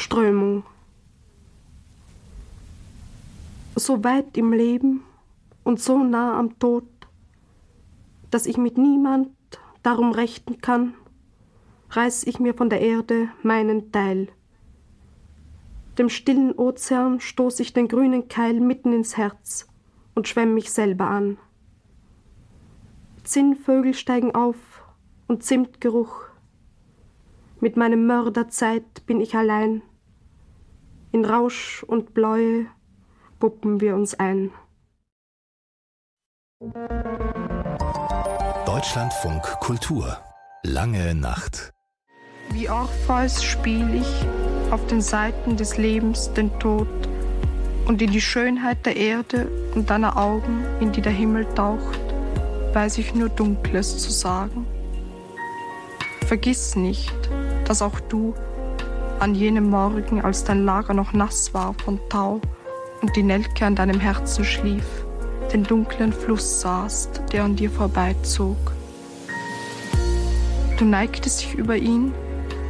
Strömung. So weit im Leben und so nah am Tod, dass ich mit niemand darum rechten kann, reiß ich mir von der Erde meinen Teil. Dem stillen Ozean stoß ich den grünen Keil mitten ins Herz und schwemm mich selber an. Zinnvögel steigen auf und Zimtgeruch. Mit meinem Mörderzeit bin ich allein. In Rausch und Bläue puppen wir uns ein. Deutschlandfunk Kultur Lange Nacht Wie Orpheus spiel ich auf den Seiten des Lebens den Tod und in die Schönheit der Erde und deiner Augen, in die der Himmel taucht, weiß ich nur Dunkles zu sagen. Vergiss nicht, dass auch du an jenem Morgen, als dein Lager noch nass war von Tau und die Nelke an deinem Herzen schlief, den dunklen Fluss sahst, der an dir vorbeizog. Du neigtest dich über ihn,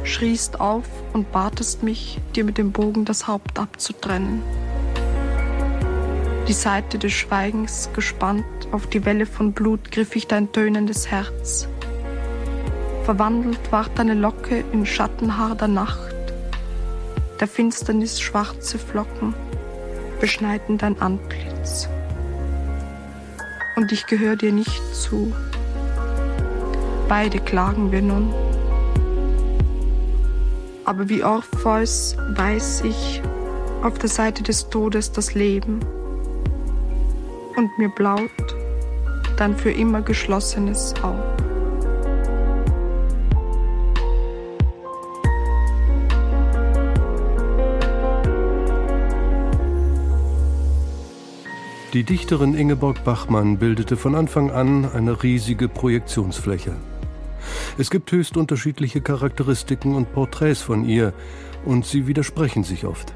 schriest auf und batest mich, dir mit dem Bogen das Haupt abzutrennen. Die Seite des Schweigens gespannt auf die Welle von Blut griff ich dein tönendes Herz. Verwandelt ward deine Locke in Schattenhaar der Nacht. Der Finsternis schwarze Flocken beschneiden dein Antlitz. Und ich gehöre dir nicht zu. Beide klagen wir nun. Aber wie Orpheus weiß ich auf der Seite des Todes das Leben und mir blaut dein für immer geschlossenes Auge. Die Dichterin Ingeborg Bachmann bildete von Anfang an eine riesige Projektionsfläche. Es gibt höchst unterschiedliche Charakteristiken und Porträts von ihr, und sie widersprechen sich oft.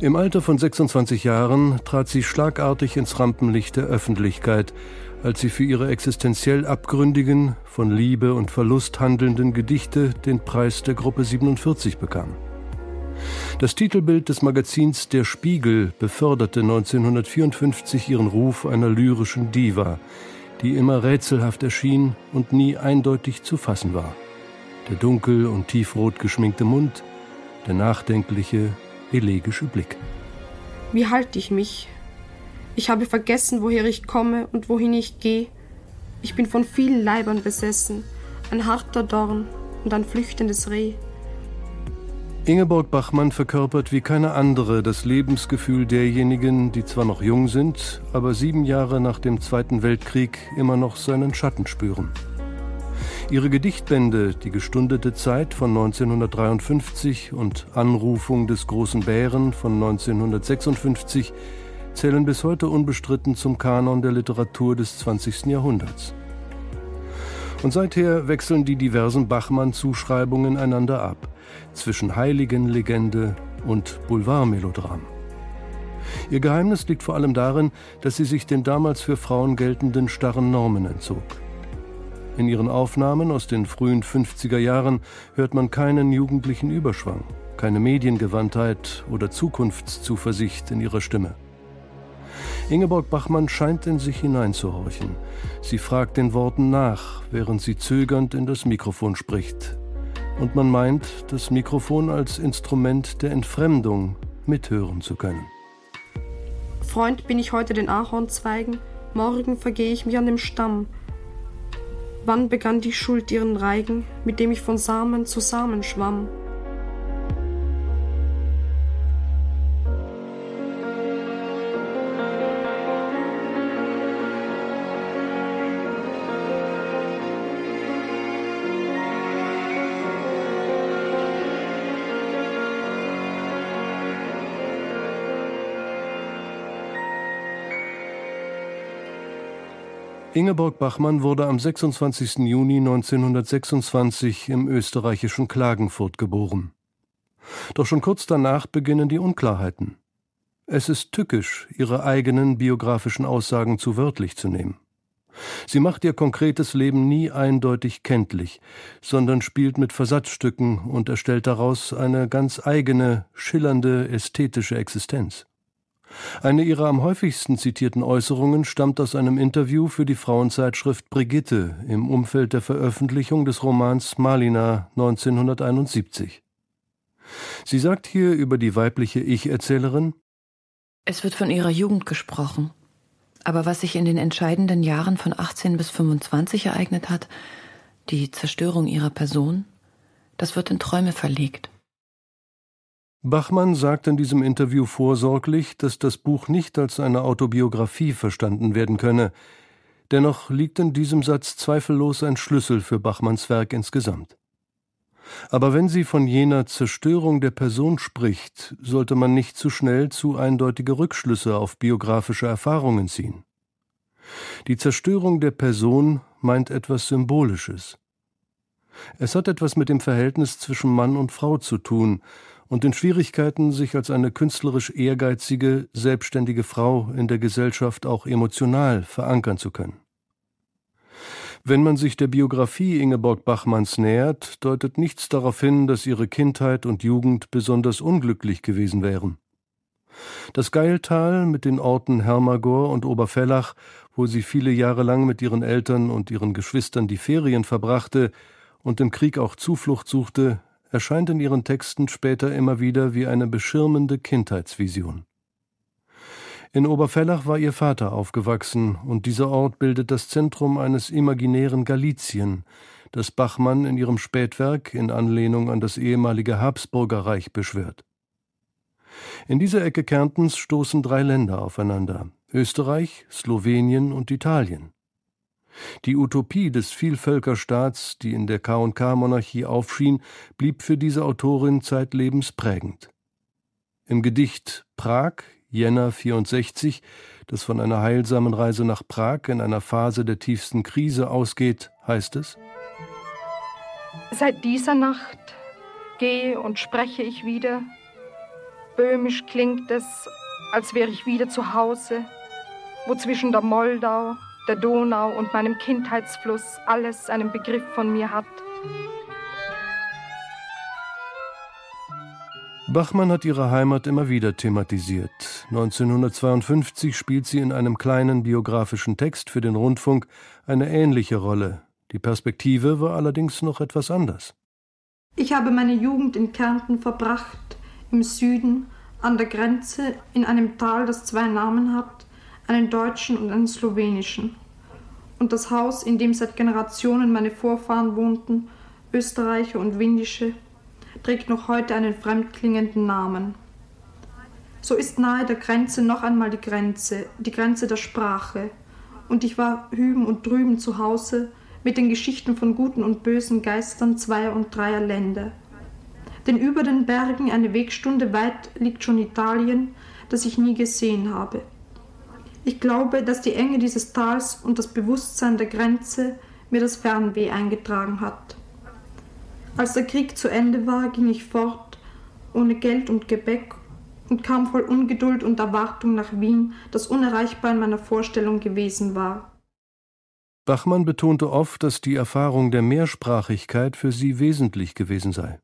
Im Alter von 26 Jahren trat sie schlagartig ins Rampenlicht der Öffentlichkeit, als sie für ihre existenziell abgründigen, von Liebe und Verlust handelnden Gedichte den Preis der Gruppe 47 bekam. Das Titelbild des Magazins Der Spiegel beförderte 1954 ihren Ruf einer lyrischen Diva, die immer rätselhaft erschien und nie eindeutig zu fassen war. Der dunkel und tiefrot geschminkte Mund, der nachdenkliche, elegische Blick. Wie halte ich mich? Ich habe vergessen, woher ich komme und wohin ich gehe. Ich bin von vielen Leibern besessen, ein harter Dorn und ein flüchtendes Reh. Ingeborg Bachmann verkörpert wie keine andere das Lebensgefühl derjenigen, die zwar noch jung sind, aber sieben Jahre nach dem Zweiten Weltkrieg immer noch seinen Schatten spüren. Ihre Gedichtbände Die gestundete Zeit von 1953 und Anrufung des großen Bären von 1956 zählen bis heute unbestritten zum Kanon der Literatur des 20. Jahrhunderts. Und seither wechseln die diversen Bachmann-Zuschreibungen einander ab zwischen Heiligenlegende und Boulevardmelodram. Ihr Geheimnis liegt vor allem darin, dass sie sich den damals für Frauen geltenden starren Normen entzog. In ihren Aufnahmen aus den frühen 50er Jahren hört man keinen jugendlichen Überschwang, keine Mediengewandtheit oder Zukunftszuversicht in ihrer Stimme. Ingeborg Bachmann scheint in sich hineinzuhorchen. Sie fragt den Worten nach, während sie zögernd in das Mikrofon spricht, und man meint, das Mikrofon als Instrument der Entfremdung mithören zu können. Freund bin ich heute den Ahornzweigen, morgen vergehe ich mich an dem Stamm. Wann begann die Schuld ihren Reigen, mit dem ich von Samen zu Samen schwamm? Ingeborg Bachmann wurde am 26. Juni 1926 im österreichischen Klagenfurt geboren. Doch schon kurz danach beginnen die Unklarheiten. Es ist tückisch, ihre eigenen biografischen Aussagen zu wörtlich zu nehmen. Sie macht ihr konkretes Leben nie eindeutig kenntlich, sondern spielt mit Versatzstücken und erstellt daraus eine ganz eigene, schillernde, ästhetische Existenz. Eine ihrer am häufigsten zitierten Äußerungen stammt aus einem Interview für die Frauenzeitschrift Brigitte im Umfeld der Veröffentlichung des Romans Malina 1971. Sie sagt hier über die weibliche Ich-Erzählerin Es wird von ihrer Jugend gesprochen. Aber was sich in den entscheidenden Jahren von 18 bis 25 ereignet hat, die Zerstörung ihrer Person, das wird in Träume verlegt. Bachmann sagt in diesem Interview vorsorglich, dass das Buch nicht als eine Autobiografie verstanden werden könne. Dennoch liegt in diesem Satz zweifellos ein Schlüssel für Bachmanns Werk insgesamt. Aber wenn sie von jener Zerstörung der Person spricht, sollte man nicht zu schnell zu eindeutige Rückschlüsse auf biografische Erfahrungen ziehen. Die Zerstörung der Person meint etwas Symbolisches. Es hat etwas mit dem Verhältnis zwischen Mann und Frau zu tun und den Schwierigkeiten, sich als eine künstlerisch ehrgeizige, selbstständige Frau in der Gesellschaft auch emotional verankern zu können. Wenn man sich der Biografie Ingeborg Bachmanns nähert, deutet nichts darauf hin, dass ihre Kindheit und Jugend besonders unglücklich gewesen wären. Das Geiltal mit den Orten Hermagor und Oberfellach, wo sie viele Jahre lang mit ihren Eltern und ihren Geschwistern die Ferien verbrachte und im Krieg auch Zuflucht suchte, erscheint in ihren Texten später immer wieder wie eine beschirmende Kindheitsvision. In Oberfellach war ihr Vater aufgewachsen, und dieser Ort bildet das Zentrum eines imaginären Galizien, das Bachmann in ihrem Spätwerk in Anlehnung an das ehemalige Habsburgerreich beschwört. In dieser Ecke Kärntens stoßen drei Länder aufeinander Österreich, Slowenien und Italien. Die Utopie des Vielvölkerstaats, die in der KK-Monarchie aufschien, blieb für diese Autorin zeitlebens prägend. Im Gedicht Prag Jänner 64, das von einer heilsamen Reise nach Prag in einer Phase der tiefsten Krise ausgeht, heißt es Seit dieser Nacht gehe und spreche ich wieder. Böhmisch klingt es, als wäre ich wieder zu Hause, wo zwischen der Moldau, der Donau und meinem Kindheitsfluss alles einen Begriff von mir hat. Bachmann hat ihre Heimat immer wieder thematisiert. 1952 spielt sie in einem kleinen biografischen Text für den Rundfunk eine ähnliche Rolle. Die Perspektive war allerdings noch etwas anders. Ich habe meine Jugend in Kärnten verbracht, im Süden, an der Grenze, in einem Tal, das zwei Namen hat, einen deutschen und einen slowenischen. Und das Haus, in dem seit Generationen meine Vorfahren wohnten, Österreicher und Windische, trägt noch heute einen fremdklingenden Namen. So ist nahe der Grenze noch einmal die Grenze, die Grenze der Sprache, und ich war hüben und drüben zu Hause mit den Geschichten von guten und bösen Geistern zweier und dreier Länder. Denn über den Bergen eine Wegstunde weit liegt schon Italien, das ich nie gesehen habe. Ich glaube, dass die Enge dieses Tals und das Bewusstsein der Grenze mir das Fernweh eingetragen hat. Als der Krieg zu Ende war, ging ich fort, ohne Geld und Gebäck, und kam voll Ungeduld und Erwartung nach Wien, das unerreichbar in meiner Vorstellung gewesen war. Bachmann betonte oft, dass die Erfahrung der Mehrsprachigkeit für sie wesentlich gewesen sei.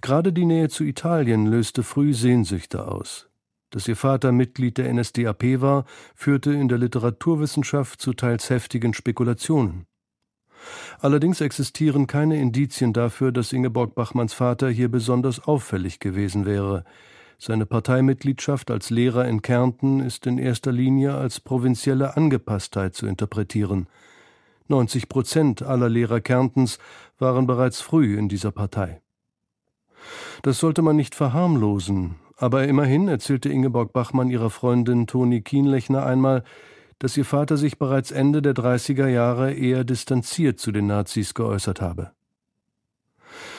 Gerade die Nähe zu Italien löste früh Sehnsüchte aus. Dass ihr Vater Mitglied der NSDAP war, führte in der Literaturwissenschaft zu teils heftigen Spekulationen. Allerdings existieren keine Indizien dafür, dass Ingeborg Bachmanns Vater hier besonders auffällig gewesen wäre. Seine Parteimitgliedschaft als Lehrer in Kärnten ist in erster Linie als provinzielle Angepasstheit zu interpretieren. 90 Prozent aller Lehrer Kärntens waren bereits früh in dieser Partei. Das sollte man nicht verharmlosen, aber immerhin erzählte Ingeborg Bachmann ihrer Freundin Toni Kienlechner einmal, dass ihr Vater sich bereits Ende der 30er Jahre eher distanziert zu den Nazis geäußert habe.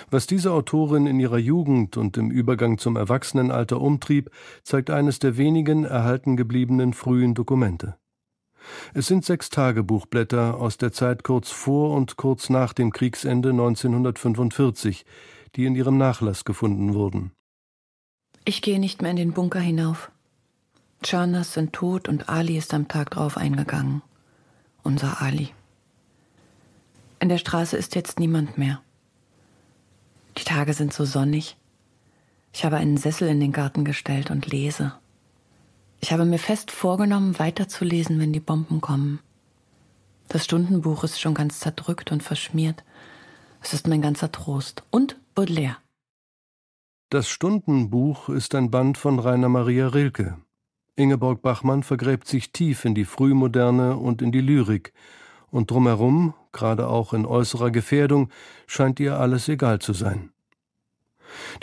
Was diese Autorin in ihrer Jugend und im Übergang zum Erwachsenenalter umtrieb, zeigt eines der wenigen erhalten gebliebenen frühen Dokumente. Es sind sechs Tagebuchblätter aus der Zeit kurz vor und kurz nach dem Kriegsende 1945, die in ihrem Nachlass gefunden wurden. Ich gehe nicht mehr in den Bunker hinauf. Chanas sind tot und Ali ist am Tag drauf eingegangen. unser Ali. In der Straße ist jetzt niemand mehr. Die Tage sind so sonnig. Ich habe einen Sessel in den Garten gestellt und lese. Ich habe mir fest vorgenommen, weiterzulesen, wenn die Bomben kommen. Das Stundenbuch ist schon ganz zerdrückt und verschmiert. Es ist mein ganzer Trost. Und Baudelaire. Das Stundenbuch ist ein Band von Rainer Maria Rilke. Ingeborg Bachmann vergräbt sich tief in die Frühmoderne und in die Lyrik, und drumherum, gerade auch in äußerer Gefährdung, scheint ihr alles egal zu sein.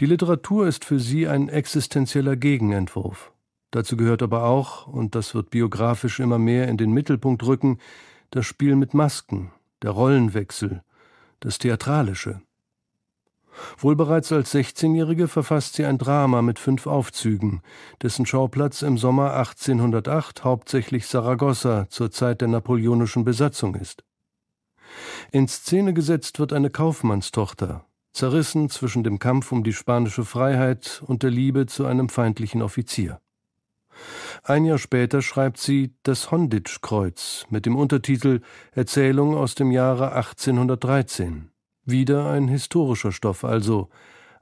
Die Literatur ist für sie ein existenzieller Gegenentwurf. Dazu gehört aber auch, und das wird biografisch immer mehr in den Mittelpunkt rücken, das Spiel mit Masken, der Rollenwechsel, das Theatralische. Wohl bereits als 16-Jährige verfasst sie ein Drama mit fünf Aufzügen, dessen Schauplatz im Sommer 1808 hauptsächlich Saragossa zur Zeit der napoleonischen Besatzung ist. In Szene gesetzt wird eine Kaufmannstochter, zerrissen zwischen dem Kampf um die spanische Freiheit und der Liebe zu einem feindlichen Offizier. Ein Jahr später schreibt sie Das Honditsch-Kreuz mit dem Untertitel Erzählung aus dem Jahre 1813. Wieder ein historischer Stoff, also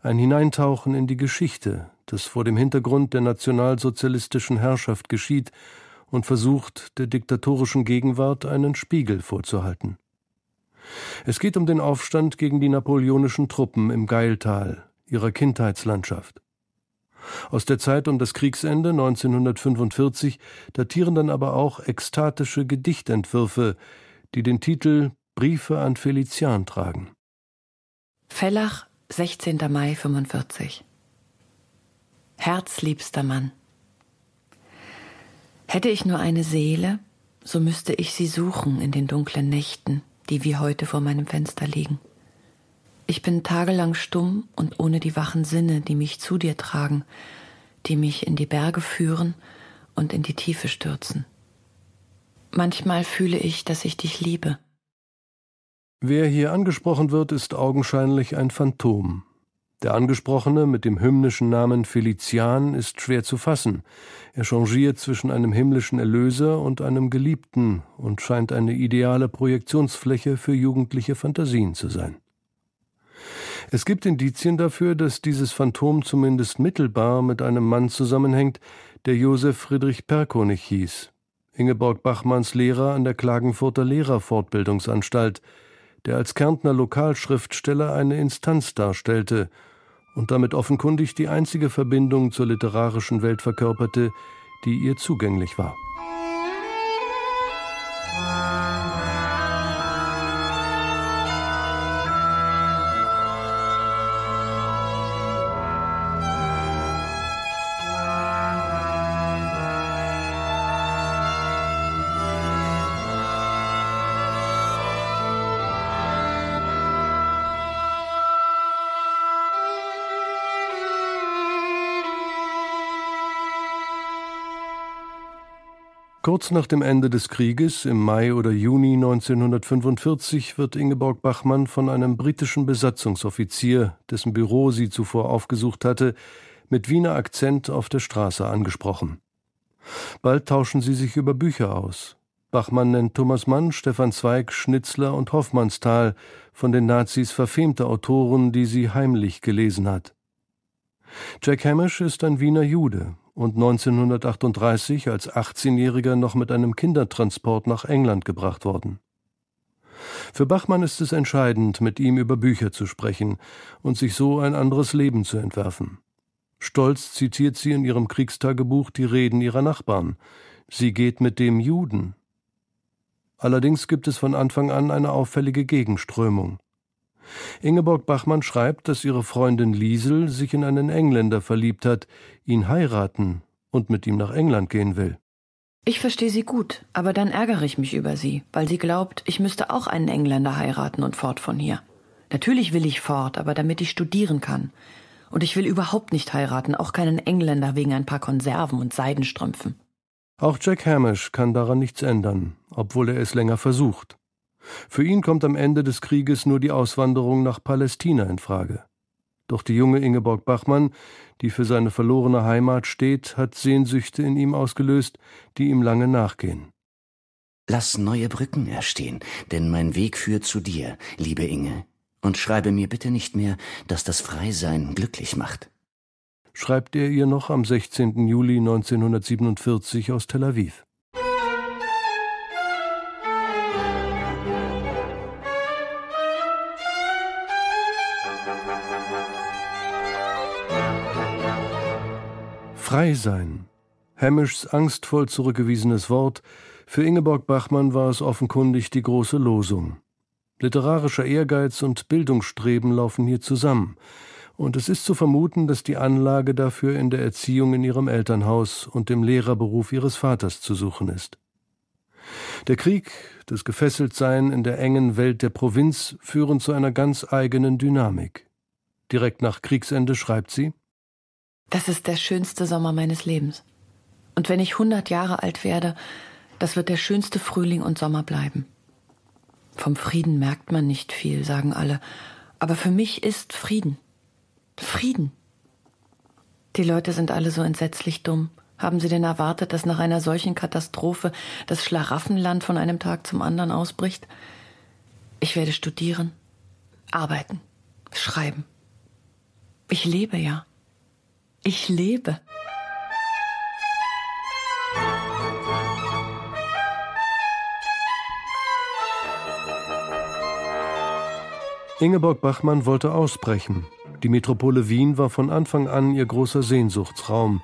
ein Hineintauchen in die Geschichte, das vor dem Hintergrund der nationalsozialistischen Herrschaft geschieht und versucht, der diktatorischen Gegenwart einen Spiegel vorzuhalten. Es geht um den Aufstand gegen die napoleonischen Truppen im Geiltal, ihrer Kindheitslandschaft. Aus der Zeit um das Kriegsende 1945 datieren dann aber auch ekstatische Gedichtentwürfe, die den Titel Briefe an Felician tragen. Fellach, 16. Mai 45. Herzliebster Mann. Hätte ich nur eine Seele, so müsste ich sie suchen in den dunklen Nächten, die wie heute vor meinem Fenster liegen. Ich bin tagelang stumm und ohne die wachen Sinne, die mich zu dir tragen, die mich in die Berge führen und in die Tiefe stürzen. Manchmal fühle ich, dass ich dich liebe. Wer hier angesprochen wird, ist augenscheinlich ein Phantom. Der Angesprochene mit dem hymnischen Namen Felician ist schwer zu fassen. Er changiert zwischen einem himmlischen Erlöser und einem Geliebten und scheint eine ideale Projektionsfläche für jugendliche Fantasien zu sein. Es gibt Indizien dafür, dass dieses Phantom zumindest mittelbar mit einem Mann zusammenhängt, der Josef Friedrich Perkonig hieß, Ingeborg Bachmanns Lehrer an der Klagenfurter Lehrerfortbildungsanstalt, der als Kärntner Lokalschriftsteller eine Instanz darstellte und damit offenkundig die einzige Verbindung zur literarischen Welt verkörperte, die ihr zugänglich war. Kurz nach dem Ende des Krieges, im Mai oder Juni 1945, wird Ingeborg Bachmann von einem britischen Besatzungsoffizier, dessen Büro sie zuvor aufgesucht hatte, mit Wiener Akzent auf der Straße angesprochen. Bald tauschen sie sich über Bücher aus. Bachmann nennt Thomas Mann, Stefan Zweig, Schnitzler und Hoffmannsthal, von den Nazis verfemte Autoren, die sie heimlich gelesen hat. Jack Hamish ist ein Wiener Jude, und 1938 als 18-Jähriger noch mit einem Kindertransport nach England gebracht worden. Für Bachmann ist es entscheidend, mit ihm über Bücher zu sprechen und sich so ein anderes Leben zu entwerfen. Stolz zitiert sie in ihrem Kriegstagebuch die Reden ihrer Nachbarn. Sie geht mit dem Juden. Allerdings gibt es von Anfang an eine auffällige Gegenströmung. Ingeborg Bachmann schreibt, dass ihre Freundin Liesel sich in einen Engländer verliebt hat, ihn heiraten und mit ihm nach England gehen will. Ich verstehe sie gut, aber dann ärgere ich mich über sie, weil sie glaubt, ich müsste auch einen Engländer heiraten und fort von hier. Natürlich will ich fort, aber damit ich studieren kann. Und ich will überhaupt nicht heiraten, auch keinen Engländer wegen ein paar Konserven und Seidenstrümpfen. Auch Jack Hamish kann daran nichts ändern, obwohl er es länger versucht. Für ihn kommt am Ende des Krieges nur die Auswanderung nach Palästina in Frage. Doch die junge Ingeborg Bachmann, die für seine verlorene Heimat steht, hat Sehnsüchte in ihm ausgelöst, die ihm lange nachgehen. Lass neue Brücken erstehen, denn mein Weg führt zu dir, liebe Inge. Und schreibe mir bitte nicht mehr, dass das Freisein glücklich macht. Schreibt er ihr noch am 16. Juli 1947 aus Tel Aviv. Frei sein. Hemmischs angstvoll zurückgewiesenes Wort, für Ingeborg Bachmann war es offenkundig die große Losung. Literarischer Ehrgeiz und Bildungsstreben laufen hier zusammen, und es ist zu vermuten, dass die Anlage dafür in der Erziehung in ihrem Elternhaus und dem Lehrerberuf ihres Vaters zu suchen ist. Der Krieg, das Gefesseltsein in der engen Welt der Provinz führen zu einer ganz eigenen Dynamik. Direkt nach Kriegsende schreibt sie Das ist der schönste Sommer meines Lebens. Und wenn ich hundert Jahre alt werde, das wird der schönste Frühling und Sommer bleiben. Vom Frieden merkt man nicht viel, sagen alle, aber für mich ist Frieden. Frieden. Die Leute sind alle so entsetzlich dumm. Haben Sie denn erwartet, dass nach einer solchen Katastrophe das Schlaraffenland von einem Tag zum anderen ausbricht? Ich werde studieren, arbeiten, schreiben. Ich lebe ja. Ich lebe. Ingeborg Bachmann wollte ausbrechen. Die Metropole Wien war von Anfang an ihr großer Sehnsuchtsraum,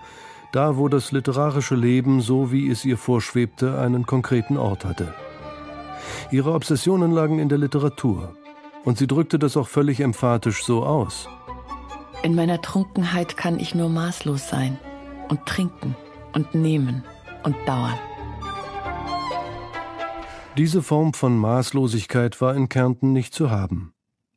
da wo das literarische Leben, so wie es ihr vorschwebte, einen konkreten Ort hatte. Ihre Obsessionen lagen in der Literatur, und sie drückte das auch völlig emphatisch so aus. In meiner Trunkenheit kann ich nur maßlos sein und trinken und nehmen und dauern. Diese Form von Maßlosigkeit war in Kärnten nicht zu haben.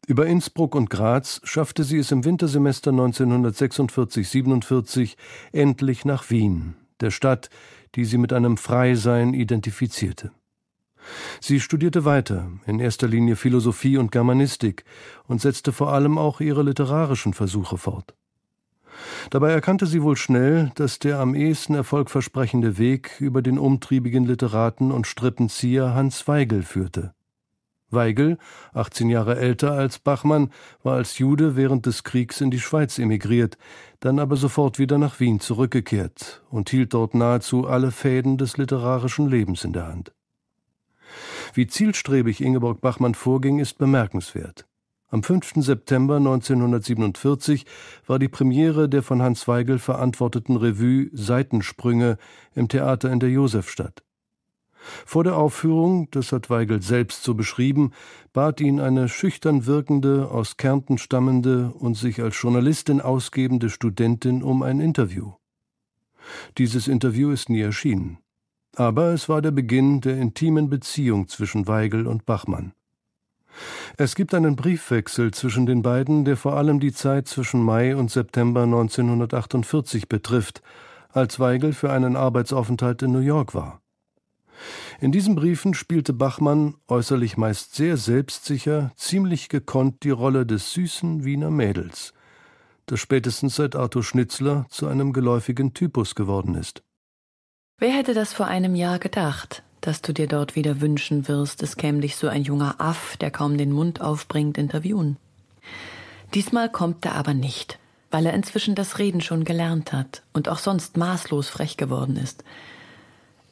Über Innsbruck und Graz schaffte sie es im Wintersemester 1946-47 endlich nach Wien, der Stadt, die sie mit einem Freisein identifizierte. Sie studierte weiter, in erster Linie Philosophie und Germanistik, und setzte vor allem auch ihre literarischen Versuche fort. Dabei erkannte sie wohl schnell, dass der am ehesten erfolgversprechende Weg über den umtriebigen Literaten und Strippenzieher Hans Weigel führte. Weigel, 18 Jahre älter als Bachmann, war als Jude während des Kriegs in die Schweiz emigriert, dann aber sofort wieder nach Wien zurückgekehrt und hielt dort nahezu alle Fäden des literarischen Lebens in der Hand. Wie zielstrebig Ingeborg Bachmann vorging, ist bemerkenswert. Am 5. September 1947 war die Premiere der von Hans Weigel verantworteten Revue Seitensprünge im Theater in der Josefstadt. Vor der Aufführung, das hat Weigel selbst so beschrieben, bat ihn eine schüchtern wirkende, aus Kärnten stammende und sich als Journalistin ausgebende Studentin um ein Interview. Dieses Interview ist nie erschienen. Aber es war der Beginn der intimen Beziehung zwischen Weigel und Bachmann. Es gibt einen Briefwechsel zwischen den beiden, der vor allem die Zeit zwischen Mai und September 1948 betrifft, als Weigel für einen Arbeitsaufenthalt in New York war. In diesen Briefen spielte Bachmann, äußerlich meist sehr selbstsicher, ziemlich gekonnt die Rolle des süßen Wiener Mädels, das spätestens seit Arthur Schnitzler zu einem geläufigen Typus geworden ist. Wer hätte das vor einem Jahr gedacht, dass du dir dort wieder wünschen wirst, es käme dich so ein junger Aff, der kaum den Mund aufbringt, interviewen? Diesmal kommt er aber nicht, weil er inzwischen das Reden schon gelernt hat und auch sonst maßlos frech geworden ist.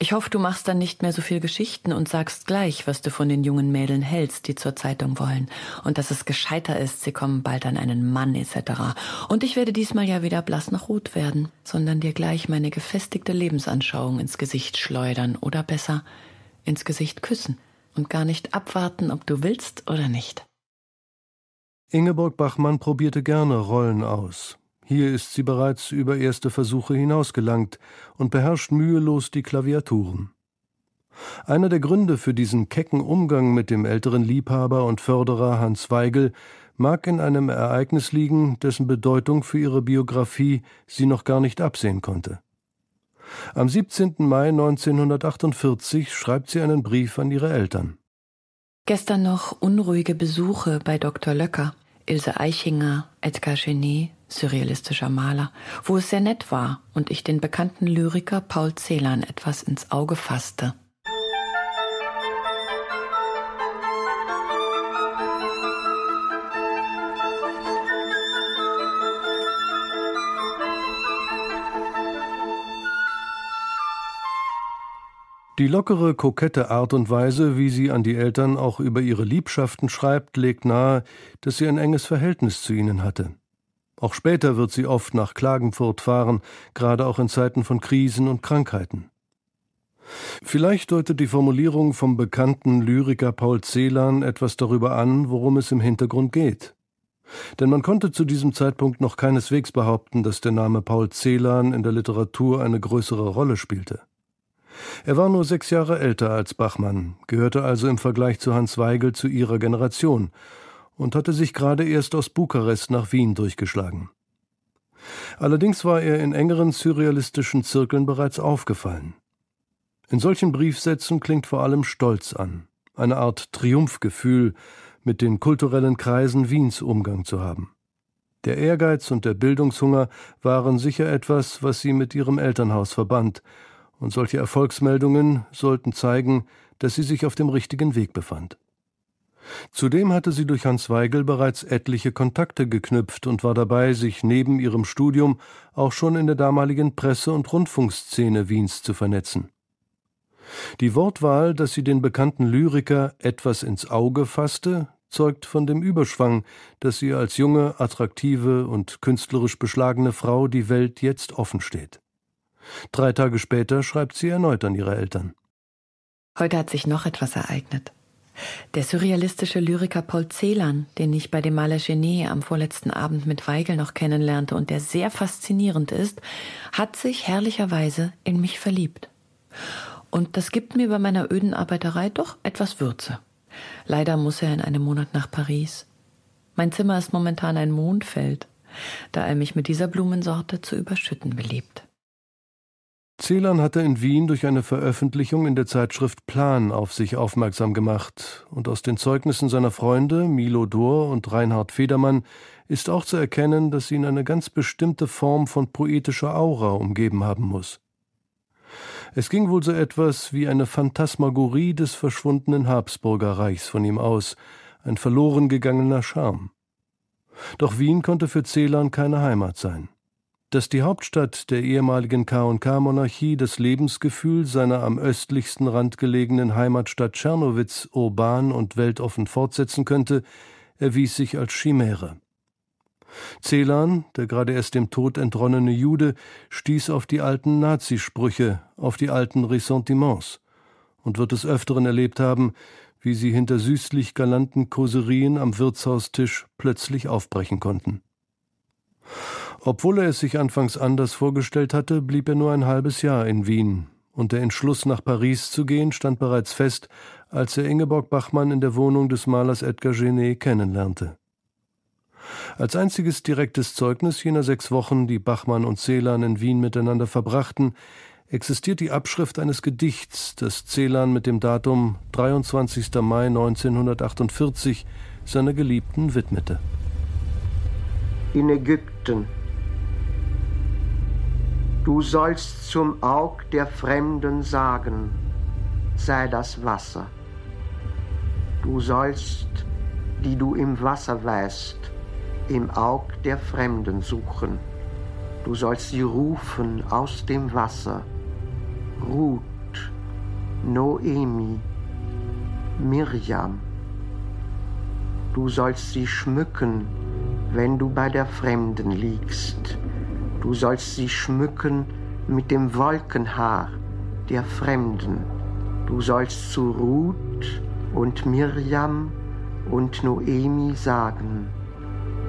Ich hoffe, du machst dann nicht mehr so viel Geschichten und sagst gleich, was du von den jungen Mädeln hältst, die zur Zeitung wollen. Und dass es gescheiter ist, sie kommen bald an einen Mann etc. Und ich werde diesmal ja wieder blass nach rot werden, sondern dir gleich meine gefestigte Lebensanschauung ins Gesicht schleudern oder besser ins Gesicht küssen und gar nicht abwarten, ob du willst oder nicht. Ingeborg Bachmann probierte gerne Rollen aus. Hier ist sie bereits über erste Versuche hinausgelangt und beherrscht mühelos die Klaviaturen. Einer der Gründe für diesen kecken Umgang mit dem älteren Liebhaber und Förderer Hans Weigel mag in einem Ereignis liegen, dessen Bedeutung für ihre Biografie sie noch gar nicht absehen konnte. Am 17. Mai 1948 schreibt sie einen Brief an ihre Eltern. Gestern noch unruhige Besuche bei Dr. Löcker, Ilse Eichinger, Edgar Genet, surrealistischer Maler, wo es sehr nett war und ich den bekannten Lyriker Paul Celan etwas ins Auge fasste. Die lockere, kokette Art und Weise, wie sie an die Eltern auch über ihre Liebschaften schreibt, legt nahe, dass sie ein enges Verhältnis zu ihnen hatte. Auch später wird sie oft nach Klagenfurt fahren, gerade auch in Zeiten von Krisen und Krankheiten. Vielleicht deutet die Formulierung vom bekannten Lyriker Paul Celan etwas darüber an, worum es im Hintergrund geht. Denn man konnte zu diesem Zeitpunkt noch keineswegs behaupten, dass der Name Paul Celan in der Literatur eine größere Rolle spielte. Er war nur sechs Jahre älter als Bachmann, gehörte also im Vergleich zu Hans Weigel zu ihrer Generation und hatte sich gerade erst aus Bukarest nach Wien durchgeschlagen. Allerdings war er in engeren surrealistischen Zirkeln bereits aufgefallen. In solchen Briefsätzen klingt vor allem Stolz an, eine Art Triumphgefühl, mit den kulturellen Kreisen Wiens Umgang zu haben. Der Ehrgeiz und der Bildungshunger waren sicher etwas, was sie mit ihrem Elternhaus verband, und solche Erfolgsmeldungen sollten zeigen, dass sie sich auf dem richtigen Weg befand. Zudem hatte sie durch Hans Weigel bereits etliche Kontakte geknüpft und war dabei, sich neben ihrem Studium auch schon in der damaligen Presse- und Rundfunkszene Wiens zu vernetzen. Die Wortwahl, dass sie den bekannten Lyriker etwas ins Auge fasste, zeugt von dem Überschwang, dass sie als junge, attraktive und künstlerisch beschlagene Frau die Welt jetzt offen steht. Drei Tage später schreibt sie erneut an ihre Eltern. Heute hat sich noch etwas ereignet. Der surrealistische Lyriker Paul Celan, den ich bei dem Maler Genet am vorletzten Abend mit Weigel noch kennenlernte und der sehr faszinierend ist, hat sich herrlicherweise in mich verliebt. Und das gibt mir bei meiner öden Arbeiterei doch etwas Würze. Leider muss er in einem Monat nach Paris. Mein Zimmer ist momentan ein Mondfeld, da er mich mit dieser Blumensorte zu überschütten beliebt. Celan hatte in Wien durch eine Veröffentlichung in der Zeitschrift Plan auf sich aufmerksam gemacht, und aus den Zeugnissen seiner Freunde Milo Dor und Reinhard Federmann ist auch zu erkennen, dass ihn eine ganz bestimmte Form von poetischer Aura umgeben haben muss. Es ging wohl so etwas wie eine Phantasmagorie des verschwundenen Habsburgerreichs von ihm aus, ein verloren gegangener Charme. Doch Wien konnte für Celan keine Heimat sein. Dass die Hauptstadt der ehemaligen K&K-Monarchie das Lebensgefühl seiner am östlichsten Rand gelegenen Heimatstadt Czernowitz urban und weltoffen fortsetzen könnte, erwies sich als Chimäre. Celan, der gerade erst dem Tod entronnene Jude, stieß auf die alten Nazisprüche, auf die alten Ressentiments und wird des Öfteren erlebt haben, wie sie hinter süßlich galanten Koserien am Wirtshaustisch plötzlich aufbrechen konnten. Obwohl er es sich anfangs anders vorgestellt hatte, blieb er nur ein halbes Jahr in Wien, und der Entschluss, nach Paris zu gehen, stand bereits fest, als er Ingeborg Bachmann in der Wohnung des Malers Edgar Genet kennenlernte. Als einziges direktes Zeugnis jener sechs Wochen, die Bachmann und Celan in Wien miteinander verbrachten, existiert die Abschrift eines Gedichts, das Celan mit dem Datum 23. Mai 1948 seiner Geliebten widmete. In Ägypten. Du sollst zum Aug der Fremden sagen, sei das Wasser. Du sollst, die du im Wasser weißt, im Aug der Fremden suchen. Du sollst sie rufen aus dem Wasser. Ruth, Noemi, Mirjam. Du sollst sie schmücken, wenn du bei der Fremden liegst. Du sollst sie schmücken mit dem Wolkenhaar der Fremden. Du sollst zu Ruth und Mirjam und Noemi sagen,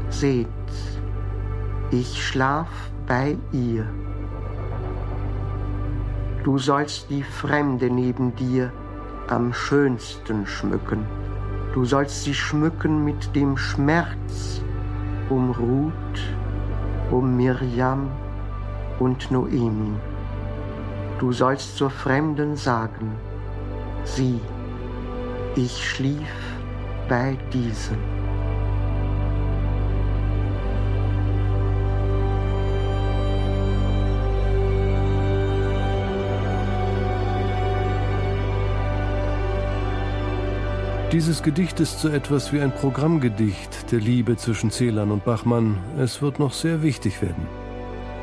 Seht, ich schlaf bei ihr. Du sollst die Fremde neben dir am schönsten schmücken. Du sollst sie schmücken mit dem Schmerz um Ruth, um Mirjam und Noemi. Du sollst zur Fremden sagen, sieh, ich schlief bei diesem. Dieses Gedicht ist so etwas wie ein Programmgedicht der Liebe zwischen Celan und Bachmann. Es wird noch sehr wichtig werden.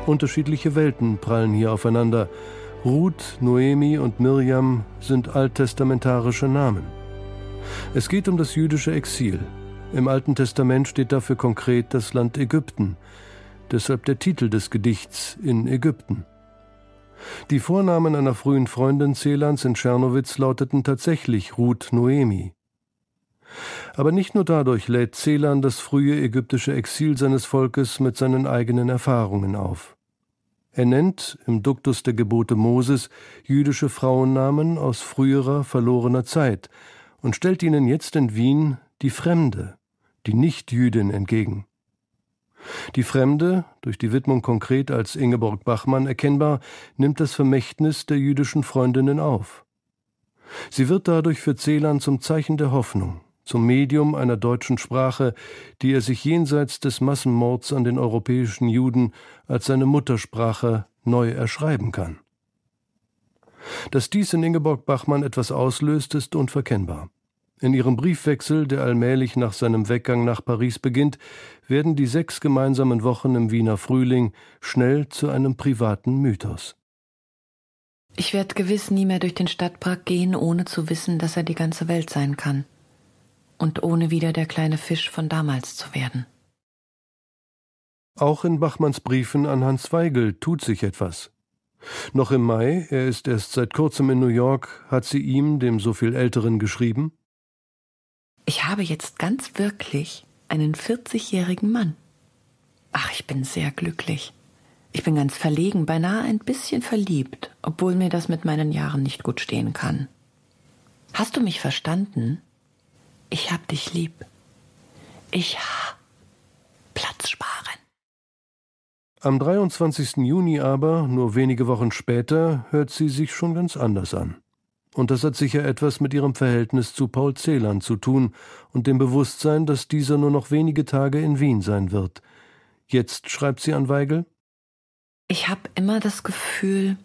Unterschiedliche Welten prallen hier aufeinander. Ruth, Noemi und Mirjam sind alttestamentarische Namen. Es geht um das jüdische Exil. Im Alten Testament steht dafür konkret das Land Ägypten, deshalb der Titel des Gedichts in Ägypten. Die Vornamen einer frühen Freundin Celans in Tschernowitz lauteten tatsächlich Ruth Noemi. Aber nicht nur dadurch lädt Celan das frühe ägyptische Exil seines Volkes mit seinen eigenen Erfahrungen auf. Er nennt im Duktus der Gebote Moses jüdische Frauennamen aus früherer verlorener Zeit und stellt ihnen jetzt in Wien die Fremde, die Nichtjüdin entgegen. Die Fremde, durch die Widmung konkret als Ingeborg Bachmann erkennbar, nimmt das Vermächtnis der jüdischen Freundinnen auf. Sie wird dadurch für Celan zum Zeichen der Hoffnung, zum Medium einer deutschen Sprache, die er sich jenseits des Massenmords an den europäischen Juden als seine Muttersprache neu erschreiben kann. Dass dies in Ingeborg Bachmann etwas auslöst, ist unverkennbar. In ihrem Briefwechsel, der allmählich nach seinem Weggang nach Paris beginnt, werden die sechs gemeinsamen Wochen im Wiener Frühling schnell zu einem privaten Mythos. Ich werde gewiss nie mehr durch den Stadtpark gehen, ohne zu wissen, dass er die ganze Welt sein kann. Und ohne wieder der kleine Fisch von damals zu werden. Auch in Bachmanns Briefen an Hans Weigel tut sich etwas. Noch im Mai, er ist erst seit kurzem in New York, hat sie ihm, dem so viel Älteren, geschrieben ich habe jetzt ganz wirklich einen 40-jährigen Mann. Ach, ich bin sehr glücklich. Ich bin ganz verlegen, beinahe ein bisschen verliebt, obwohl mir das mit meinen Jahren nicht gut stehen kann. Hast du mich verstanden? Ich hab dich lieb. Ich ha Platz sparen. Am 23. Juni aber, nur wenige Wochen später, hört sie sich schon ganz anders an. Und das hat sicher etwas mit ihrem Verhältnis zu Paul Celan zu tun und dem Bewusstsein, dass dieser nur noch wenige Tage in Wien sein wird. Jetzt schreibt sie an Weigel. Ich habe immer das Gefühl,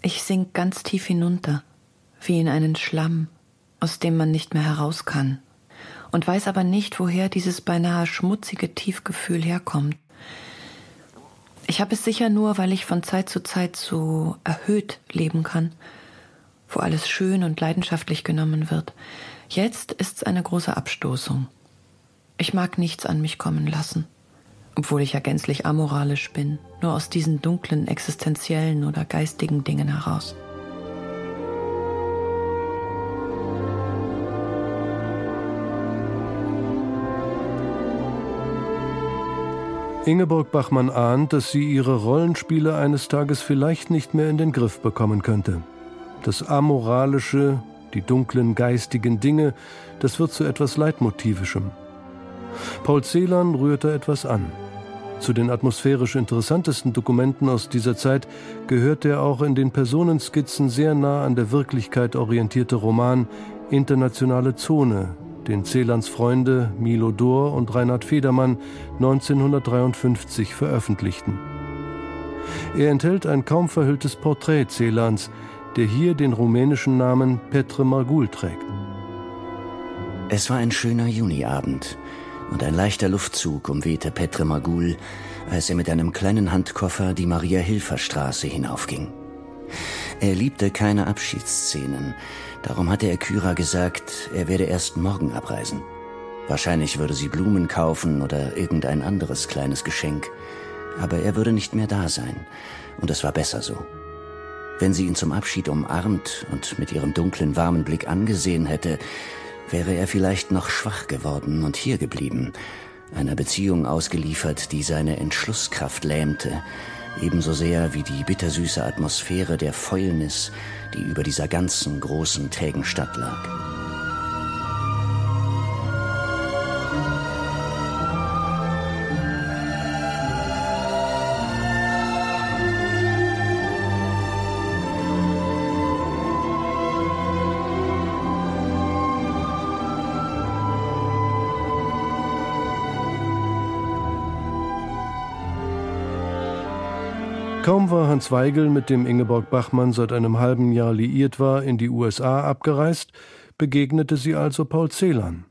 ich sink ganz tief hinunter, wie in einen Schlamm, aus dem man nicht mehr heraus kann, und weiß aber nicht, woher dieses beinahe schmutzige Tiefgefühl herkommt. Ich habe es sicher nur, weil ich von Zeit zu Zeit so erhöht leben kann wo alles schön und leidenschaftlich genommen wird. Jetzt ist's eine große Abstoßung. Ich mag nichts an mich kommen lassen, obwohl ich ja gänzlich amoralisch bin, nur aus diesen dunklen existenziellen oder geistigen Dingen heraus. Ingeborg Bachmann ahnt, dass sie ihre Rollenspiele eines Tages vielleicht nicht mehr in den Griff bekommen könnte. Das Amoralische, die dunklen geistigen Dinge, das wird zu etwas Leitmotivischem. Paul Celan rührte etwas an. Zu den atmosphärisch interessantesten Dokumenten aus dieser Zeit gehört der auch in den Personenskizzen sehr nah an der Wirklichkeit orientierte Roman Internationale Zone, den Celans Freunde Milo Dor und Reinhard Federmann 1953 veröffentlichten. Er enthält ein kaum verhülltes Porträt Celans, der hier den rumänischen Namen Petre Margul trägt. Es war ein schöner Juniabend und ein leichter Luftzug umwehte Petre Margul, als er mit einem kleinen Handkoffer die Maria-Hilfer-Straße hinaufging. Er liebte keine Abschiedsszenen, darum hatte er Kyra gesagt, er werde erst morgen abreisen. Wahrscheinlich würde sie Blumen kaufen oder irgendein anderes kleines Geschenk, aber er würde nicht mehr da sein, und es war besser so. Wenn sie ihn zum Abschied umarmt und mit ihrem dunklen, warmen Blick angesehen hätte, wäre er vielleicht noch schwach geworden und hier geblieben, einer Beziehung ausgeliefert, die seine Entschlusskraft lähmte, ebenso sehr wie die bittersüße Atmosphäre der Fäulnis, die über dieser ganzen großen, trägen Stadt lag. Kaum war Hans Weigel, mit dem Ingeborg Bachmann seit einem halben Jahr liiert war, in die USA abgereist, begegnete sie also Paul Celan.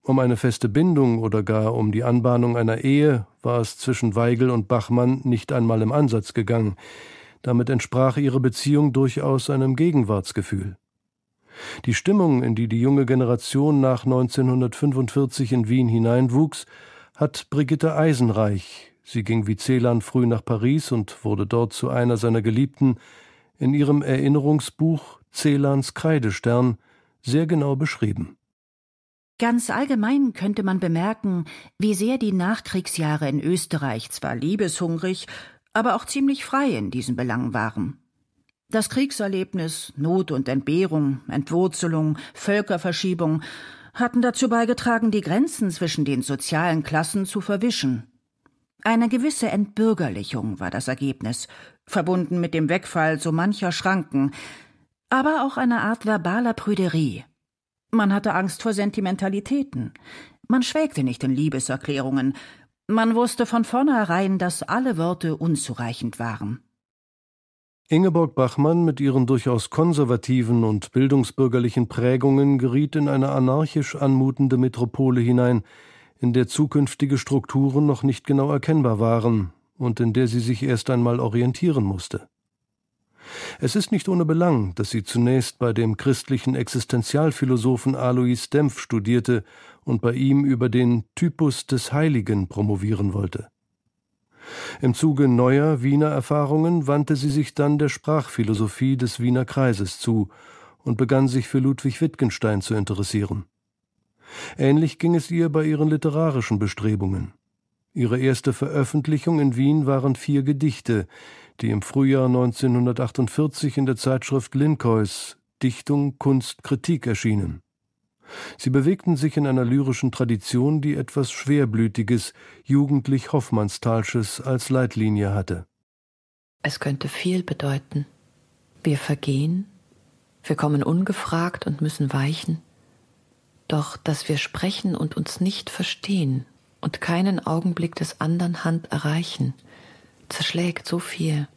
Um eine feste Bindung oder gar um die Anbahnung einer Ehe war es zwischen Weigel und Bachmann nicht einmal im Ansatz gegangen. Damit entsprach ihre Beziehung durchaus einem Gegenwartsgefühl. Die Stimmung, in die die junge Generation nach 1945 in Wien hineinwuchs, hat Brigitte Eisenreich, sie ging wie Celan früh nach Paris und wurde dort zu einer seiner Geliebten, in ihrem Erinnerungsbuch Celans Kreidestern sehr genau beschrieben. Ganz allgemein könnte man bemerken, wie sehr die Nachkriegsjahre in Österreich zwar liebeshungrig, aber auch ziemlich frei in diesen Belangen waren. Das Kriegserlebnis, Not und Entbehrung, Entwurzelung, Völkerverschiebung hatten dazu beigetragen, die Grenzen zwischen den sozialen Klassen zu verwischen. Eine gewisse Entbürgerlichung war das Ergebnis, verbunden mit dem Wegfall so mancher Schranken, aber auch eine Art verbaler Prüderie. Man hatte Angst vor Sentimentalitäten. Man schwelgte nicht in Liebeserklärungen. Man wusste von vornherein, dass alle Worte unzureichend waren. Ingeborg Bachmann mit ihren durchaus konservativen und bildungsbürgerlichen Prägungen geriet in eine anarchisch anmutende Metropole hinein, in der zukünftige Strukturen noch nicht genau erkennbar waren und in der sie sich erst einmal orientieren musste. Es ist nicht ohne Belang, dass sie zunächst bei dem christlichen Existenzialphilosophen Alois Dempf studierte und bei ihm über den Typus des Heiligen promovieren wollte. Im Zuge neuer Wiener Erfahrungen wandte sie sich dann der Sprachphilosophie des Wiener Kreises zu und begann sich für Ludwig Wittgenstein zu interessieren. Ähnlich ging es ihr bei ihren literarischen Bestrebungen. Ihre erste Veröffentlichung in Wien waren vier Gedichte, die im Frühjahr 1948 in der Zeitschrift Linkois Dichtung, Kunst, Kritik erschienen. Sie bewegten sich in einer lyrischen Tradition, die etwas Schwerblütiges, jugendlich Hoffmannstalsches als Leitlinie hatte. Es könnte viel bedeuten. Wir vergehen, wir kommen ungefragt und müssen weichen. Doch dass wir sprechen und uns nicht verstehen und keinen Augenblick des andern Hand erreichen, zerschlägt so viel.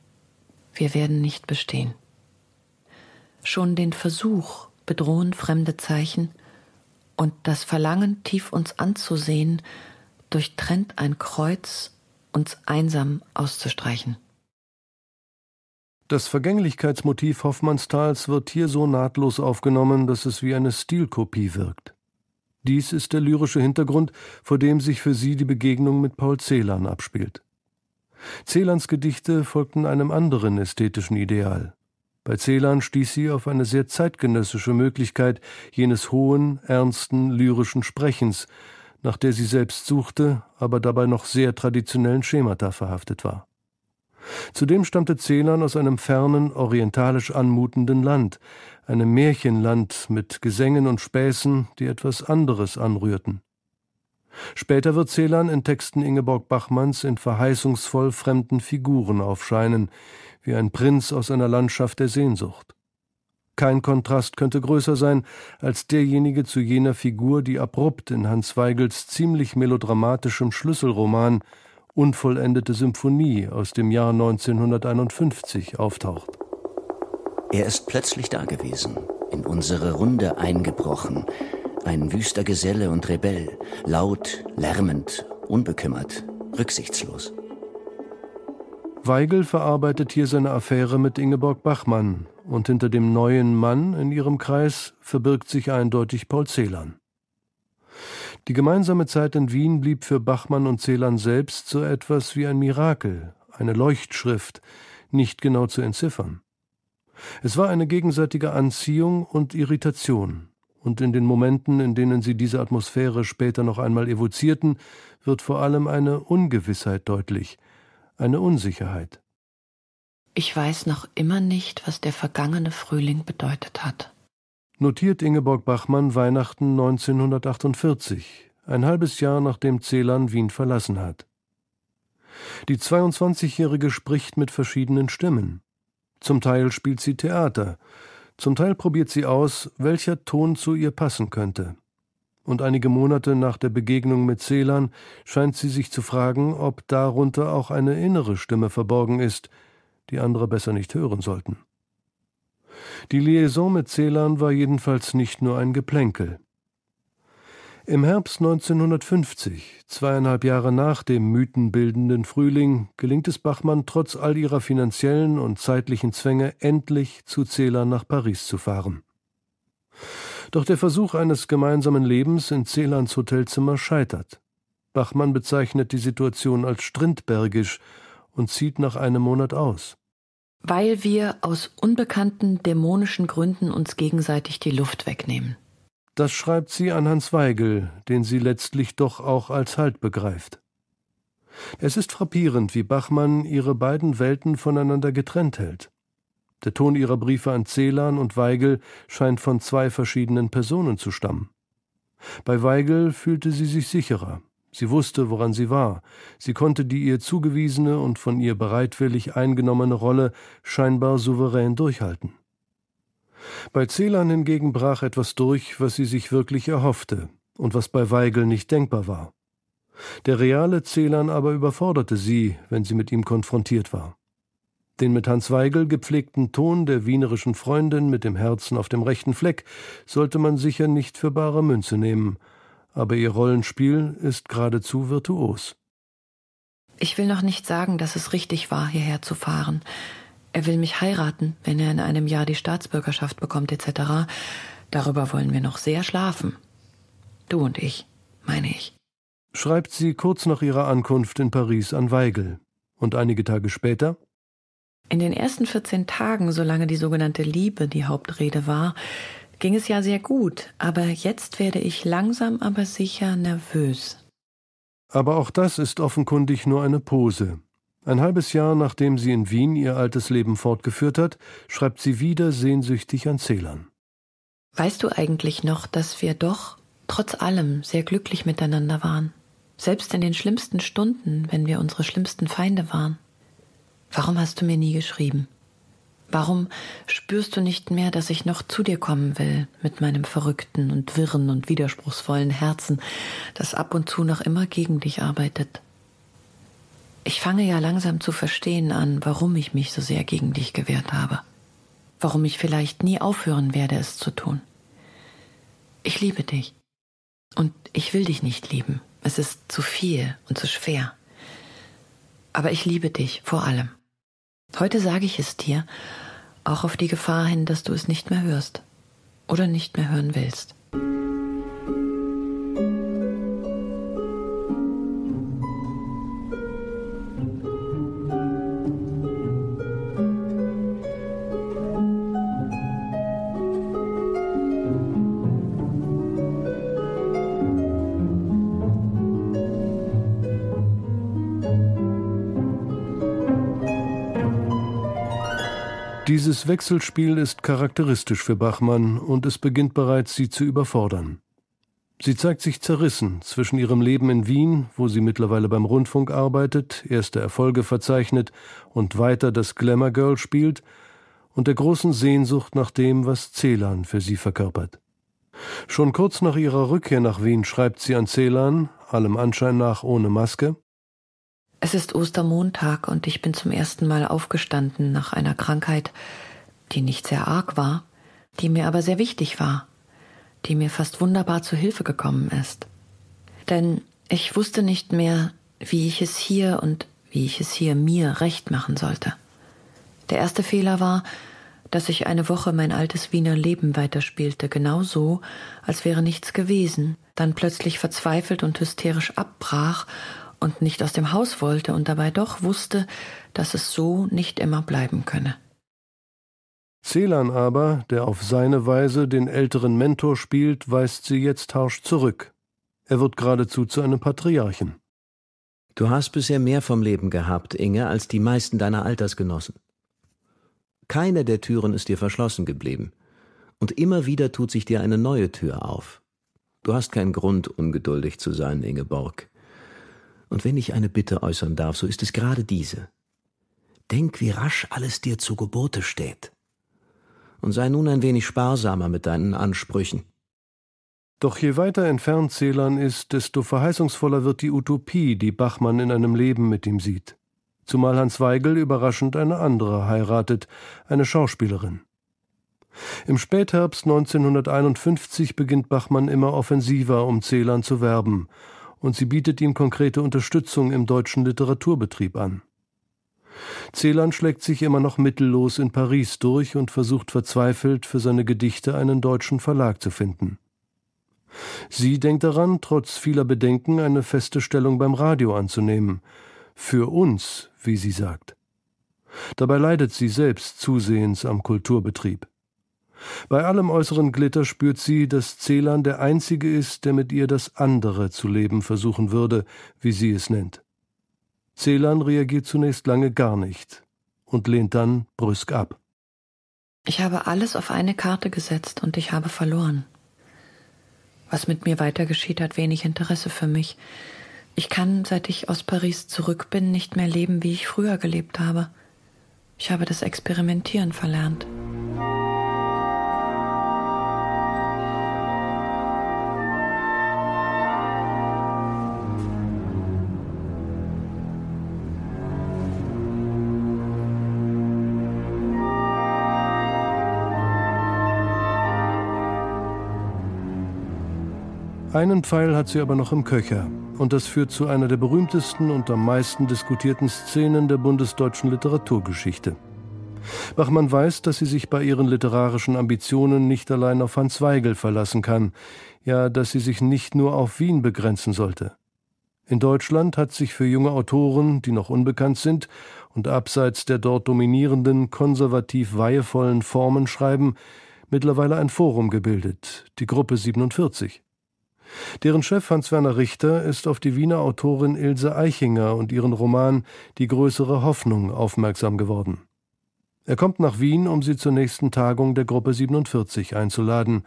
Wir werden nicht bestehen. Schon den Versuch bedrohen fremde Zeichen, und das Verlangen, tief uns anzusehen, durchtrennt ein Kreuz, uns einsam auszustreichen. Das Vergänglichkeitsmotiv Hoffmannsthals wird hier so nahtlos aufgenommen, dass es wie eine Stilkopie wirkt. Dies ist der lyrische Hintergrund, vor dem sich für sie die Begegnung mit Paul Celan abspielt. Celans Gedichte folgten einem anderen ästhetischen Ideal. Bei Celan stieß sie auf eine sehr zeitgenössische Möglichkeit jenes hohen, ernsten, lyrischen Sprechens, nach der sie selbst suchte, aber dabei noch sehr traditionellen Schemata verhaftet war. Zudem stammte Celan aus einem fernen, orientalisch anmutenden Land, einem Märchenland mit Gesängen und Späßen, die etwas anderes anrührten. Später wird Celan in Texten Ingeborg Bachmanns in verheißungsvoll fremden Figuren aufscheinen, wie ein Prinz aus einer Landschaft der Sehnsucht. Kein Kontrast könnte größer sein als derjenige zu jener Figur, die abrupt in Hans Weigels ziemlich melodramatischem Schlüsselroman Unvollendete Symphonie aus dem Jahr 1951 auftaucht. Er ist plötzlich dagewesen, in unsere Runde eingebrochen, ein wüster Geselle und Rebell, laut, lärmend, unbekümmert, rücksichtslos. Weigel verarbeitet hier seine Affäre mit Ingeborg Bachmann und hinter dem neuen Mann in ihrem Kreis verbirgt sich eindeutig Paul Celan. Die gemeinsame Zeit in Wien blieb für Bachmann und Celan selbst so etwas wie ein Mirakel, eine Leuchtschrift, nicht genau zu entziffern. Es war eine gegenseitige Anziehung und Irritation, und in den Momenten, in denen sie diese Atmosphäre später noch einmal evozierten, wird vor allem eine Ungewissheit deutlich, eine Unsicherheit. Ich weiß noch immer nicht, was der vergangene Frühling bedeutet hat. Notiert Ingeborg Bachmann Weihnachten 1948, ein halbes Jahr nachdem Celan Wien verlassen hat. Die 22-Jährige spricht mit verschiedenen Stimmen. Zum Teil spielt sie Theater, zum Teil probiert sie aus, welcher Ton zu ihr passen könnte und einige Monate nach der Begegnung mit Celan scheint sie sich zu fragen, ob darunter auch eine innere Stimme verborgen ist, die andere besser nicht hören sollten. Die Liaison mit Celan war jedenfalls nicht nur ein Geplänkel. Im Herbst 1950, zweieinhalb Jahre nach dem mythenbildenden Frühling, gelingt es Bachmann trotz all ihrer finanziellen und zeitlichen Zwänge endlich zu Celan nach Paris zu fahren. Doch der Versuch eines gemeinsamen Lebens in Celans Hotelzimmer scheitert. Bachmann bezeichnet die Situation als strindbergisch und zieht nach einem Monat aus. Weil wir aus unbekannten dämonischen Gründen uns gegenseitig die Luft wegnehmen. Das schreibt sie an Hans Weigel, den sie letztlich doch auch als Halt begreift. Es ist frappierend, wie Bachmann ihre beiden Welten voneinander getrennt hält. Der Ton ihrer Briefe an Celan und Weigel scheint von zwei verschiedenen Personen zu stammen. Bei Weigel fühlte sie sich sicherer. Sie wusste, woran sie war. Sie konnte die ihr zugewiesene und von ihr bereitwillig eingenommene Rolle scheinbar souverän durchhalten. Bei Celan hingegen brach etwas durch, was sie sich wirklich erhoffte und was bei Weigel nicht denkbar war. Der reale Celan aber überforderte sie, wenn sie mit ihm konfrontiert war. Den mit Hans Weigel gepflegten Ton der wienerischen Freundin mit dem Herzen auf dem rechten Fleck sollte man sicher nicht für bare Münze nehmen, aber ihr Rollenspiel ist geradezu virtuos. Ich will noch nicht sagen, dass es richtig war, hierher zu fahren. Er will mich heiraten, wenn er in einem Jahr die Staatsbürgerschaft bekommt, etc. Darüber wollen wir noch sehr schlafen. Du und ich, meine ich. Schreibt sie kurz nach ihrer Ankunft in Paris an Weigel. Und einige Tage später? In den ersten 14 Tagen, solange die sogenannte Liebe die Hauptrede war, ging es ja sehr gut, aber jetzt werde ich langsam aber sicher nervös. Aber auch das ist offenkundig nur eine Pose. Ein halbes Jahr nachdem sie in Wien ihr altes Leben fortgeführt hat, schreibt sie wieder sehnsüchtig an Celan. Weißt du eigentlich noch, dass wir doch, trotz allem, sehr glücklich miteinander waren? Selbst in den schlimmsten Stunden, wenn wir unsere schlimmsten Feinde waren. Warum hast du mir nie geschrieben? Warum spürst du nicht mehr, dass ich noch zu dir kommen will, mit meinem verrückten und wirren und widerspruchsvollen Herzen, das ab und zu noch immer gegen dich arbeitet? Ich fange ja langsam zu verstehen an, warum ich mich so sehr gegen dich gewehrt habe, warum ich vielleicht nie aufhören werde, es zu tun. Ich liebe dich und ich will dich nicht lieben, es ist zu viel und zu schwer. Aber ich liebe dich vor allem. Heute sage ich es dir, auch auf die Gefahr hin, dass du es nicht mehr hörst oder nicht mehr hören willst. Dieses Wechselspiel ist charakteristisch für Bachmann und es beginnt bereits, sie zu überfordern. Sie zeigt sich zerrissen zwischen ihrem Leben in Wien, wo sie mittlerweile beim Rundfunk arbeitet, erste Erfolge verzeichnet und weiter das Glamour Girl spielt, und der großen Sehnsucht nach dem, was Celan für sie verkörpert. Schon kurz nach ihrer Rückkehr nach Wien schreibt sie an Celan, allem Anschein nach ohne Maske, es ist Ostermontag und ich bin zum ersten Mal aufgestanden nach einer Krankheit, die nicht sehr arg war, die mir aber sehr wichtig war, die mir fast wunderbar zu Hilfe gekommen ist. Denn ich wusste nicht mehr, wie ich es hier und wie ich es hier mir recht machen sollte. Der erste Fehler war, dass ich eine Woche mein altes Wiener Leben weiterspielte, genau so, als wäre nichts gewesen, dann plötzlich verzweifelt und hysterisch abbrach und nicht aus dem Haus wollte und dabei doch wusste, dass es so nicht immer bleiben könne. Celan aber, der auf seine Weise den älteren Mentor spielt, weist sie jetzt harsch zurück. Er wird geradezu zu einem Patriarchen. Du hast bisher mehr vom Leben gehabt, Inge, als die meisten deiner Altersgenossen. Keine der Türen ist dir verschlossen geblieben. Und immer wieder tut sich dir eine neue Tür auf. Du hast keinen Grund, ungeduldig zu sein, Ingeborg. Und wenn ich eine Bitte äußern darf, so ist es gerade diese. Denk, wie rasch alles dir zu Gebote steht. Und sei nun ein wenig sparsamer mit deinen Ansprüchen. Doch je weiter entfernt Celan ist, desto verheißungsvoller wird die Utopie, die Bachmann in einem Leben mit ihm sieht. Zumal Hans Weigel überraschend eine andere heiratet, eine Schauspielerin. Im Spätherbst 1951 beginnt Bachmann immer offensiver, um Celan zu werben, und sie bietet ihm konkrete Unterstützung im deutschen Literaturbetrieb an. Celan schlägt sich immer noch mittellos in Paris durch und versucht verzweifelt, für seine Gedichte einen deutschen Verlag zu finden. Sie denkt daran, trotz vieler Bedenken eine feste Stellung beim Radio anzunehmen. Für uns, wie sie sagt. Dabei leidet sie selbst zusehends am Kulturbetrieb. Bei allem äußeren Glitter spürt sie, dass Celan der Einzige ist, der mit ihr das andere zu leben versuchen würde, wie sie es nennt. Celan reagiert zunächst lange gar nicht und lehnt dann brüsk ab. Ich habe alles auf eine Karte gesetzt und ich habe verloren. Was mit mir weiter geschieht, hat wenig Interesse für mich. Ich kann, seit ich aus Paris zurück bin, nicht mehr leben, wie ich früher gelebt habe. Ich habe das Experimentieren verlernt. Einen Pfeil hat sie aber noch im Köcher. Und das führt zu einer der berühmtesten und am meisten diskutierten Szenen der bundesdeutschen Literaturgeschichte. Bachmann weiß, dass sie sich bei ihren literarischen Ambitionen nicht allein auf Hans Weigel verlassen kann, ja, dass sie sich nicht nur auf Wien begrenzen sollte. In Deutschland hat sich für junge Autoren, die noch unbekannt sind und abseits der dort dominierenden, konservativ weihevollen Formen schreiben, mittlerweile ein Forum gebildet, die Gruppe 47. Deren Chef Hans-Werner Richter ist auf die Wiener Autorin Ilse Eichinger und ihren Roman Die größere Hoffnung aufmerksam geworden. Er kommt nach Wien, um sie zur nächsten Tagung der Gruppe 47 einzuladen.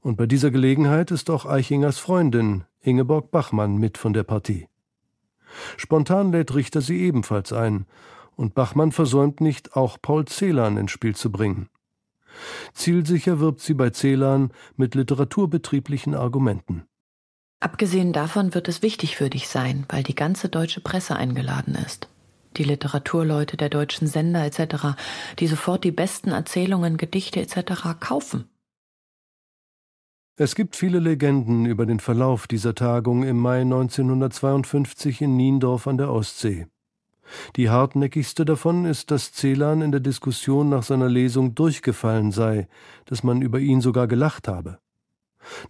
Und bei dieser Gelegenheit ist auch Eichingers Freundin Ingeborg Bachmann mit von der Partie. Spontan lädt Richter sie ebenfalls ein, und Bachmann versäumt nicht, auch Paul Celan ins Spiel zu bringen. Zielsicher wirbt sie bei Celan mit literaturbetrieblichen Argumenten. Abgesehen davon wird es wichtig für dich sein, weil die ganze deutsche Presse eingeladen ist. Die Literaturleute der deutschen Sender etc., die sofort die besten Erzählungen, Gedichte etc. kaufen. Es gibt viele Legenden über den Verlauf dieser Tagung im Mai 1952 in Niendorf an der Ostsee. Die hartnäckigste davon ist, dass Celan in der Diskussion nach seiner Lesung durchgefallen sei, dass man über ihn sogar gelacht habe.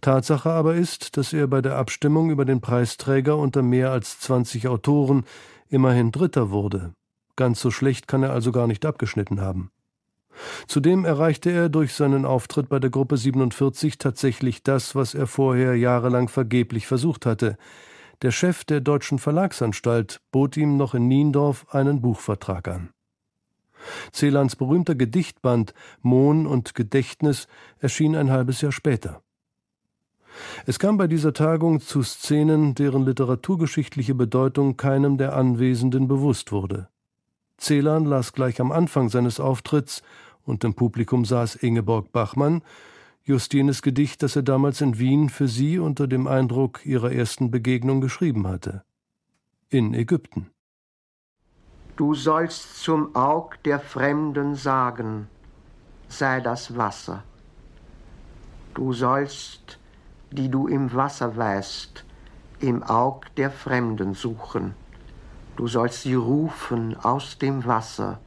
Tatsache aber ist, dass er bei der Abstimmung über den Preisträger unter mehr als 20 Autoren immerhin Dritter wurde. Ganz so schlecht kann er also gar nicht abgeschnitten haben. Zudem erreichte er durch seinen Auftritt bei der Gruppe 47 tatsächlich das, was er vorher jahrelang vergeblich versucht hatte, der Chef der Deutschen Verlagsanstalt bot ihm noch in Niendorf einen Buchvertrag an. Celans berühmter Gedichtband Mohn und Gedächtnis erschien ein halbes Jahr später. Es kam bei dieser Tagung zu Szenen, deren literaturgeschichtliche Bedeutung keinem der Anwesenden bewusst wurde. Celan las gleich am Anfang seines Auftritts, und im Publikum saß Ingeborg Bachmann, Justines Gedicht, das er damals in Wien für sie unter dem Eindruck ihrer ersten Begegnung geschrieben hatte. In Ägypten. Du sollst zum Aug der Fremden sagen, sei das Wasser. Du sollst, die du im Wasser weißt, im Aug der Fremden suchen. Du sollst sie rufen aus dem Wasser.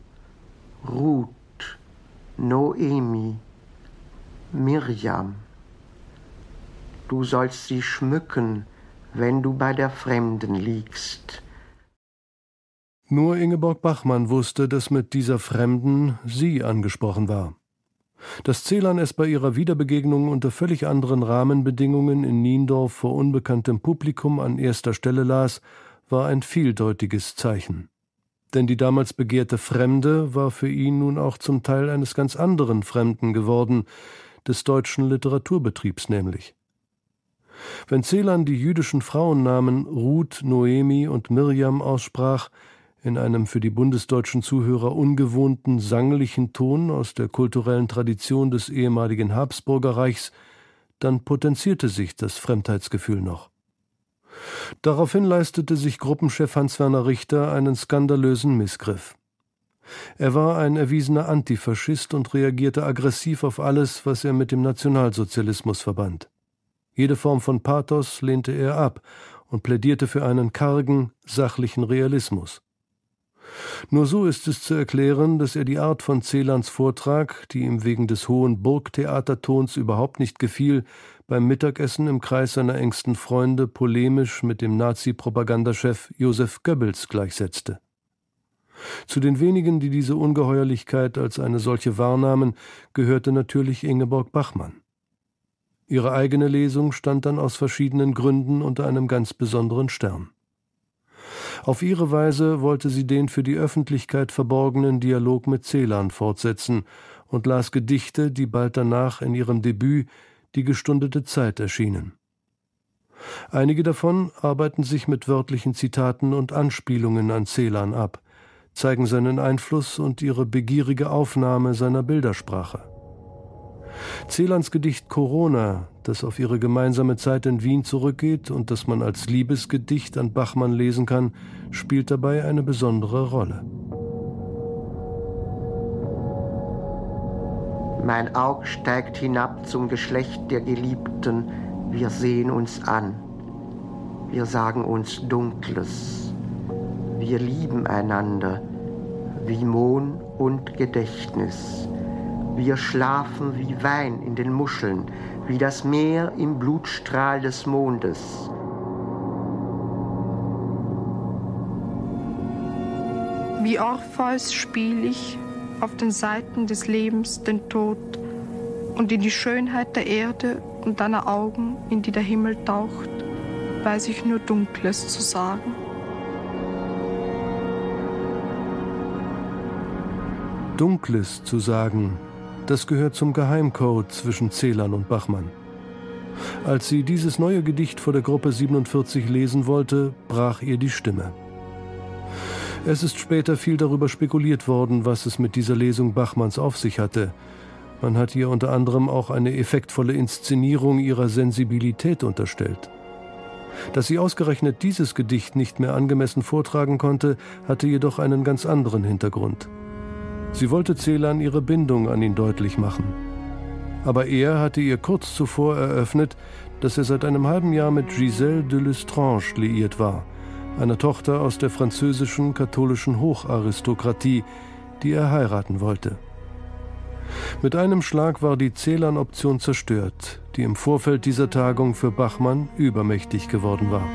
Ruth, Noemi, Mirjam. Du sollst sie schmücken, wenn du bei der Fremden liegst. Nur Ingeborg Bachmann wusste, dass mit dieser Fremden sie angesprochen war. Dass Celan es bei ihrer Wiederbegegnung unter völlig anderen Rahmenbedingungen in Niendorf vor unbekanntem Publikum an erster Stelle las, war ein vieldeutiges Zeichen. Denn die damals begehrte Fremde war für ihn nun auch zum Teil eines ganz anderen Fremden geworden, des deutschen Literaturbetriebs nämlich. Wenn Celan die jüdischen Frauennamen Ruth, Noemi und Mirjam aussprach, in einem für die bundesdeutschen Zuhörer ungewohnten sanglichen Ton aus der kulturellen Tradition des ehemaligen Habsburgerreichs, dann potenzierte sich das Fremdheitsgefühl noch. Daraufhin leistete sich Gruppenchef Hans-Werner Richter einen skandalösen Missgriff. Er war ein erwiesener Antifaschist und reagierte aggressiv auf alles, was er mit dem Nationalsozialismus verband. Jede Form von Pathos lehnte er ab und plädierte für einen kargen, sachlichen Realismus. Nur so ist es zu erklären, dass er die Art von Celans Vortrag, die ihm wegen des hohen Burgtheatertons überhaupt nicht gefiel, beim Mittagessen im Kreis seiner engsten Freunde polemisch mit dem Nazi-Propagandachef Josef Goebbels gleichsetzte. Zu den wenigen, die diese Ungeheuerlichkeit als eine solche wahrnahmen, gehörte natürlich Ingeborg Bachmann. Ihre eigene Lesung stand dann aus verschiedenen Gründen unter einem ganz besonderen Stern. Auf ihre Weise wollte sie den für die Öffentlichkeit verborgenen Dialog mit Celan fortsetzen und las Gedichte, die bald danach in ihrem Debüt Die gestundete Zeit erschienen. Einige davon arbeiten sich mit wörtlichen Zitaten und Anspielungen an Celan ab, zeigen seinen Einfluss und ihre begierige Aufnahme seiner Bildersprache. Celans Gedicht Corona, das auf ihre gemeinsame Zeit in Wien zurückgeht und das man als Liebesgedicht an Bachmann lesen kann, spielt dabei eine besondere Rolle. Mein Aug steigt hinab zum Geschlecht der Geliebten, wir sehen uns an, wir sagen uns Dunkles, wir lieben einander wie Mohn und Gedächtnis wir schlafen wie Wein in den Muscheln, wie das Meer im Blutstrahl des Mondes. Wie Orpheus spiel ich auf den Seiten des Lebens den Tod und in die Schönheit der Erde und deiner Augen, in die der Himmel taucht, weiß ich nur Dunkles zu sagen. Dunkles zu sagen, das gehört zum Geheimcode zwischen Celan und Bachmann. Als sie dieses neue Gedicht vor der Gruppe 47 lesen wollte, brach ihr die Stimme. Es ist später viel darüber spekuliert worden, was es mit dieser Lesung Bachmanns auf sich hatte. Man hat ihr unter anderem auch eine effektvolle Inszenierung ihrer Sensibilität unterstellt. Dass sie ausgerechnet dieses Gedicht nicht mehr angemessen vortragen konnte, hatte jedoch einen ganz anderen Hintergrund. Sie wollte Celan ihre Bindung an ihn deutlich machen. Aber er hatte ihr kurz zuvor eröffnet, dass er seit einem halben Jahr mit Giselle de Lestrange liiert war, einer Tochter aus der französischen katholischen Hocharistokratie, die er heiraten wollte. Mit einem Schlag war die Celan-Option zerstört, die im Vorfeld dieser Tagung für Bachmann übermächtig geworden war.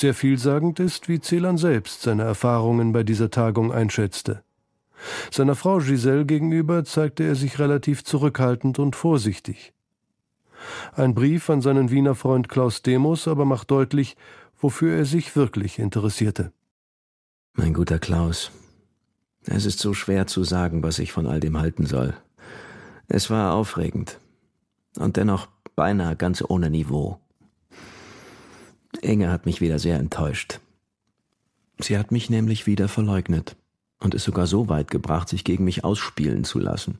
Sehr vielsagend ist, wie Celan selbst seine Erfahrungen bei dieser Tagung einschätzte. Seiner Frau Giselle gegenüber zeigte er sich relativ zurückhaltend und vorsichtig. Ein Brief an seinen Wiener Freund Klaus Demos aber macht deutlich, wofür er sich wirklich interessierte. Mein guter Klaus, es ist so schwer zu sagen, was ich von all dem halten soll. Es war aufregend und dennoch beinahe ganz ohne Niveau. Inge hat mich wieder sehr enttäuscht. Sie hat mich nämlich wieder verleugnet und es sogar so weit gebracht, sich gegen mich ausspielen zu lassen.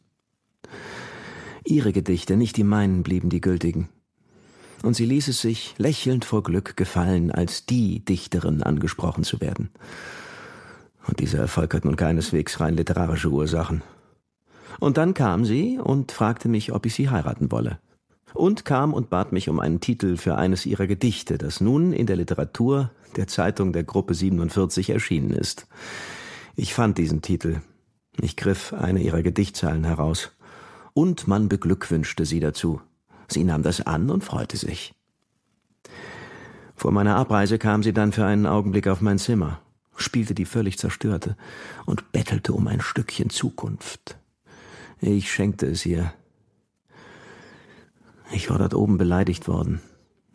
Ihre Gedichte, nicht die meinen, blieben die gültigen. Und sie ließ es sich lächelnd vor Glück gefallen, als die Dichterin angesprochen zu werden. Und dieser Erfolg hat nun keineswegs rein literarische Ursachen. Und dann kam sie und fragte mich, ob ich sie heiraten wolle und kam und bat mich um einen Titel für eines ihrer Gedichte, das nun in der Literatur der Zeitung der Gruppe 47 erschienen ist. Ich fand diesen Titel. Ich griff eine ihrer Gedichtzeilen heraus. Und man beglückwünschte sie dazu. Sie nahm das an und freute sich. Vor meiner Abreise kam sie dann für einen Augenblick auf mein Zimmer, spielte die völlig zerstörte und bettelte um ein Stückchen Zukunft. Ich schenkte es ihr, ich war dort oben beleidigt worden.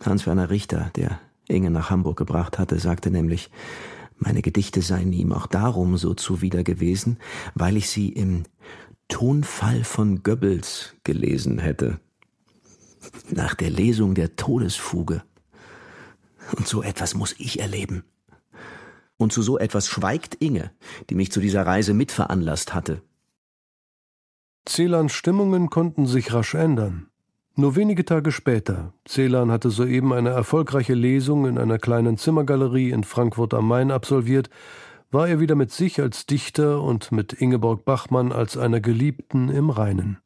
Hans-Werner Richter, der Inge nach Hamburg gebracht hatte, sagte nämlich, meine Gedichte seien ihm auch darum so zuwider gewesen, weil ich sie im Tonfall von Goebbels gelesen hätte. Nach der Lesung der Todesfuge. Und so etwas muss ich erleben. Und zu so etwas schweigt Inge, die mich zu dieser Reise mitveranlasst hatte. Celans Stimmungen konnten sich rasch ändern. Nur wenige Tage später, Celan hatte soeben eine erfolgreiche Lesung in einer kleinen Zimmergalerie in Frankfurt am Main absolviert, war er wieder mit sich als Dichter und mit Ingeborg Bachmann als einer Geliebten im Reinen.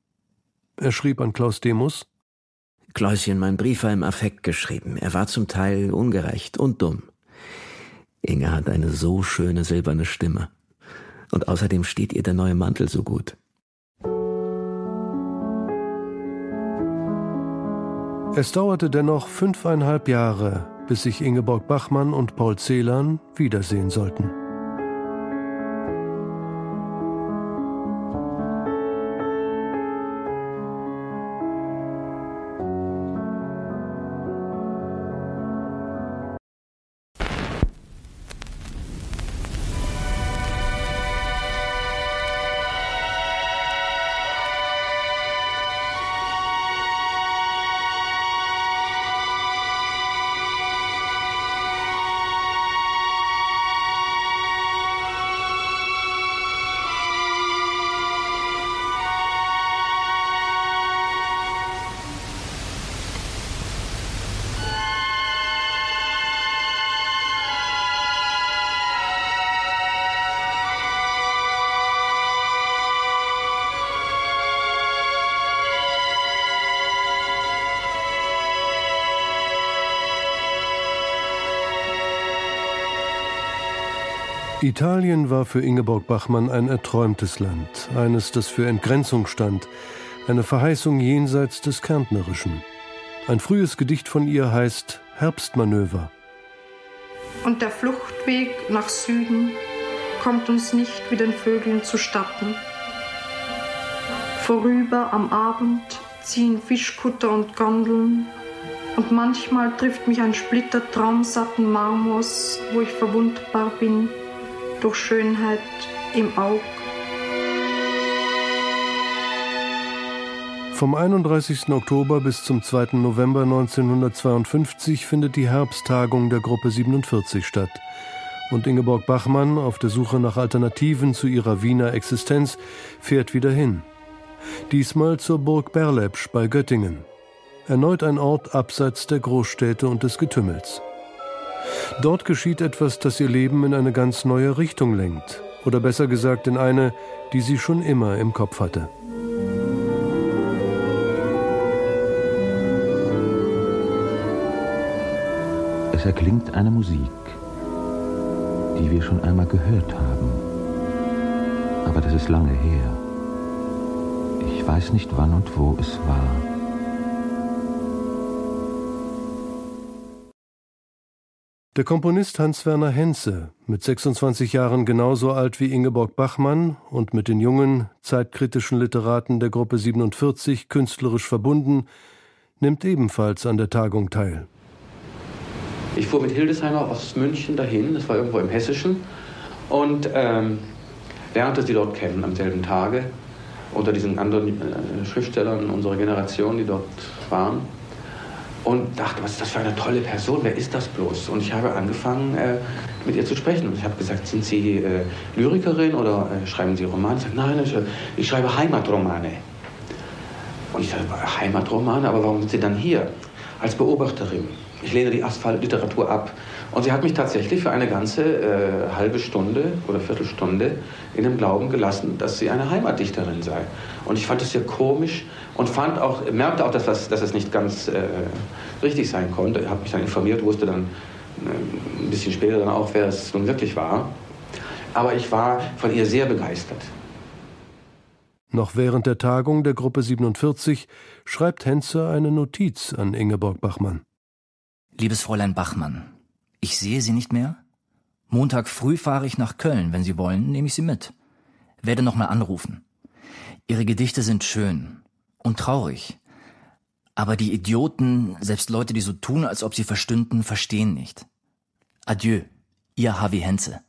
Er schrieb an Klaus Demus Klauschen, mein Brief war im Affekt geschrieben. Er war zum Teil ungerecht und dumm. Inge hat eine so schöne silberne Stimme. Und außerdem steht ihr der neue Mantel so gut. Es dauerte dennoch fünfeinhalb Jahre, bis sich Ingeborg Bachmann und Paul Celan wiedersehen sollten. Italien war für Ingeborg Bachmann ein erträumtes Land, eines, das für Entgrenzung stand, eine Verheißung jenseits des Kärntnerischen. Ein frühes Gedicht von ihr heißt Herbstmanöver. Und der Fluchtweg nach Süden kommt uns nicht wie den Vögeln zustatten. Vorüber am Abend ziehen Fischkutter und Gondeln und manchmal trifft mich ein Splitter traumsatten Marmors, wo ich verwundbar bin durch Schönheit im Auge. Vom 31. Oktober bis zum 2. November 1952 findet die Herbsttagung der Gruppe 47 statt. Und Ingeborg Bachmann, auf der Suche nach Alternativen zu ihrer Wiener Existenz, fährt wieder hin. Diesmal zur Burg Berlepsch bei Göttingen. Erneut ein Ort abseits der Großstädte und des Getümmels. Dort geschieht etwas, das ihr Leben in eine ganz neue Richtung lenkt. Oder besser gesagt in eine, die sie schon immer im Kopf hatte. Es erklingt eine Musik, die wir schon einmal gehört haben. Aber das ist lange her. Ich weiß nicht wann und wo es war. Der Komponist Hans-Werner Henze, mit 26 Jahren genauso alt wie Ingeborg Bachmann und mit den jungen, zeitkritischen Literaten der Gruppe 47 künstlerisch verbunden, nimmt ebenfalls an der Tagung teil. Ich fuhr mit Hildesheimer aus München dahin, das war irgendwo im Hessischen, und ähm, lernte sie dort kennen am selben Tage, unter diesen anderen äh, Schriftstellern unserer Generation, die dort waren und dachte, was ist das für eine tolle Person, wer ist das bloß? Und ich habe angefangen, äh, mit ihr zu sprechen. Und ich habe gesagt, sind Sie äh, Lyrikerin oder äh, schreiben Sie Romane? Sagt, nein, ich, ich schreibe Heimatromane. Und ich sagte, Heimatromane, aber warum sind Sie dann hier? Als Beobachterin. Ich lehne die Asphaltliteratur ab. Und sie hat mich tatsächlich für eine ganze äh, halbe Stunde oder Viertelstunde in dem Glauben gelassen, dass sie eine Heimatdichterin sei. Und ich fand es sehr komisch und fand auch, merkte auch, dass, das, dass es nicht ganz äh, richtig sein konnte. Ich habe mich dann informiert, wusste dann äh, ein bisschen später dann auch, wer es nun wirklich war. Aber ich war von ihr sehr begeistert. Noch während der Tagung der Gruppe 47 schreibt Henze eine Notiz an Ingeborg Bachmann. Liebes Fräulein Bachmann, ich sehe Sie nicht mehr? Montag früh fahre ich nach Köln. Wenn Sie wollen, nehme ich Sie mit. Werde nochmal anrufen. Ihre Gedichte sind schön und traurig. Aber die Idioten, selbst Leute, die so tun, als ob sie verstünden, verstehen nicht. Adieu, Ihr Harvey Henze.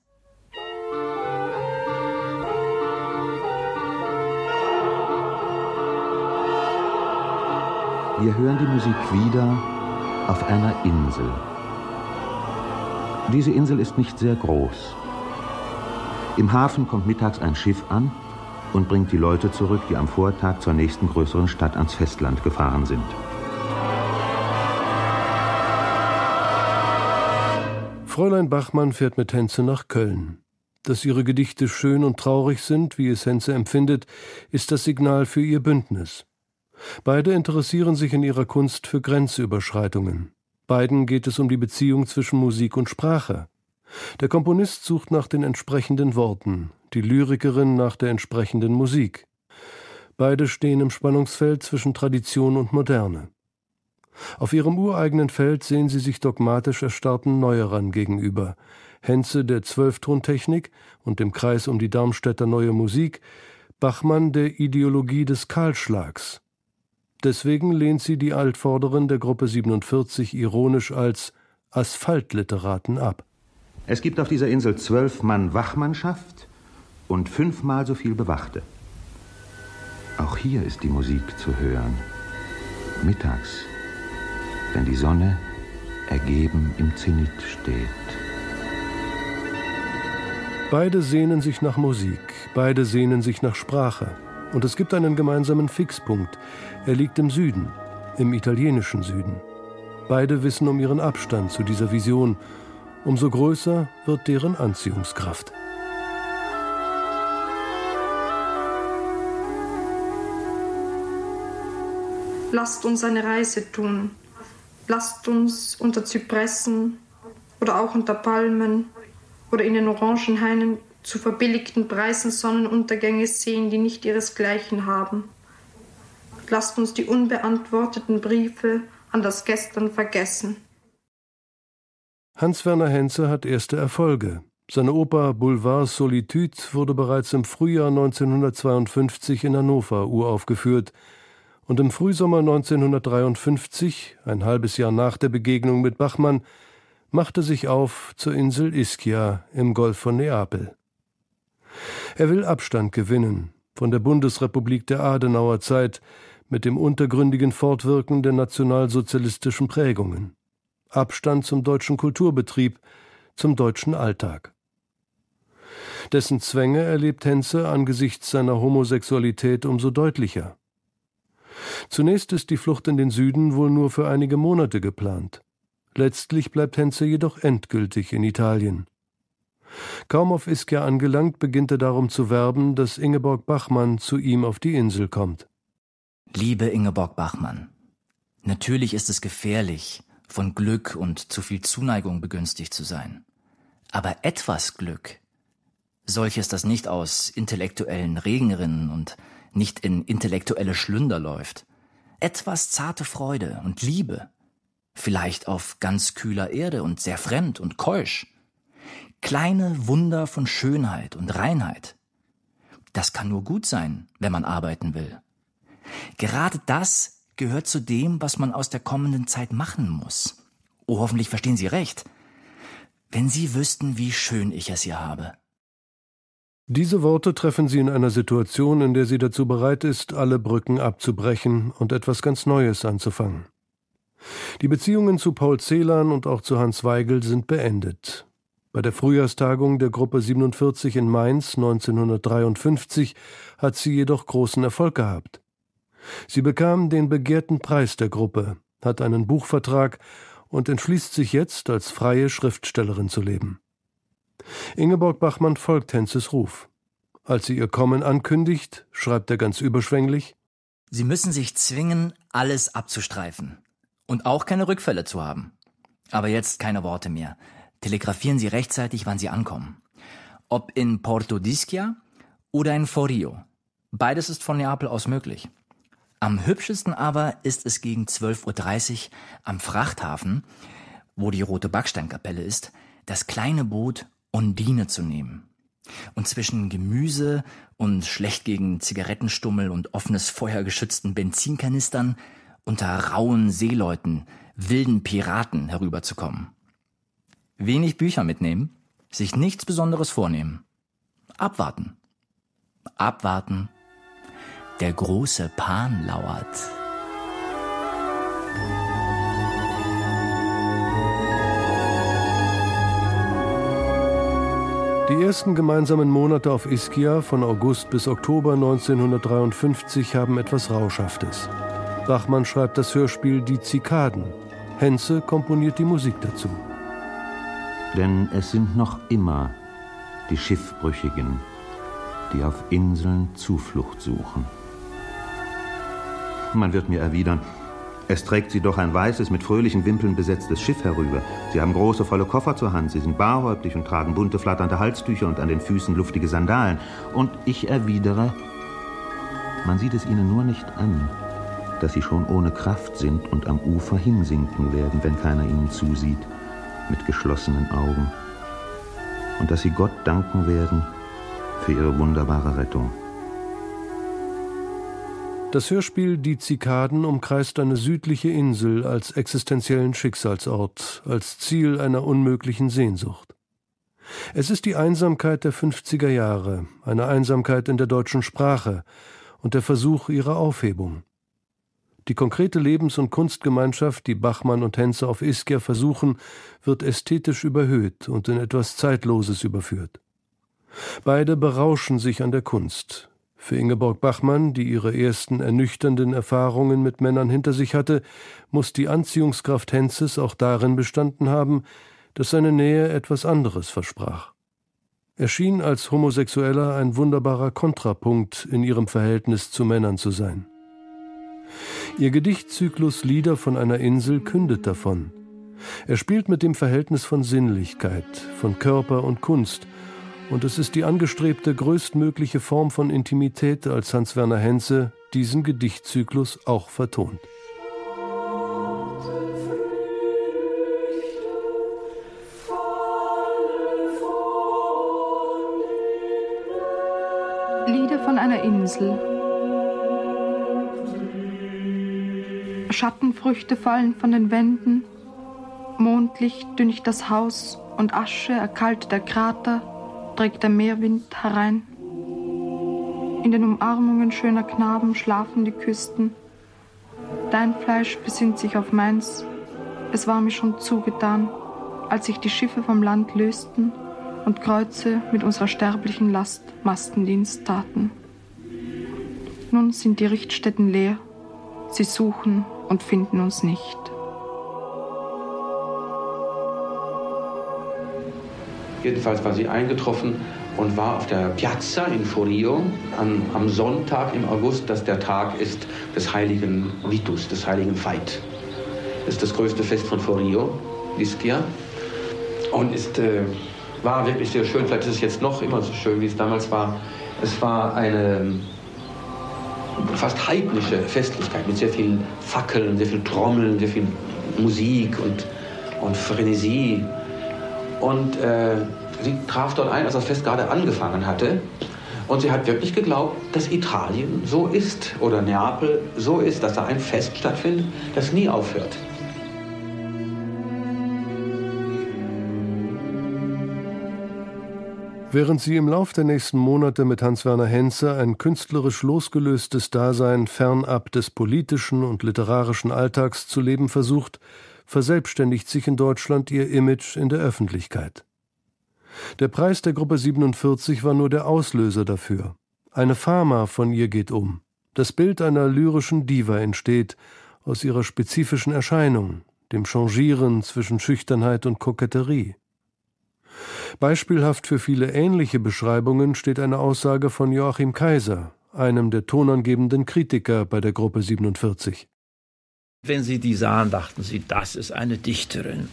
Wir hören die Musik wieder auf einer Insel. Diese Insel ist nicht sehr groß. Im Hafen kommt mittags ein Schiff an und bringt die Leute zurück, die am Vortag zur nächsten größeren Stadt ans Festland gefahren sind. Fräulein Bachmann fährt mit Henze nach Köln. Dass ihre Gedichte schön und traurig sind, wie es Henze empfindet, ist das Signal für ihr Bündnis. Beide interessieren sich in ihrer Kunst für Grenzüberschreitungen. Beiden geht es um die Beziehung zwischen Musik und Sprache. Der Komponist sucht nach den entsprechenden Worten, die Lyrikerin nach der entsprechenden Musik. Beide stehen im Spannungsfeld zwischen Tradition und Moderne. Auf ihrem ureigenen Feld sehen sie sich dogmatisch erstarrten Neuerern gegenüber. Henze der Zwölftontechnik und dem Kreis um die Darmstädter Neue Musik, Bachmann der Ideologie des Kahlschlags. Deswegen lehnt sie die Altvorderen der Gruppe 47 ironisch als Asphaltliteraten ab. Es gibt auf dieser Insel zwölf Mann Wachmannschaft und fünfmal so viel Bewachte. Auch hier ist die Musik zu hören. Mittags, wenn die Sonne ergeben im Zenit steht. Beide sehnen sich nach Musik, beide sehnen sich nach Sprache. Und es gibt einen gemeinsamen Fixpunkt. Er liegt im Süden, im italienischen Süden. Beide wissen um ihren Abstand zu dieser Vision. Umso größer wird deren Anziehungskraft. Lasst uns eine Reise tun. Lasst uns unter Zypressen oder auch unter Palmen oder in den Orangenhainen zu verbilligten Preisen Sonnenuntergänge sehen, die nicht ihresgleichen haben. Lasst uns die unbeantworteten Briefe an das Gestern vergessen. Hans-Werner Henze hat erste Erfolge. Seine Oper Boulevard Solitude wurde bereits im Frühjahr 1952 in Hannover uraufgeführt und im Frühsommer 1953, ein halbes Jahr nach der Begegnung mit Bachmann, machte sich auf zur Insel Ischia im Golf von Neapel. Er will Abstand gewinnen von der Bundesrepublik der Adenauerzeit mit dem untergründigen Fortwirken der nationalsozialistischen Prägungen. Abstand zum deutschen Kulturbetrieb, zum deutschen Alltag. Dessen Zwänge erlebt Henze angesichts seiner Homosexualität umso deutlicher. Zunächst ist die Flucht in den Süden wohl nur für einige Monate geplant. Letztlich bleibt Henze jedoch endgültig in Italien. Kaum auf Ischia angelangt, beginnt er darum zu werben, dass Ingeborg Bachmann zu ihm auf die Insel kommt. Liebe Ingeborg Bachmann, natürlich ist es gefährlich, von Glück und zu viel Zuneigung begünstigt zu sein. Aber etwas Glück, solches, das nicht aus intellektuellen Regenrinnen und nicht in intellektuelle Schlünder läuft, etwas zarte Freude und Liebe, vielleicht auf ganz kühler Erde und sehr fremd und keusch, kleine Wunder von Schönheit und Reinheit. Das kann nur gut sein, wenn man arbeiten will. Gerade das gehört zu dem, was man aus der kommenden Zeit machen muss. Oh, hoffentlich verstehen Sie recht. Wenn Sie wüssten, wie schön ich es hier habe. Diese Worte treffen sie in einer Situation, in der sie dazu bereit ist, alle Brücken abzubrechen und etwas ganz Neues anzufangen. Die Beziehungen zu Paul Celan und auch zu Hans Weigel sind beendet. Bei der Frühjahrstagung der Gruppe 47 in Mainz 1953 hat sie jedoch großen Erfolg gehabt. Sie bekam den begehrten Preis der Gruppe, hat einen Buchvertrag und entschließt sich jetzt, als freie Schriftstellerin zu leben. Ingeborg Bachmann folgt Henzes Ruf. Als sie ihr Kommen ankündigt, schreibt er ganz überschwänglich Sie müssen sich zwingen, alles abzustreifen und auch keine Rückfälle zu haben. Aber jetzt keine Worte mehr. Telegrafieren Sie rechtzeitig, wann Sie ankommen. Ob in Porto d'Ischia oder in Forio. Beides ist von Neapel aus möglich. Am hübschesten aber ist es gegen 12.30 Uhr am Frachthafen, wo die rote Backsteinkapelle ist, das kleine Boot Ondine zu nehmen. Und zwischen Gemüse und schlecht gegen Zigarettenstummel und offenes Feuer geschützten Benzinkanistern unter rauen Seeleuten, wilden Piraten herüberzukommen. Wenig Bücher mitnehmen, sich nichts Besonderes vornehmen. Abwarten. Abwarten. Der große Pan lauert. Die ersten gemeinsamen Monate auf Ischia von August bis Oktober 1953 haben etwas Rauschhaftes. Bachmann schreibt das Hörspiel Die Zikaden. Henze komponiert die Musik dazu. Denn es sind noch immer die Schiffbrüchigen, die auf Inseln Zuflucht suchen. Man wird mir erwidern, es trägt sie doch ein weißes, mit fröhlichen Wimpeln besetztes Schiff herüber. Sie haben große, volle Koffer zur Hand, sie sind barhäuptig und tragen bunte, flatternde Halstücher und an den Füßen luftige Sandalen. Und ich erwidere, man sieht es ihnen nur nicht an, dass sie schon ohne Kraft sind und am Ufer hinsinken werden, wenn keiner ihnen zusieht, mit geschlossenen Augen. Und dass sie Gott danken werden für ihre wunderbare Rettung. Das Hörspiel Die Zikaden umkreist eine südliche Insel als existenziellen Schicksalsort, als Ziel einer unmöglichen Sehnsucht. Es ist die Einsamkeit der 50er Jahre, eine Einsamkeit in der deutschen Sprache und der Versuch ihrer Aufhebung. Die konkrete Lebens- und Kunstgemeinschaft, die Bachmann und Henze auf Ischia versuchen, wird ästhetisch überhöht und in etwas Zeitloses überführt. Beide berauschen sich an der Kunst, für Ingeborg Bachmann, die ihre ersten ernüchternden Erfahrungen mit Männern hinter sich hatte, muss die Anziehungskraft Henzes auch darin bestanden haben, dass seine Nähe etwas anderes versprach. Er schien als Homosexueller ein wunderbarer Kontrapunkt in ihrem Verhältnis zu Männern zu sein. Ihr Gedichtzyklus Lieder von einer Insel kündet davon. Er spielt mit dem Verhältnis von Sinnlichkeit, von Körper und Kunst, und es ist die angestrebte größtmögliche Form von Intimität, als Hans Werner Henze diesen Gedichtzyklus auch vertont. Lieder von einer Insel. Schattenfrüchte fallen von den Wänden, Mondlicht düncht das Haus und Asche erkaltet der Krater, trägt der Meerwind herein. In den Umarmungen schöner Knaben schlafen die Küsten. Dein Fleisch besinnt sich auf meins. Es war mir schon zugetan, als sich die Schiffe vom Land lösten und Kreuze mit unserer sterblichen Last Mastendienst taten. Nun sind die Richtstätten leer. Sie suchen und finden uns nicht. Jedenfalls war sie eingetroffen und war auf der Piazza in Forio am, am Sonntag im August, das der Tag ist des heiligen Vitus, des heiligen Veit. Ist das größte Fest von Forio, Ischia. Und ist, äh, war wirklich sehr schön. Vielleicht ist es jetzt noch immer so schön, wie es damals war. Es war eine fast heidnische Festlichkeit mit sehr vielen Fackeln, sehr viel Trommeln, sehr viel Musik und, und Frenesie. Und äh, sie traf dort ein, als das Fest gerade angefangen hatte. Und sie hat wirklich geglaubt, dass Italien so ist oder Neapel so ist, dass da ein Fest stattfindet, das nie aufhört. Während sie im Lauf der nächsten Monate mit Hans-Werner Henze ein künstlerisch losgelöstes Dasein fernab des politischen und literarischen Alltags zu leben versucht, verselbstständigt sich in Deutschland ihr Image in der Öffentlichkeit. Der Preis der Gruppe 47 war nur der Auslöser dafür. Eine Pharma von ihr geht um. Das Bild einer lyrischen Diva entsteht aus ihrer spezifischen Erscheinung, dem Changieren zwischen Schüchternheit und Koketterie. Beispielhaft für viele ähnliche Beschreibungen steht eine Aussage von Joachim Kaiser, einem der tonangebenden Kritiker bei der Gruppe 47. Wenn Sie die sahen, dachten Sie, das ist eine Dichterin.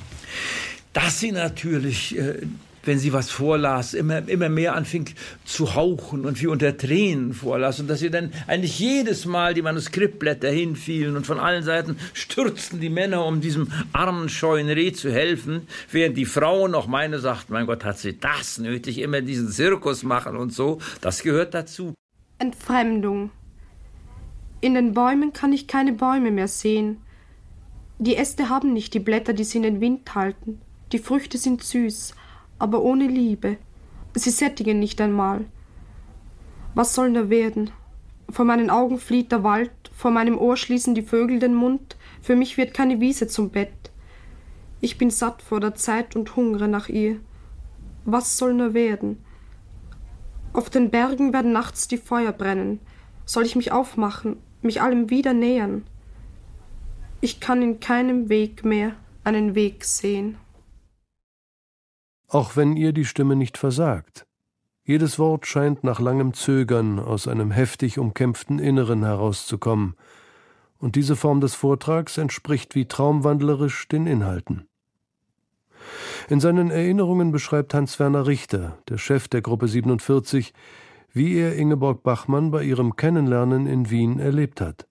Dass sie natürlich, äh, wenn sie was vorlas, immer, immer mehr anfing zu hauchen und wie unter Tränen vorlas und dass sie dann eigentlich jedes Mal die Manuskriptblätter hinfielen und von allen Seiten stürzten die Männer, um diesem armen, scheuen Reh zu helfen, während die Frauen auch meine sagten, mein Gott, hat sie das nötig, immer diesen Zirkus machen und so. Das gehört dazu. Entfremdung. In den Bäumen kann ich keine Bäume mehr sehen. Die Äste haben nicht die Blätter, die sie in den Wind halten. Die Früchte sind süß, aber ohne Liebe. Sie sättigen nicht einmal. Was soll nur werden? Vor meinen Augen flieht der Wald, vor meinem Ohr schließen die Vögel den Mund, für mich wird keine Wiese zum Bett. Ich bin satt vor der Zeit und hungre nach ihr. Was soll nur werden? Auf den Bergen werden nachts die Feuer brennen. Soll ich mich aufmachen, mich allem wieder nähern? Ich kann in keinem Weg mehr einen Weg sehen. Auch wenn ihr die Stimme nicht versagt. Jedes Wort scheint nach langem Zögern aus einem heftig umkämpften Inneren herauszukommen, und diese Form des Vortrags entspricht wie traumwandlerisch den Inhalten. In seinen Erinnerungen beschreibt Hans-Werner Richter, der Chef der Gruppe 47, wie er Ingeborg Bachmann bei ihrem Kennenlernen in Wien erlebt hat.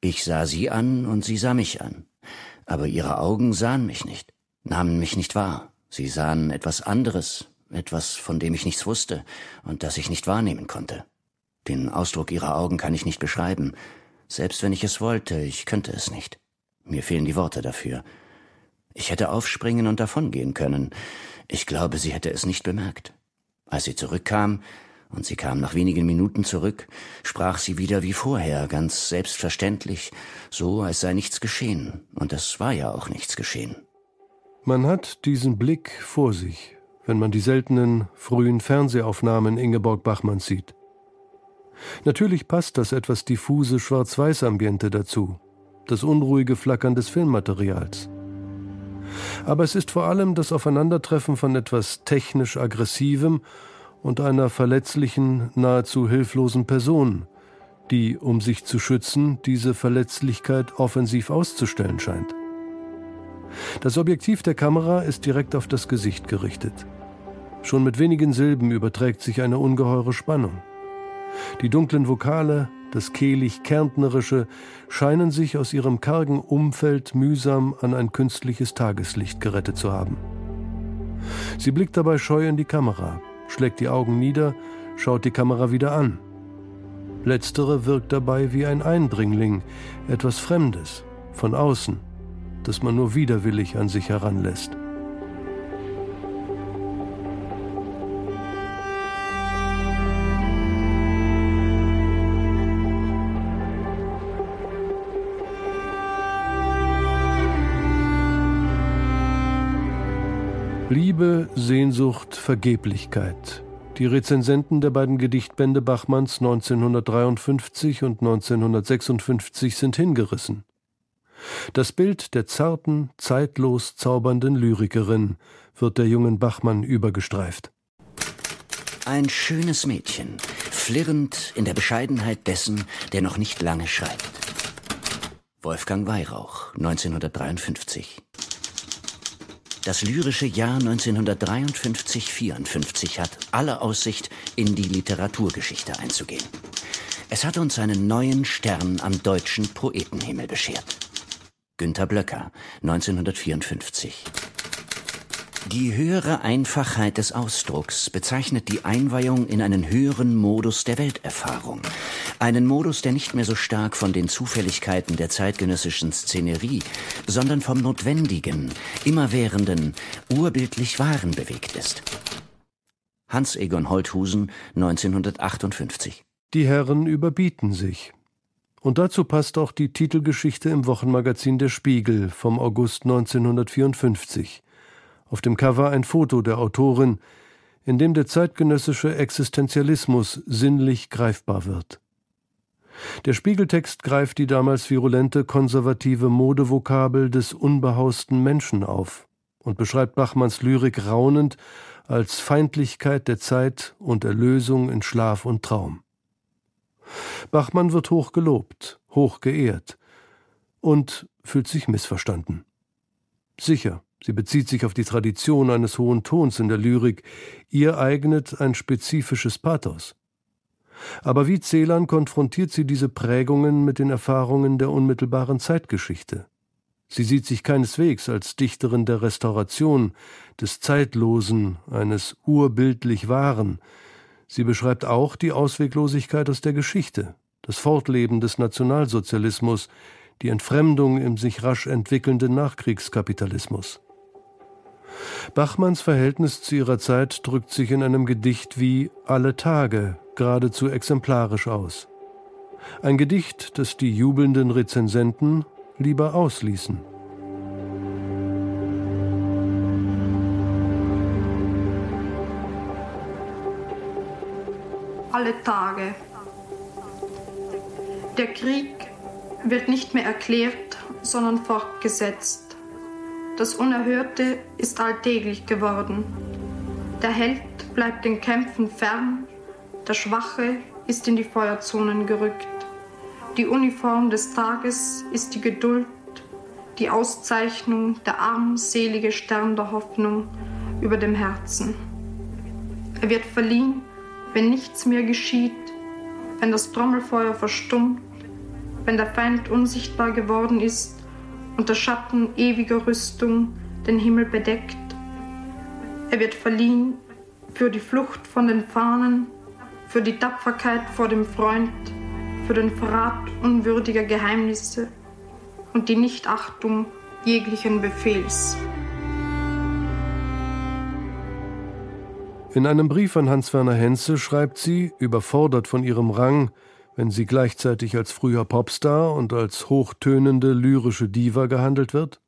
Ich sah sie an und sie sah mich an, aber ihre Augen sahen mich nicht, nahmen mich nicht wahr. Sie sahen etwas anderes, etwas, von dem ich nichts wusste und das ich nicht wahrnehmen konnte. Den Ausdruck ihrer Augen kann ich nicht beschreiben, selbst wenn ich es wollte, ich könnte es nicht. Mir fehlen die Worte dafür. Ich hätte aufspringen und davongehen können. Ich glaube, sie hätte es nicht bemerkt. Als sie zurückkam, und sie kam nach wenigen Minuten zurück, sprach sie wieder wie vorher, ganz selbstverständlich, so als sei nichts geschehen, und es war ja auch nichts geschehen. Man hat diesen Blick vor sich, wenn man die seltenen frühen Fernsehaufnahmen Ingeborg Bachmanns sieht. Natürlich passt das etwas diffuse Schwarz-Weiß-Ambiente dazu, das unruhige Flackern des Filmmaterials. Aber es ist vor allem das Aufeinandertreffen von etwas technisch Aggressivem und einer verletzlichen, nahezu hilflosen Person, die, um sich zu schützen, diese Verletzlichkeit offensiv auszustellen scheint. Das Objektiv der Kamera ist direkt auf das Gesicht gerichtet. Schon mit wenigen Silben überträgt sich eine ungeheure Spannung. Die dunklen Vokale, das kehlig-kärntnerische, scheinen sich aus ihrem kargen Umfeld mühsam an ein künstliches Tageslicht gerettet zu haben. Sie blickt dabei scheu in die Kamera, schlägt die Augen nieder, schaut die Kamera wieder an. Letztere wirkt dabei wie ein Eindringling, etwas Fremdes, von außen, das man nur widerwillig an sich heranlässt. Liebe, Sehnsucht, Vergeblichkeit. Die Rezensenten der beiden Gedichtbände Bachmanns 1953 und 1956 sind hingerissen. Das Bild der zarten, zeitlos zaubernden Lyrikerin wird der jungen Bachmann übergestreift. Ein schönes Mädchen, flirrend in der Bescheidenheit dessen, der noch nicht lange schreibt. Wolfgang Weihrauch, 1953. Das lyrische Jahr 1953-54 hat alle Aussicht, in die Literaturgeschichte einzugehen. Es hat uns einen neuen Stern am deutschen Poetenhimmel beschert. Günter Blöcker, 1954. Die höhere Einfachheit des Ausdrucks bezeichnet die Einweihung in einen höheren Modus der Welterfahrung. Einen Modus, der nicht mehr so stark von den Zufälligkeiten der zeitgenössischen Szenerie, sondern vom Notwendigen, immerwährenden, urbildlich Wahren bewegt ist. Hans Egon Holthusen, 1958. Die Herren überbieten sich. Und dazu passt auch die Titelgeschichte im Wochenmagazin Der Spiegel vom August 1954. Auf dem Cover ein Foto der Autorin, in dem der zeitgenössische Existenzialismus sinnlich greifbar wird. Der Spiegeltext greift die damals virulente konservative Modevokabel des unbehausten Menschen auf und beschreibt Bachmanns Lyrik raunend als Feindlichkeit der Zeit und Erlösung in Schlaf und Traum. Bachmann wird hoch gelobt, hoch geehrt und fühlt sich missverstanden. Sicher, sie bezieht sich auf die Tradition eines hohen Tons in der Lyrik, ihr eignet ein spezifisches Pathos. Aber wie Celan konfrontiert sie diese Prägungen mit den Erfahrungen der unmittelbaren Zeitgeschichte. Sie sieht sich keineswegs als Dichterin der Restauration, des Zeitlosen, eines urbildlich Wahren. Sie beschreibt auch die Ausweglosigkeit aus der Geschichte, das Fortleben des Nationalsozialismus, die Entfremdung im sich rasch entwickelnden Nachkriegskapitalismus. Bachmanns Verhältnis zu ihrer Zeit drückt sich in einem Gedicht wie Alle Tage geradezu exemplarisch aus. Ein Gedicht, das die jubelnden Rezensenten lieber ausließen. alle Tage. Der Krieg wird nicht mehr erklärt, sondern fortgesetzt. Das Unerhörte ist alltäglich geworden. Der Held bleibt den Kämpfen fern, der Schwache ist in die Feuerzonen gerückt. Die Uniform des Tages ist die Geduld, die Auszeichnung, der armselige Stern der Hoffnung über dem Herzen. Er wird verliehen, wenn nichts mehr geschieht, wenn das Trommelfeuer verstummt, wenn der Feind unsichtbar geworden ist und der Schatten ewiger Rüstung den Himmel bedeckt. Er wird verliehen für die Flucht von den Fahnen, für die Tapferkeit vor dem Freund, für den Verrat unwürdiger Geheimnisse und die Nichtachtung jeglichen Befehls. In einem Brief an Hans-Werner Henze schreibt sie, überfordert von ihrem Rang, wenn sie gleichzeitig als früher Popstar und als hochtönende lyrische Diva gehandelt wird?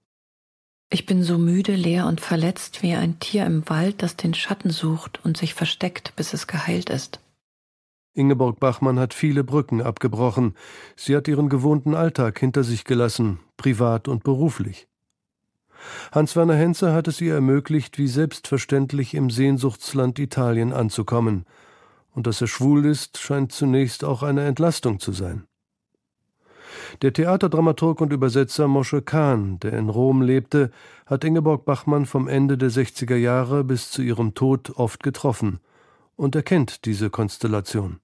Ich bin so müde, leer und verletzt wie ein Tier im Wald, das den Schatten sucht und sich versteckt, bis es geheilt ist. Ingeborg Bachmann hat viele Brücken abgebrochen. Sie hat ihren gewohnten Alltag hinter sich gelassen, privat und beruflich. Hans-Werner Henze hat es ihr ermöglicht, wie selbstverständlich im Sehnsuchtsland Italien anzukommen. Und dass er schwul ist, scheint zunächst auch eine Entlastung zu sein. Der Theaterdramaturg und Übersetzer Mosche Kahn, der in Rom lebte, hat Ingeborg Bachmann vom Ende der 60er Jahre bis zu ihrem Tod oft getroffen und er kennt diese Konstellation.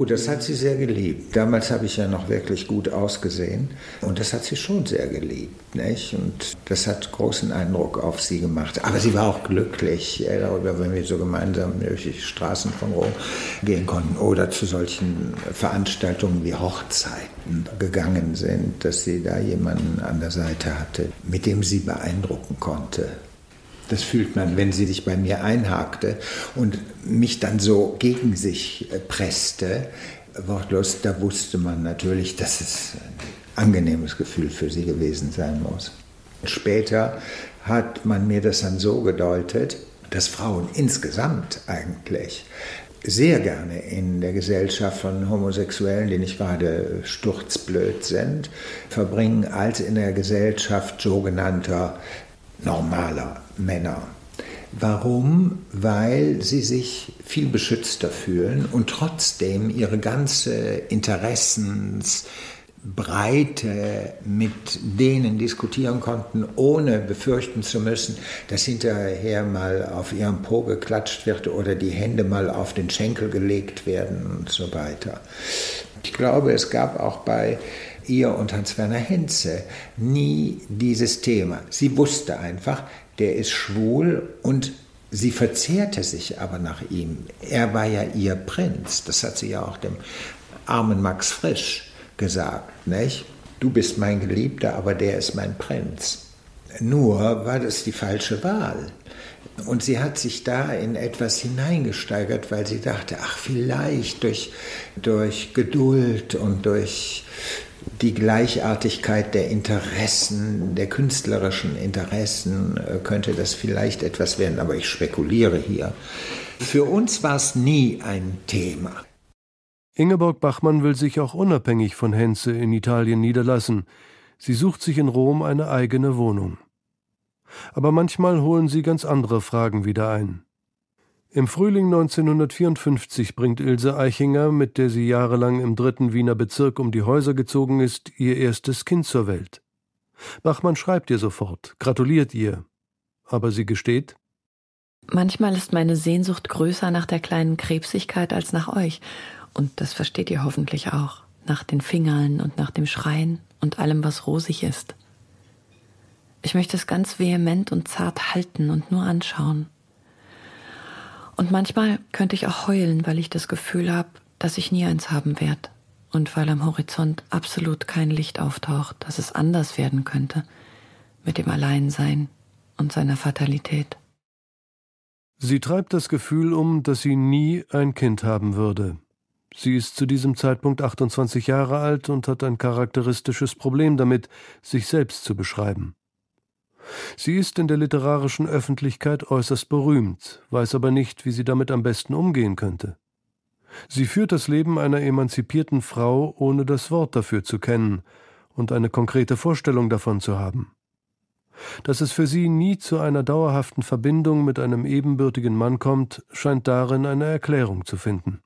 Oh, das hat sie sehr geliebt. Damals habe ich ja noch wirklich gut ausgesehen und das hat sie schon sehr geliebt. Nicht? Und das hat großen Eindruck auf sie gemacht. Aber sie war auch glücklich darüber, wenn wir so gemeinsam durch die Straßen von Rom gehen konnten oder zu solchen Veranstaltungen wie Hochzeiten gegangen sind, dass sie da jemanden an der Seite hatte, mit dem sie beeindrucken konnte. Das fühlt man, wenn sie sich bei mir einhakte und mich dann so gegen sich äh, presste. Wortlos, da wusste man natürlich, dass es ein angenehmes Gefühl für sie gewesen sein muss. Später hat man mir das dann so gedeutet, dass Frauen insgesamt eigentlich sehr gerne in der Gesellschaft von Homosexuellen, die nicht gerade sturzblöd sind, verbringen, als in der Gesellschaft sogenannter normaler Männer. Warum? Weil sie sich viel beschützter fühlen und trotzdem ihre ganze Interessensbreite mit denen diskutieren konnten, ohne befürchten zu müssen, dass hinterher mal auf ihrem Po geklatscht wird oder die Hände mal auf den Schenkel gelegt werden und so weiter. Ich glaube, es gab auch bei ihr und Hans-Werner Henze nie dieses Thema. Sie wusste einfach, der ist schwul und sie verzehrte sich aber nach ihm. Er war ja ihr Prinz, das hat sie ja auch dem armen Max Frisch gesagt, nicht? Du bist mein Geliebter, aber der ist mein Prinz. Nur war das die falsche Wahl. Und sie hat sich da in etwas hineingesteigert, weil sie dachte, ach vielleicht durch, durch Geduld und durch die Gleichartigkeit der Interessen, der künstlerischen Interessen, äh, könnte das vielleicht etwas werden, aber ich spekuliere hier. Für uns war es nie ein Thema. Ingeborg Bachmann will sich auch unabhängig von Henze in Italien niederlassen. Sie sucht sich in Rom eine eigene Wohnung. Aber manchmal holen sie ganz andere Fragen wieder ein. Im Frühling 1954 bringt Ilse Eichinger, mit der sie jahrelang im dritten Wiener Bezirk um die Häuser gezogen ist, ihr erstes Kind zur Welt. Bachmann schreibt ihr sofort, gratuliert ihr. Aber sie gesteht, Manchmal ist meine Sehnsucht größer nach der kleinen Krebsigkeit als nach euch. Und das versteht ihr hoffentlich auch. Nach den Fingern und nach dem Schreien und allem, was rosig ist. Ich möchte es ganz vehement und zart halten und nur anschauen. Und manchmal könnte ich auch heulen, weil ich das Gefühl habe, dass ich nie eins haben werde. Und weil am Horizont absolut kein Licht auftaucht, dass es anders werden könnte mit dem Alleinsein und seiner Fatalität. Sie treibt das Gefühl um, dass sie nie ein Kind haben würde. Sie ist zu diesem Zeitpunkt 28 Jahre alt und hat ein charakteristisches Problem damit, sich selbst zu beschreiben. Sie ist in der literarischen Öffentlichkeit äußerst berühmt, weiß aber nicht, wie sie damit am besten umgehen könnte. Sie führt das Leben einer emanzipierten Frau, ohne das Wort dafür zu kennen und eine konkrete Vorstellung davon zu haben. Dass es für sie nie zu einer dauerhaften Verbindung mit einem ebenbürtigen Mann kommt, scheint darin eine Erklärung zu finden.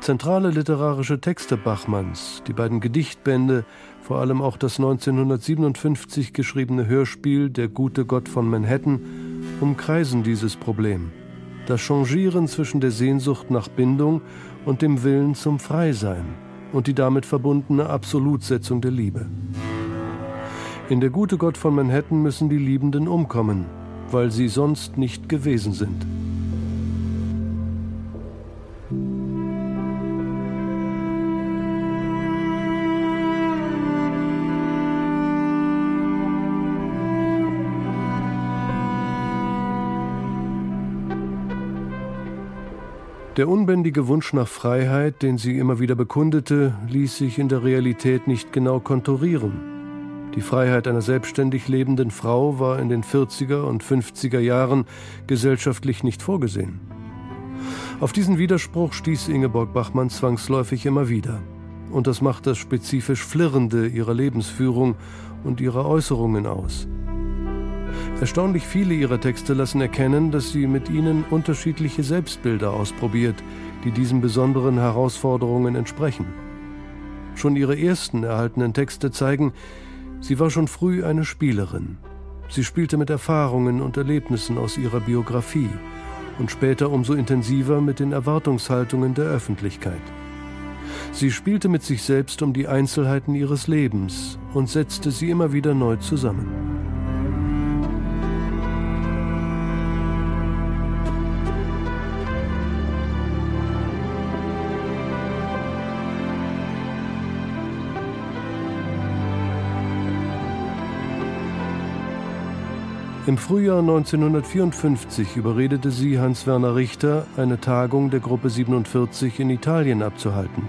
Zentrale literarische Texte Bachmanns, die beiden Gedichtbände, vor allem auch das 1957 geschriebene Hörspiel Der gute Gott von Manhattan, umkreisen dieses Problem. Das Changieren zwischen der Sehnsucht nach Bindung und dem Willen zum Freisein und die damit verbundene Absolutsetzung der Liebe. In Der gute Gott von Manhattan müssen die Liebenden umkommen, weil sie sonst nicht gewesen sind. Der unbändige Wunsch nach Freiheit, den sie immer wieder bekundete, ließ sich in der Realität nicht genau konturieren. Die Freiheit einer selbstständig lebenden Frau war in den 40er und 50er Jahren gesellschaftlich nicht vorgesehen. Auf diesen Widerspruch stieß Ingeborg Bachmann zwangsläufig immer wieder. Und das macht das spezifisch Flirrende ihrer Lebensführung und ihrer Äußerungen aus. Erstaunlich viele ihrer Texte lassen erkennen, dass sie mit ihnen unterschiedliche Selbstbilder ausprobiert, die diesen besonderen Herausforderungen entsprechen. Schon ihre ersten erhaltenen Texte zeigen, sie war schon früh eine Spielerin. Sie spielte mit Erfahrungen und Erlebnissen aus ihrer Biografie und später umso intensiver mit den Erwartungshaltungen der Öffentlichkeit. Sie spielte mit sich selbst um die Einzelheiten ihres Lebens und setzte sie immer wieder neu zusammen. Im Frühjahr 1954 überredete sie Hans-Werner Richter, eine Tagung der Gruppe 47 in Italien abzuhalten.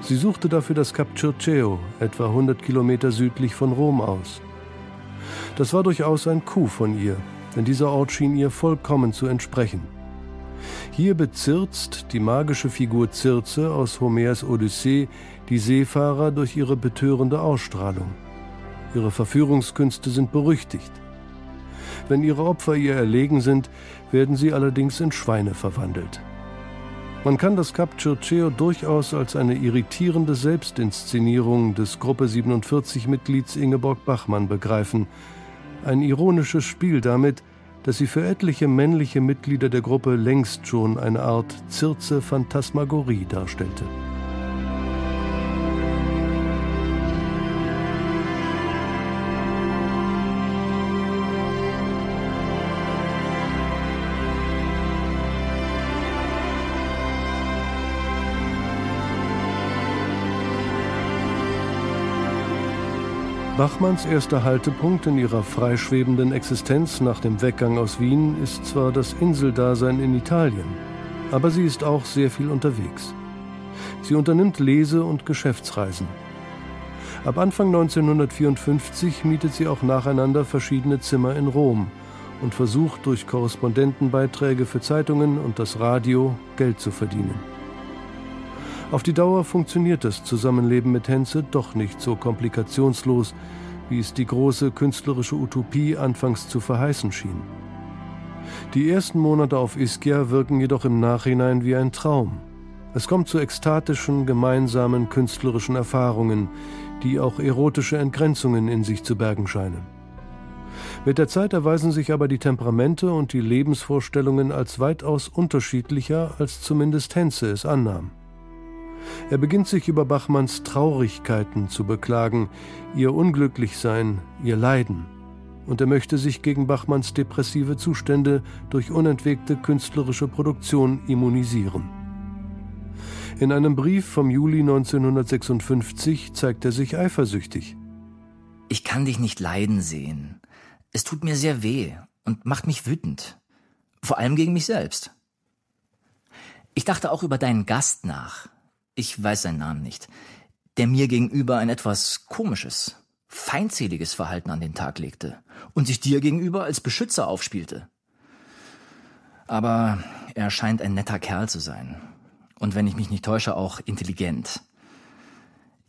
Sie suchte dafür das Kap Circeo, etwa 100 Kilometer südlich von Rom aus. Das war durchaus ein Coup von ihr, denn dieser Ort schien ihr vollkommen zu entsprechen. Hier bezirzt die magische Figur Circe aus Homers Odyssee die Seefahrer durch ihre betörende Ausstrahlung. Ihre Verführungskünste sind berüchtigt. Wenn ihre Opfer ihr erlegen sind, werden sie allerdings in Schweine verwandelt. Man kann das Kap Circeo durchaus als eine irritierende Selbstinszenierung des Gruppe 47-Mitglieds Ingeborg Bachmann begreifen. Ein ironisches Spiel damit, dass sie für etliche männliche Mitglieder der Gruppe längst schon eine Art Circe-Phantasmagorie darstellte. Bachmanns erster Haltepunkt in ihrer freischwebenden Existenz nach dem Weggang aus Wien ist zwar das Inseldasein in Italien, aber sie ist auch sehr viel unterwegs. Sie unternimmt Lese- und Geschäftsreisen. Ab Anfang 1954 mietet sie auch nacheinander verschiedene Zimmer in Rom und versucht durch Korrespondentenbeiträge für Zeitungen und das Radio Geld zu verdienen. Auf die Dauer funktioniert das Zusammenleben mit Henze doch nicht so komplikationslos, wie es die große künstlerische Utopie anfangs zu verheißen schien. Die ersten Monate auf Ischia wirken jedoch im Nachhinein wie ein Traum. Es kommt zu ekstatischen, gemeinsamen künstlerischen Erfahrungen, die auch erotische Entgrenzungen in sich zu bergen scheinen. Mit der Zeit erweisen sich aber die Temperamente und die Lebensvorstellungen als weitaus unterschiedlicher, als zumindest Henze es annahm. Er beginnt sich über Bachmanns Traurigkeiten zu beklagen, ihr Unglücklichsein, ihr Leiden. Und er möchte sich gegen Bachmanns depressive Zustände durch unentwegte künstlerische Produktion immunisieren. In einem Brief vom Juli 1956 zeigt er sich eifersüchtig. Ich kann dich nicht leiden sehen. Es tut mir sehr weh und macht mich wütend. Vor allem gegen mich selbst. Ich dachte auch über deinen Gast nach ich weiß seinen Namen nicht, der mir gegenüber ein etwas komisches, feindseliges Verhalten an den Tag legte und sich dir gegenüber als Beschützer aufspielte. Aber er scheint ein netter Kerl zu sein. Und wenn ich mich nicht täusche, auch intelligent.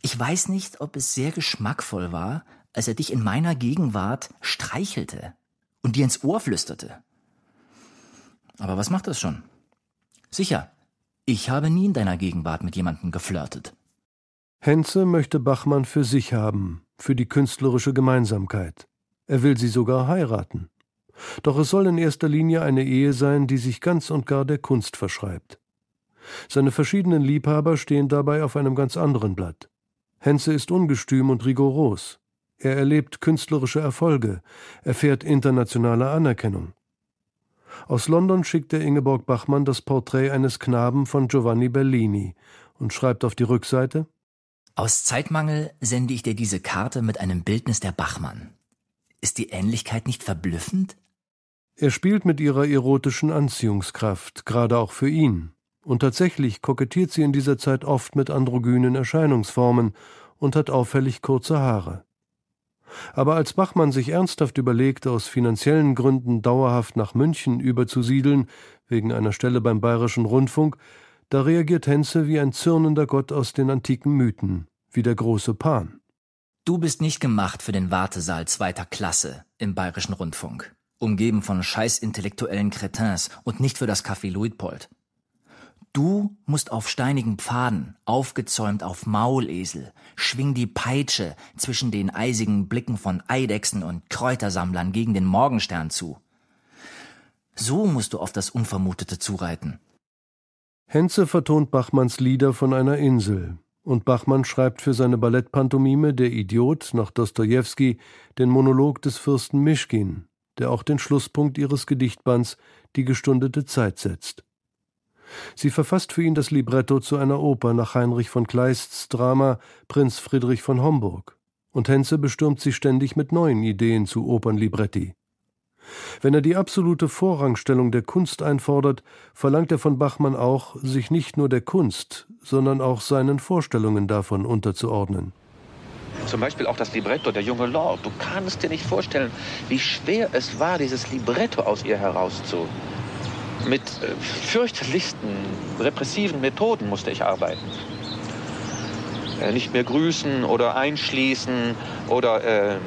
Ich weiß nicht, ob es sehr geschmackvoll war, als er dich in meiner Gegenwart streichelte und dir ins Ohr flüsterte. Aber was macht das schon? Sicher, ich habe nie in deiner Gegenwart mit jemandem geflirtet. Henze möchte Bachmann für sich haben, für die künstlerische Gemeinsamkeit. Er will sie sogar heiraten. Doch es soll in erster Linie eine Ehe sein, die sich ganz und gar der Kunst verschreibt. Seine verschiedenen Liebhaber stehen dabei auf einem ganz anderen Blatt. Henze ist ungestüm und rigoros. Er erlebt künstlerische Erfolge, erfährt internationale Anerkennung. Aus London schickt er Ingeborg Bachmann das Porträt eines Knaben von Giovanni Bellini und schreibt auf die Rückseite Aus Zeitmangel sende ich dir diese Karte mit einem Bildnis der Bachmann. Ist die Ähnlichkeit nicht verblüffend? Er spielt mit ihrer erotischen Anziehungskraft, gerade auch für ihn. Und tatsächlich kokettiert sie in dieser Zeit oft mit androgynen Erscheinungsformen und hat auffällig kurze Haare. Aber als Bachmann sich ernsthaft überlegte, aus finanziellen Gründen dauerhaft nach München überzusiedeln, wegen einer Stelle beim Bayerischen Rundfunk, da reagiert Henze wie ein zürnender Gott aus den antiken Mythen, wie der große Pan. Du bist nicht gemacht für den Wartesaal zweiter Klasse im Bayerischen Rundfunk, umgeben von scheißintellektuellen Cretins und nicht für das Café Luitpold. Du musst auf steinigen Pfaden, aufgezäumt auf Maulesel, schwing die Peitsche zwischen den eisigen Blicken von Eidechsen und Kräutersammlern gegen den Morgenstern zu. So musst du auf das Unvermutete zureiten. Henze vertont Bachmanns Lieder von einer Insel, und Bachmann schreibt für seine Ballettpantomime Der Idiot nach Dostojewski den Monolog des Fürsten Mischkin, der auch den Schlusspunkt ihres Gedichtbands Die gestundete Zeit setzt. Sie verfasst für ihn das Libretto zu einer Oper nach Heinrich von Kleists Drama Prinz Friedrich von Homburg. Und Henze bestürmt sie ständig mit neuen Ideen zu Opernlibretti. Wenn er die absolute Vorrangstellung der Kunst einfordert, verlangt er von Bachmann auch, sich nicht nur der Kunst, sondern auch seinen Vorstellungen davon unterzuordnen. Zum Beispiel auch das Libretto, der junge Lord. Du kannst dir nicht vorstellen, wie schwer es war, dieses Libretto aus ihr herauszu, mit äh, fürchterlichsten repressiven Methoden musste ich arbeiten. Äh, nicht mehr grüßen oder einschließen oder äh, äh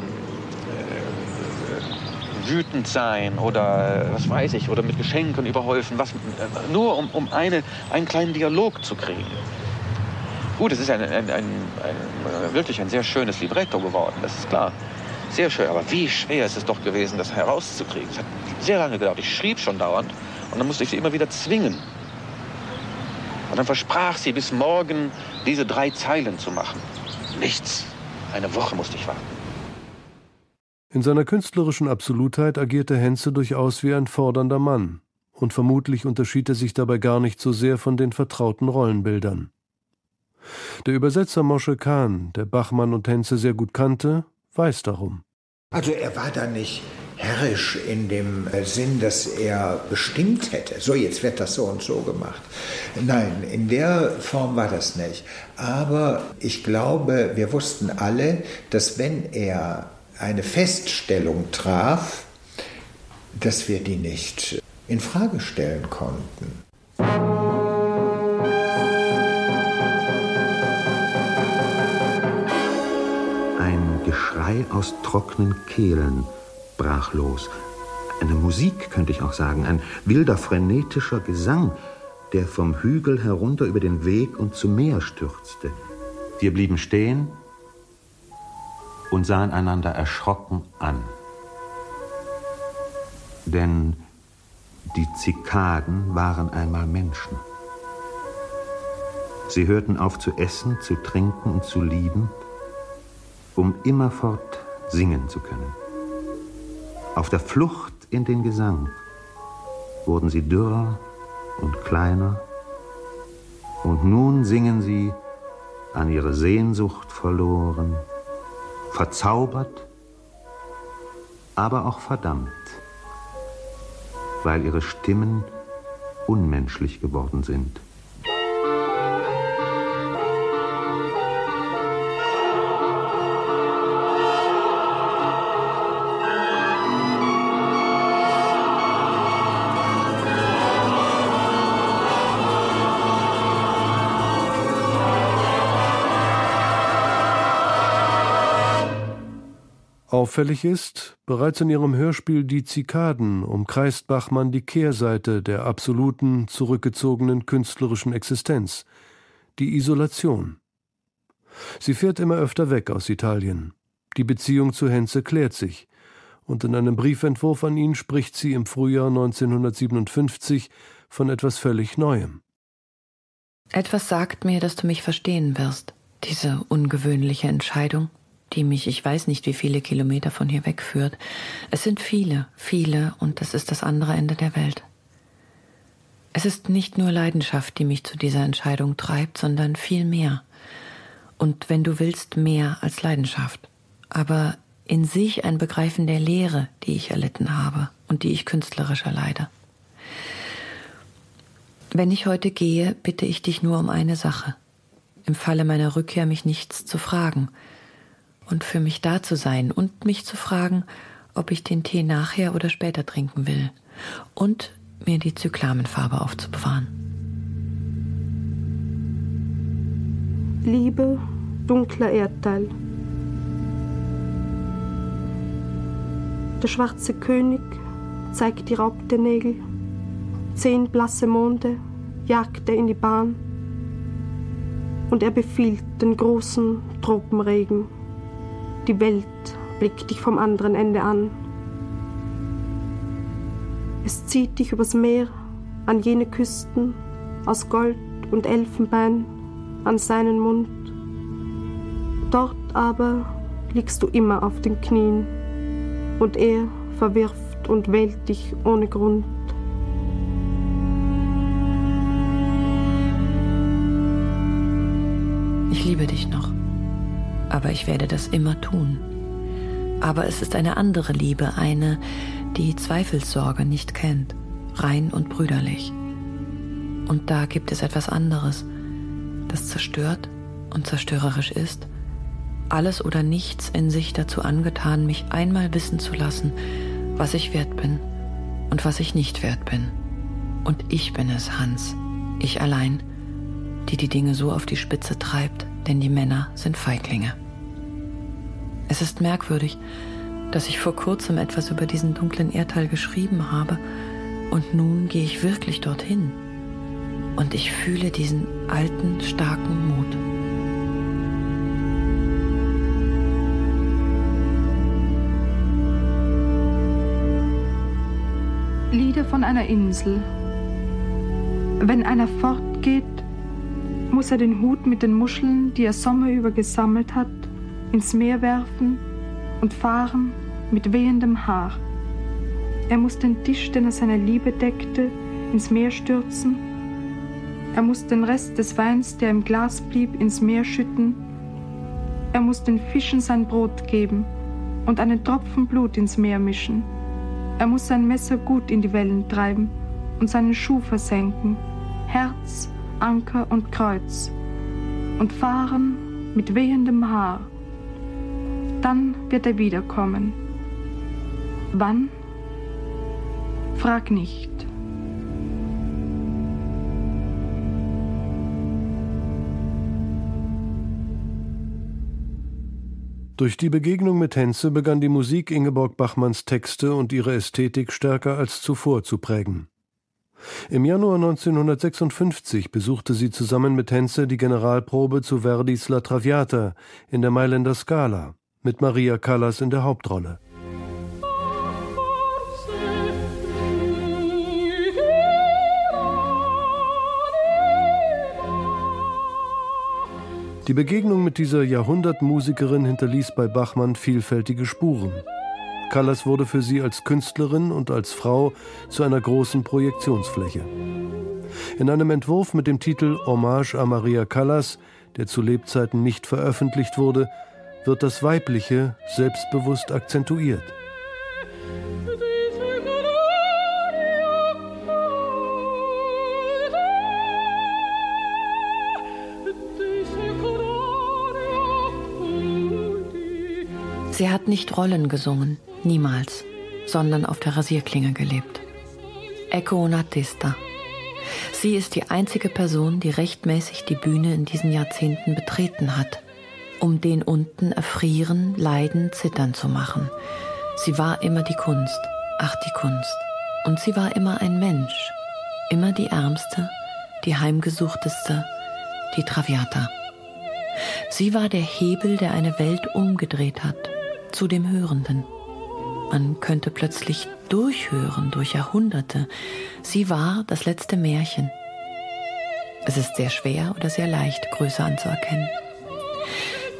wütend sein oder äh, was weiß ich, oder mit Geschenken überhäufen, was, nur um, um eine, einen kleinen Dialog zu kriegen. Gut, es ist ein, ein, ein, ein, wirklich ein sehr schönes Libretto geworden, das ist klar. Sehr schön, aber wie schwer ist es doch gewesen, das herauszukriegen. Es hat sehr lange gedauert. Ich schrieb schon dauernd und dann musste ich sie immer wieder zwingen. Und dann versprach sie, bis morgen diese drei Zeilen zu machen. Nichts. Eine Woche musste ich warten. In seiner künstlerischen Absolutheit agierte Henze durchaus wie ein fordernder Mann, und vermutlich unterschied er sich dabei gar nicht so sehr von den vertrauten Rollenbildern. Der Übersetzer Mosche Kahn, der Bachmann und Henze sehr gut kannte, weiß darum. Also er war da nicht herrisch in dem äh, Sinn, dass er bestimmt hätte, so jetzt wird das so und so gemacht. Nein, in der Form war das nicht. Aber ich glaube, wir wussten alle, dass wenn er eine Feststellung traf, dass wir die nicht in Frage stellen konnten. Ein Geschrei aus trockenen Kehlen brach los. Eine Musik, könnte ich auch sagen, ein wilder, frenetischer Gesang, der vom Hügel herunter über den Weg und zum Meer stürzte. Wir blieben stehen und sahen einander erschrocken an. Denn die Zikaden waren einmal Menschen. Sie hörten auf zu essen, zu trinken und zu lieben, um immerfort singen zu können. Auf der Flucht in den Gesang wurden sie dürrer und kleiner und nun singen sie an ihre Sehnsucht verloren, verzaubert, aber auch verdammt, weil ihre Stimmen unmenschlich geworden sind. Auffällig ist, bereits in ihrem Hörspiel Die Zikaden umkreist Bachmann die Kehrseite der absoluten, zurückgezogenen künstlerischen Existenz, die Isolation. Sie fährt immer öfter weg aus Italien. Die Beziehung zu Henze klärt sich, und in einem Briefentwurf an ihn spricht sie im Frühjahr 1957 von etwas völlig Neuem. Etwas sagt mir, dass du mich verstehen wirst, diese ungewöhnliche Entscheidung die mich, ich weiß nicht, wie viele Kilometer von hier wegführt. Es sind viele, viele, und es ist das andere Ende der Welt. Es ist nicht nur Leidenschaft, die mich zu dieser Entscheidung treibt, sondern viel mehr. Und wenn du willst, mehr als Leidenschaft. Aber in sich ein Begreifen der Lehre, die ich erlitten habe und die ich künstlerisch erleide. Wenn ich heute gehe, bitte ich dich nur um eine Sache. Im Falle meiner Rückkehr mich nichts zu fragen, und für mich da zu sein und mich zu fragen, ob ich den Tee nachher oder später trinken will und mir die Zyklamenfarbe aufzubewahren. Liebe, dunkler Erdteil. Der schwarze König zeigt die Raubternägel, zehn blasse Monde jagt er in die Bahn und er befiehlt den großen Tropenregen. Die Welt blickt dich vom anderen Ende an. Es zieht dich übers Meer an jene Küsten aus Gold und Elfenbein an seinen Mund. Dort aber liegst du immer auf den Knien und er verwirft und wählt dich ohne Grund. Ich liebe dich noch aber ich werde das immer tun. Aber es ist eine andere Liebe, eine, die Zweifelssorge nicht kennt, rein und brüderlich. Und da gibt es etwas anderes, das zerstört und zerstörerisch ist, alles oder nichts in sich dazu angetan, mich einmal wissen zu lassen, was ich wert bin und was ich nicht wert bin. Und ich bin es, Hans, ich allein, die die Dinge so auf die Spitze treibt, denn die Männer sind Feiglinge. Es ist merkwürdig, dass ich vor kurzem etwas über diesen dunklen Erdteil geschrieben habe und nun gehe ich wirklich dorthin und ich fühle diesen alten, starken Mut. Lieder von einer Insel. Wenn einer fortgeht, muss er den Hut mit den Muscheln, die er Sommer über gesammelt hat, ins Meer werfen und fahren mit wehendem Haar. Er muss den Tisch, den er seiner Liebe deckte, ins Meer stürzen. Er muss den Rest des Weins, der im Glas blieb, ins Meer schütten. Er muss den Fischen sein Brot geben und einen Tropfen Blut ins Meer mischen. Er muss sein Messer gut in die Wellen treiben und seinen Schuh versenken, Herz, Anker und Kreuz, und fahren mit wehendem Haar. Dann wird er wiederkommen. Wann? Frag nicht. Durch die Begegnung mit Henze begann die Musik Ingeborg Bachmanns Texte und ihre Ästhetik stärker als zuvor zu prägen. Im Januar 1956 besuchte sie zusammen mit Henze die Generalprobe zu Verdis La Traviata in der Mailänder Scala mit Maria Callas in der Hauptrolle. Die Begegnung mit dieser Jahrhundertmusikerin hinterließ bei Bachmann vielfältige Spuren. Callas wurde für sie als Künstlerin und als Frau zu einer großen Projektionsfläche. In einem Entwurf mit dem Titel Hommage à Maria Callas, der zu Lebzeiten nicht veröffentlicht wurde, wird das Weibliche selbstbewusst akzentuiert. Sie hat nicht Rollen gesungen, niemals, sondern auf der Rasierklinge gelebt. Echo un. Sie ist die einzige Person, die rechtmäßig die Bühne in diesen Jahrzehnten betreten hat um den unten erfrieren, leiden, zittern zu machen. Sie war immer die Kunst, ach die Kunst. Und sie war immer ein Mensch, immer die Ärmste, die Heimgesuchteste, die Traviata. Sie war der Hebel, der eine Welt umgedreht hat, zu dem Hörenden. Man könnte plötzlich durchhören durch Jahrhunderte. Sie war das letzte Märchen. Es ist sehr schwer oder sehr leicht, Größe anzuerkennen.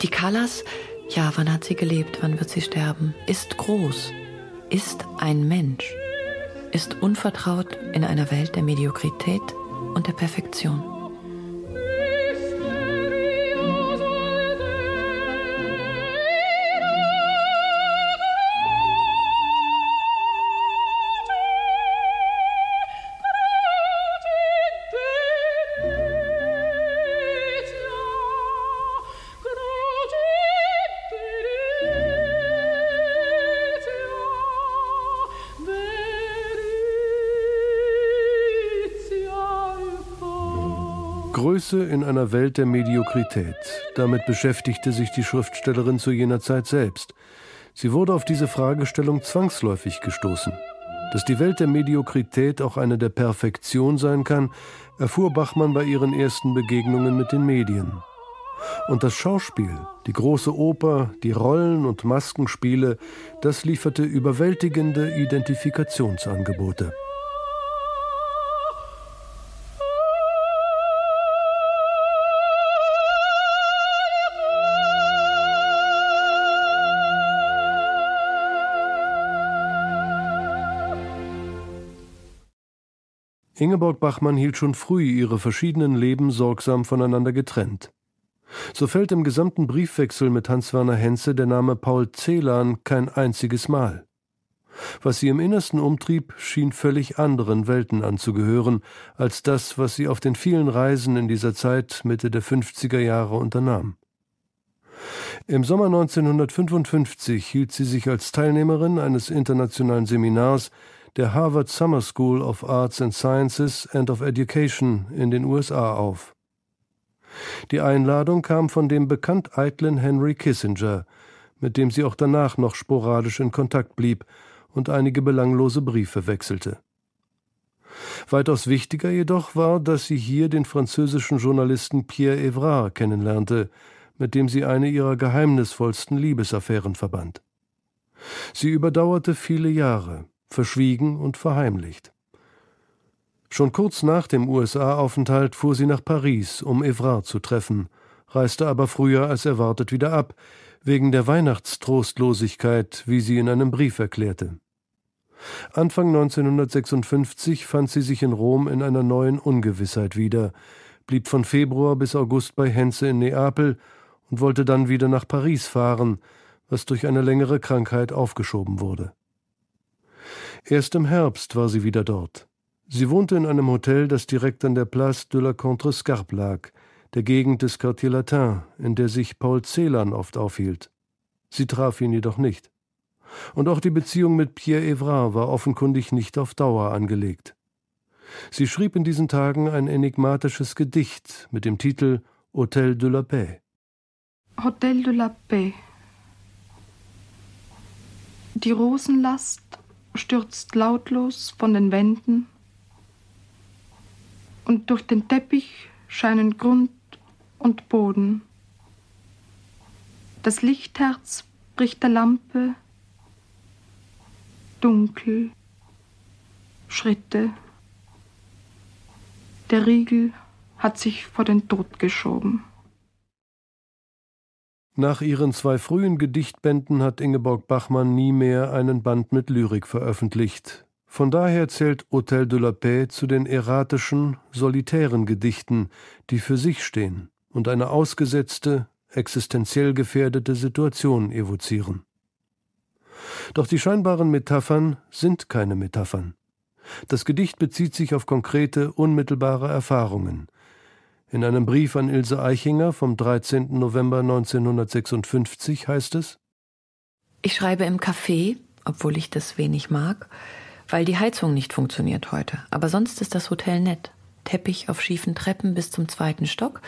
Die Callas, ja, wann hat sie gelebt, wann wird sie sterben, ist groß, ist ein Mensch, ist unvertraut in einer Welt der Mediokrität und der Perfektion. In einer Welt der Mediokrität. Damit beschäftigte sich die Schriftstellerin zu jener Zeit selbst. Sie wurde auf diese Fragestellung zwangsläufig gestoßen. Dass die Welt der Mediokrität auch eine der Perfektion sein kann, erfuhr Bachmann bei ihren ersten Begegnungen mit den Medien. Und das Schauspiel, die große Oper, die Rollen- und Maskenspiele, das lieferte überwältigende Identifikationsangebote. Ingeborg Bachmann hielt schon früh ihre verschiedenen Leben sorgsam voneinander getrennt. So fällt im gesamten Briefwechsel mit Hans-Werner Henze der Name Paul Celan kein einziges Mal. Was sie im Innersten umtrieb, schien völlig anderen Welten anzugehören, als das, was sie auf den vielen Reisen in dieser Zeit Mitte der 50er Jahre unternahm. Im Sommer 1955 hielt sie sich als Teilnehmerin eines internationalen Seminars der Harvard Summer School of Arts and Sciences and of Education in den USA auf. Die Einladung kam von dem bekannt eitlen Henry Kissinger, mit dem sie auch danach noch sporadisch in Kontakt blieb und einige belanglose Briefe wechselte. Weitaus wichtiger jedoch war, dass sie hier den französischen Journalisten Pierre Evrard kennenlernte, mit dem sie eine ihrer geheimnisvollsten Liebesaffären verband. Sie überdauerte viele Jahre, verschwiegen und verheimlicht. Schon kurz nach dem USA-Aufenthalt fuhr sie nach Paris, um Evrard zu treffen, reiste aber früher als erwartet wieder ab, wegen der Weihnachtstrostlosigkeit, wie sie in einem Brief erklärte. Anfang 1956 fand sie sich in Rom in einer neuen Ungewissheit wieder, blieb von Februar bis August bei Henze in Neapel und wollte dann wieder nach Paris fahren, was durch eine längere Krankheit aufgeschoben wurde. Erst im Herbst war sie wieder dort. Sie wohnte in einem Hotel, das direkt an der Place de la Contrescarpe lag, der Gegend des Quartier Latin, in der sich Paul Celan oft aufhielt. Sie traf ihn jedoch nicht. Und auch die Beziehung mit Pierre Evrard war offenkundig nicht auf Dauer angelegt. Sie schrieb in diesen Tagen ein enigmatisches Gedicht mit dem Titel Hotel de la Paix. Hotel de la Paix. Die Rosenlast stürzt lautlos von den Wänden und durch den Teppich scheinen Grund und Boden. Das Lichtherz bricht der Lampe dunkel, Schritte. Der Riegel hat sich vor den Tod geschoben. Nach ihren zwei frühen Gedichtbänden hat Ingeborg Bachmann nie mehr einen Band mit Lyrik veröffentlicht. Von daher zählt Hotel de la Paix zu den erratischen, solitären Gedichten, die für sich stehen und eine ausgesetzte, existenziell gefährdete Situation evozieren. Doch die scheinbaren Metaphern sind keine Metaphern. Das Gedicht bezieht sich auf konkrete, unmittelbare Erfahrungen, in einem Brief an Ilse Eichinger vom 13. November 1956 heißt es Ich schreibe im Café, obwohl ich das wenig mag, weil die Heizung nicht funktioniert heute. Aber sonst ist das Hotel nett. Teppich auf schiefen Treppen bis zum zweiten Stock,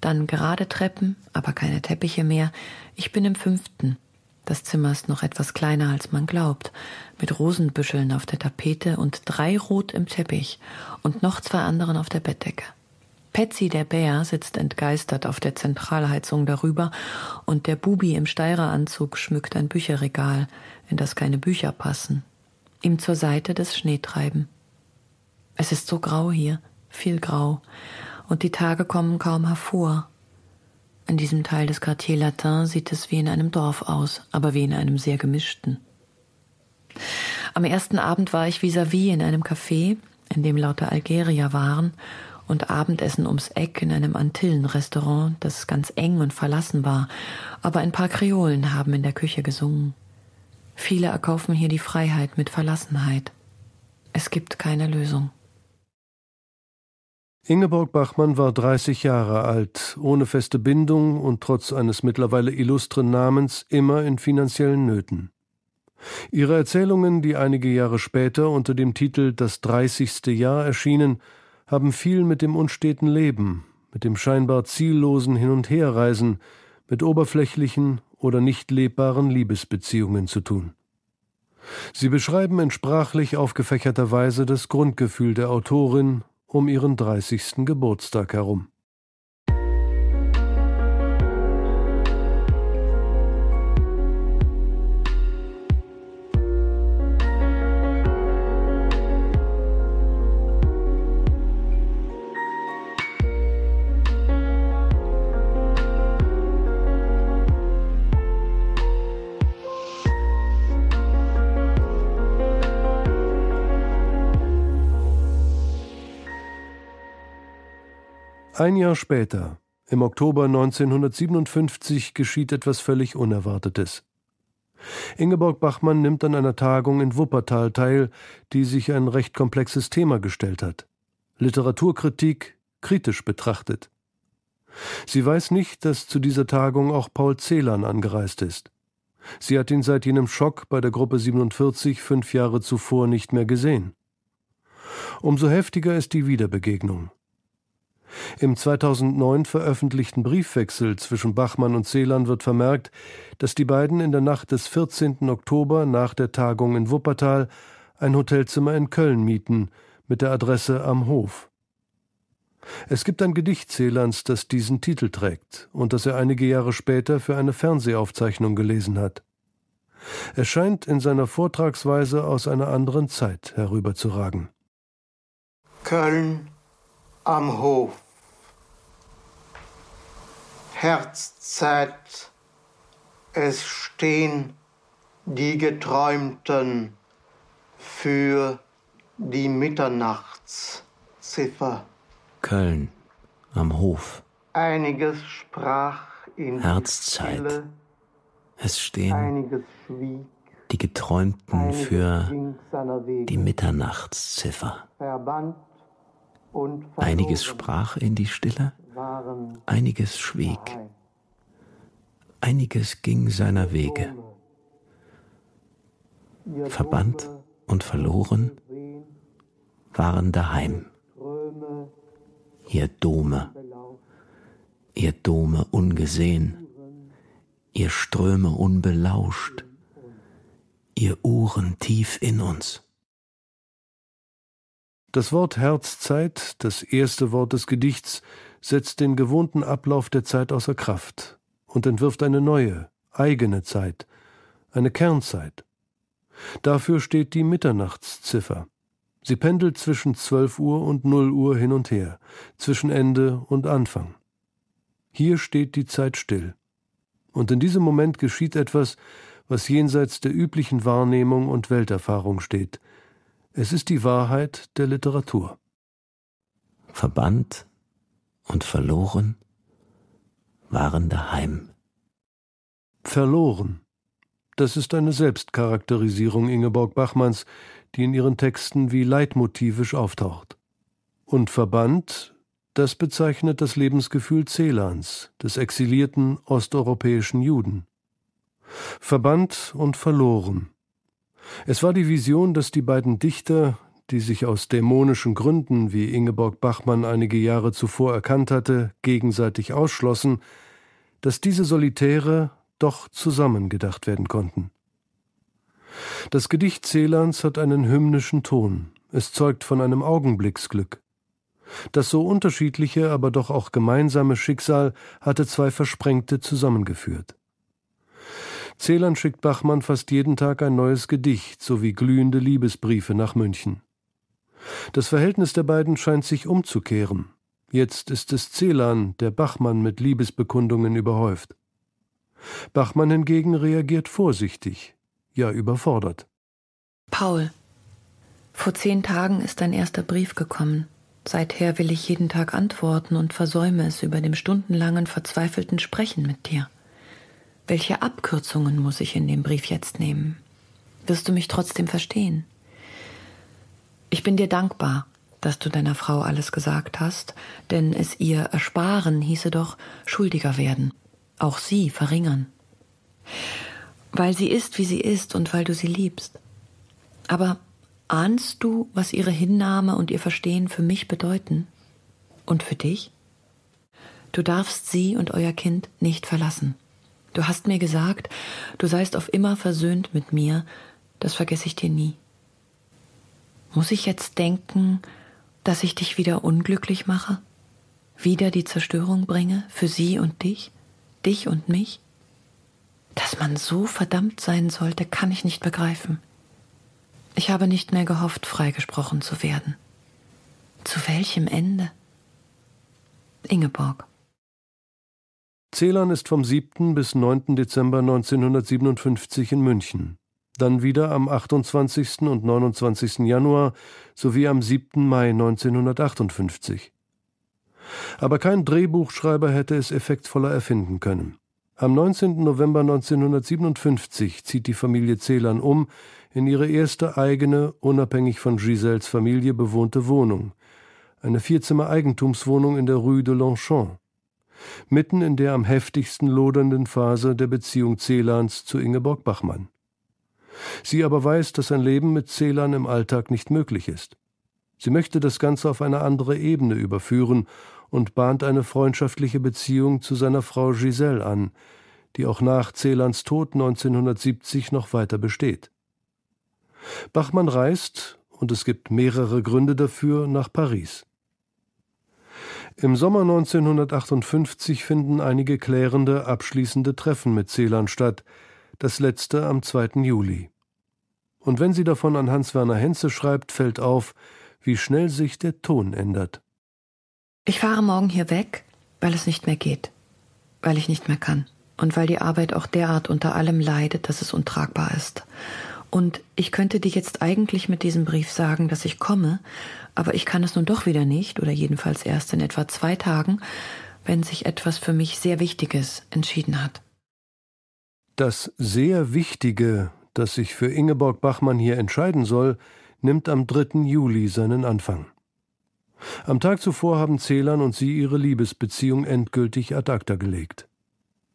dann gerade Treppen, aber keine Teppiche mehr. Ich bin im fünften. Das Zimmer ist noch etwas kleiner, als man glaubt, mit Rosenbüscheln auf der Tapete und drei Rot im Teppich und noch zwei anderen auf der Bettdecke. Patsy der Bär sitzt entgeistert auf der Zentralheizung darüber und der Bubi im Steireranzug schmückt ein Bücherregal, in das keine Bücher passen. Ihm zur Seite das Schneetreiben. Es ist so grau hier, viel grau, und die Tage kommen kaum hervor. In diesem Teil des Quartier Latin sieht es wie in einem Dorf aus, aber wie in einem sehr gemischten. Am ersten Abend war ich vis-à-vis -vis in einem Café, in dem lauter Algerier waren, und Abendessen ums Eck in einem Antillenrestaurant, das ganz eng und verlassen war, aber ein paar Kreolen haben in der Küche gesungen. Viele erkaufen hier die Freiheit mit Verlassenheit. Es gibt keine Lösung. Ingeborg Bachmann war 30 Jahre alt, ohne feste Bindung und trotz eines mittlerweile illustren Namens immer in finanziellen Nöten. Ihre Erzählungen, die einige Jahre später unter dem Titel Das dreißigste Jahr erschienen, haben viel mit dem unsteten Leben, mit dem scheinbar ziellosen Hin- und Herreisen, mit oberflächlichen oder nicht lebbaren Liebesbeziehungen zu tun. Sie beschreiben in sprachlich aufgefächerter Weise das Grundgefühl der Autorin um ihren 30. Geburtstag herum. Ein Jahr später, im Oktober 1957, geschieht etwas völlig Unerwartetes. Ingeborg Bachmann nimmt an einer Tagung in Wuppertal teil, die sich ein recht komplexes Thema gestellt hat. Literaturkritik kritisch betrachtet. Sie weiß nicht, dass zu dieser Tagung auch Paul Celan angereist ist. Sie hat ihn seit jenem Schock bei der Gruppe 47 fünf Jahre zuvor nicht mehr gesehen. Umso heftiger ist die Wiederbegegnung. Im 2009 veröffentlichten Briefwechsel zwischen Bachmann und Celan wird vermerkt, dass die beiden in der Nacht des 14. Oktober nach der Tagung in Wuppertal ein Hotelzimmer in Köln mieten, mit der Adresse am Hof. Es gibt ein Gedicht Celans, das diesen Titel trägt und das er einige Jahre später für eine Fernsehaufzeichnung gelesen hat. Es scheint in seiner Vortragsweise aus einer anderen Zeit herüberzuragen. Köln am Hof. Herzzeit, es stehen die Geträumten für die Mitternachtsziffer. Köln am Hof. Einiges sprach in Herzzeit. Stille, es stehen einiges schwieg, die Geträumten einiges für die Mitternachtsziffer. Verband und Einiges sprach in die Stille, einiges schwieg, einiges ging seiner Wege. Verbannt und verloren waren daheim, ihr Dome, ihr Dome ungesehen, ihr Ströme unbelauscht, ihr Uhren tief in uns. Das Wort Herzzeit, das erste Wort des Gedichts, setzt den gewohnten Ablauf der Zeit außer Kraft und entwirft eine neue, eigene Zeit, eine Kernzeit. Dafür steht die Mitternachtsziffer. Sie pendelt zwischen 12 Uhr und 0 Uhr hin und her, zwischen Ende und Anfang. Hier steht die Zeit still. Und in diesem Moment geschieht etwas, was jenseits der üblichen Wahrnehmung und Welterfahrung steht. Es ist die Wahrheit der Literatur. Verbannt und verloren waren daheim. Verloren. Das ist eine Selbstcharakterisierung Ingeborg Bachmanns, die in ihren Texten wie leitmotivisch auftaucht. Und verbannt, das bezeichnet das Lebensgefühl Celans, des exilierten osteuropäischen Juden. Verbannt und verloren. Es war die Vision, dass die beiden Dichter, die sich aus dämonischen Gründen, wie Ingeborg Bachmann einige Jahre zuvor erkannt hatte, gegenseitig ausschlossen, dass diese Solitäre doch zusammengedacht werden konnten. Das Gedicht Celans hat einen hymnischen Ton, es zeugt von einem Augenblicksglück. Das so unterschiedliche, aber doch auch gemeinsame Schicksal hatte zwei Versprengte zusammengeführt. Celan schickt Bachmann fast jeden Tag ein neues Gedicht sowie glühende Liebesbriefe nach München. Das Verhältnis der beiden scheint sich umzukehren. Jetzt ist es Celan, der Bachmann mit Liebesbekundungen überhäuft. Bachmann hingegen reagiert vorsichtig, ja überfordert. Paul, vor zehn Tagen ist dein erster Brief gekommen. Seither will ich jeden Tag antworten und versäume es über dem stundenlangen verzweifelten Sprechen mit dir. Welche Abkürzungen muss ich in dem Brief jetzt nehmen? Wirst du mich trotzdem verstehen? Ich bin dir dankbar, dass du deiner Frau alles gesagt hast, denn es ihr ersparen hieße doch schuldiger werden, auch sie verringern. Weil sie ist, wie sie ist und weil du sie liebst. Aber ahnst du, was ihre Hinnahme und ihr Verstehen für mich bedeuten? Und für dich? Du darfst sie und euer Kind nicht verlassen. Du hast mir gesagt, du seist auf immer versöhnt mit mir, das vergesse ich dir nie. Muss ich jetzt denken, dass ich dich wieder unglücklich mache? Wieder die Zerstörung bringe für sie und dich, dich und mich? Dass man so verdammt sein sollte, kann ich nicht begreifen. Ich habe nicht mehr gehofft, freigesprochen zu werden. Zu welchem Ende? Ingeborg. Celan ist vom 7. bis 9. Dezember 1957 in München, dann wieder am 28. und 29. Januar sowie am 7. Mai 1958. Aber kein Drehbuchschreiber hätte es effektvoller erfinden können. Am 19. November 1957 zieht die Familie Celan um in ihre erste eigene, unabhängig von Giselles Familie bewohnte Wohnung, eine Vierzimmer-Eigentumswohnung in der Rue de Longchamp mitten in der am heftigsten lodernden Phase der Beziehung Celans zu Ingeborg Bachmann. Sie aber weiß, dass ein Leben mit Celan im Alltag nicht möglich ist. Sie möchte das Ganze auf eine andere Ebene überführen und bahnt eine freundschaftliche Beziehung zu seiner Frau Giselle an, die auch nach Celans Tod 1970 noch weiter besteht. Bachmann reist, und es gibt mehrere Gründe dafür, nach Paris. Im Sommer 1958 finden einige klärende, abschließende Treffen mit Celan statt, das letzte am 2. Juli. Und wenn sie davon an Hans-Werner Henze schreibt, fällt auf, wie schnell sich der Ton ändert. Ich fahre morgen hier weg, weil es nicht mehr geht, weil ich nicht mehr kann und weil die Arbeit auch derart unter allem leidet, dass es untragbar ist. Und ich könnte dir jetzt eigentlich mit diesem Brief sagen, dass ich komme, aber ich kann es nun doch wieder nicht, oder jedenfalls erst in etwa zwei Tagen, wenn sich etwas für mich sehr Wichtiges entschieden hat. Das sehr Wichtige, das sich für Ingeborg Bachmann hier entscheiden soll, nimmt am 3. Juli seinen Anfang. Am Tag zuvor haben Celan und sie ihre Liebesbeziehung endgültig ad acta gelegt.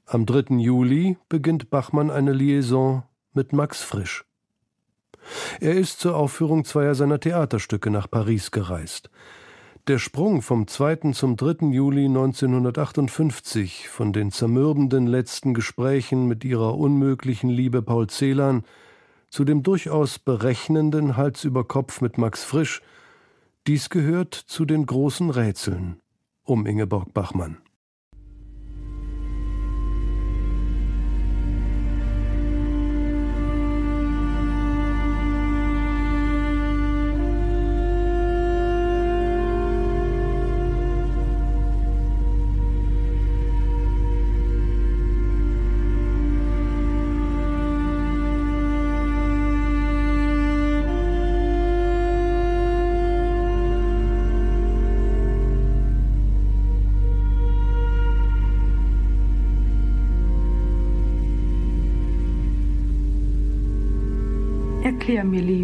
Am 3. Juli beginnt Bachmann eine Liaison mit Max Frisch. Er ist zur Aufführung zweier seiner Theaterstücke nach Paris gereist. Der Sprung vom 2. zum 3. Juli 1958 von den zermürbenden letzten Gesprächen mit ihrer unmöglichen Liebe Paul Celan zu dem durchaus berechnenden Hals über Kopf mit Max Frisch, dies gehört zu den großen Rätseln um Ingeborg Bachmann.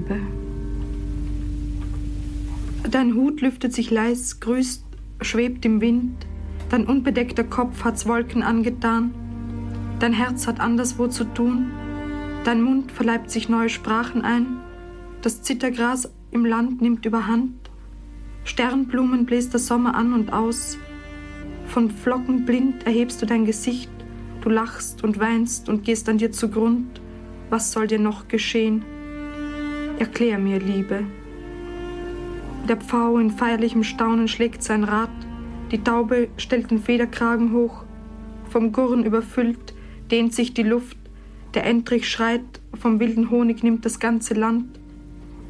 Liebe. Dein Hut lüftet sich leis, grüßt, schwebt im Wind. Dein unbedeckter Kopf hat's Wolken angetan. Dein Herz hat anderswo zu tun. Dein Mund verleibt sich neue Sprachen ein. Das Zittergras im Land nimmt überhand. Sternblumen bläst der Sommer an und aus. Von Flocken blind erhebst du dein Gesicht. Du lachst und weinst und gehst an dir zugrund. Was soll dir noch geschehen? Erklär mir, Liebe. Der Pfau in feierlichem Staunen schlägt sein Rad. Die Taube stellt den Federkragen hoch. Vom Gurren überfüllt dehnt sich die Luft. Der Entrich schreit, vom wilden Honig nimmt das ganze Land.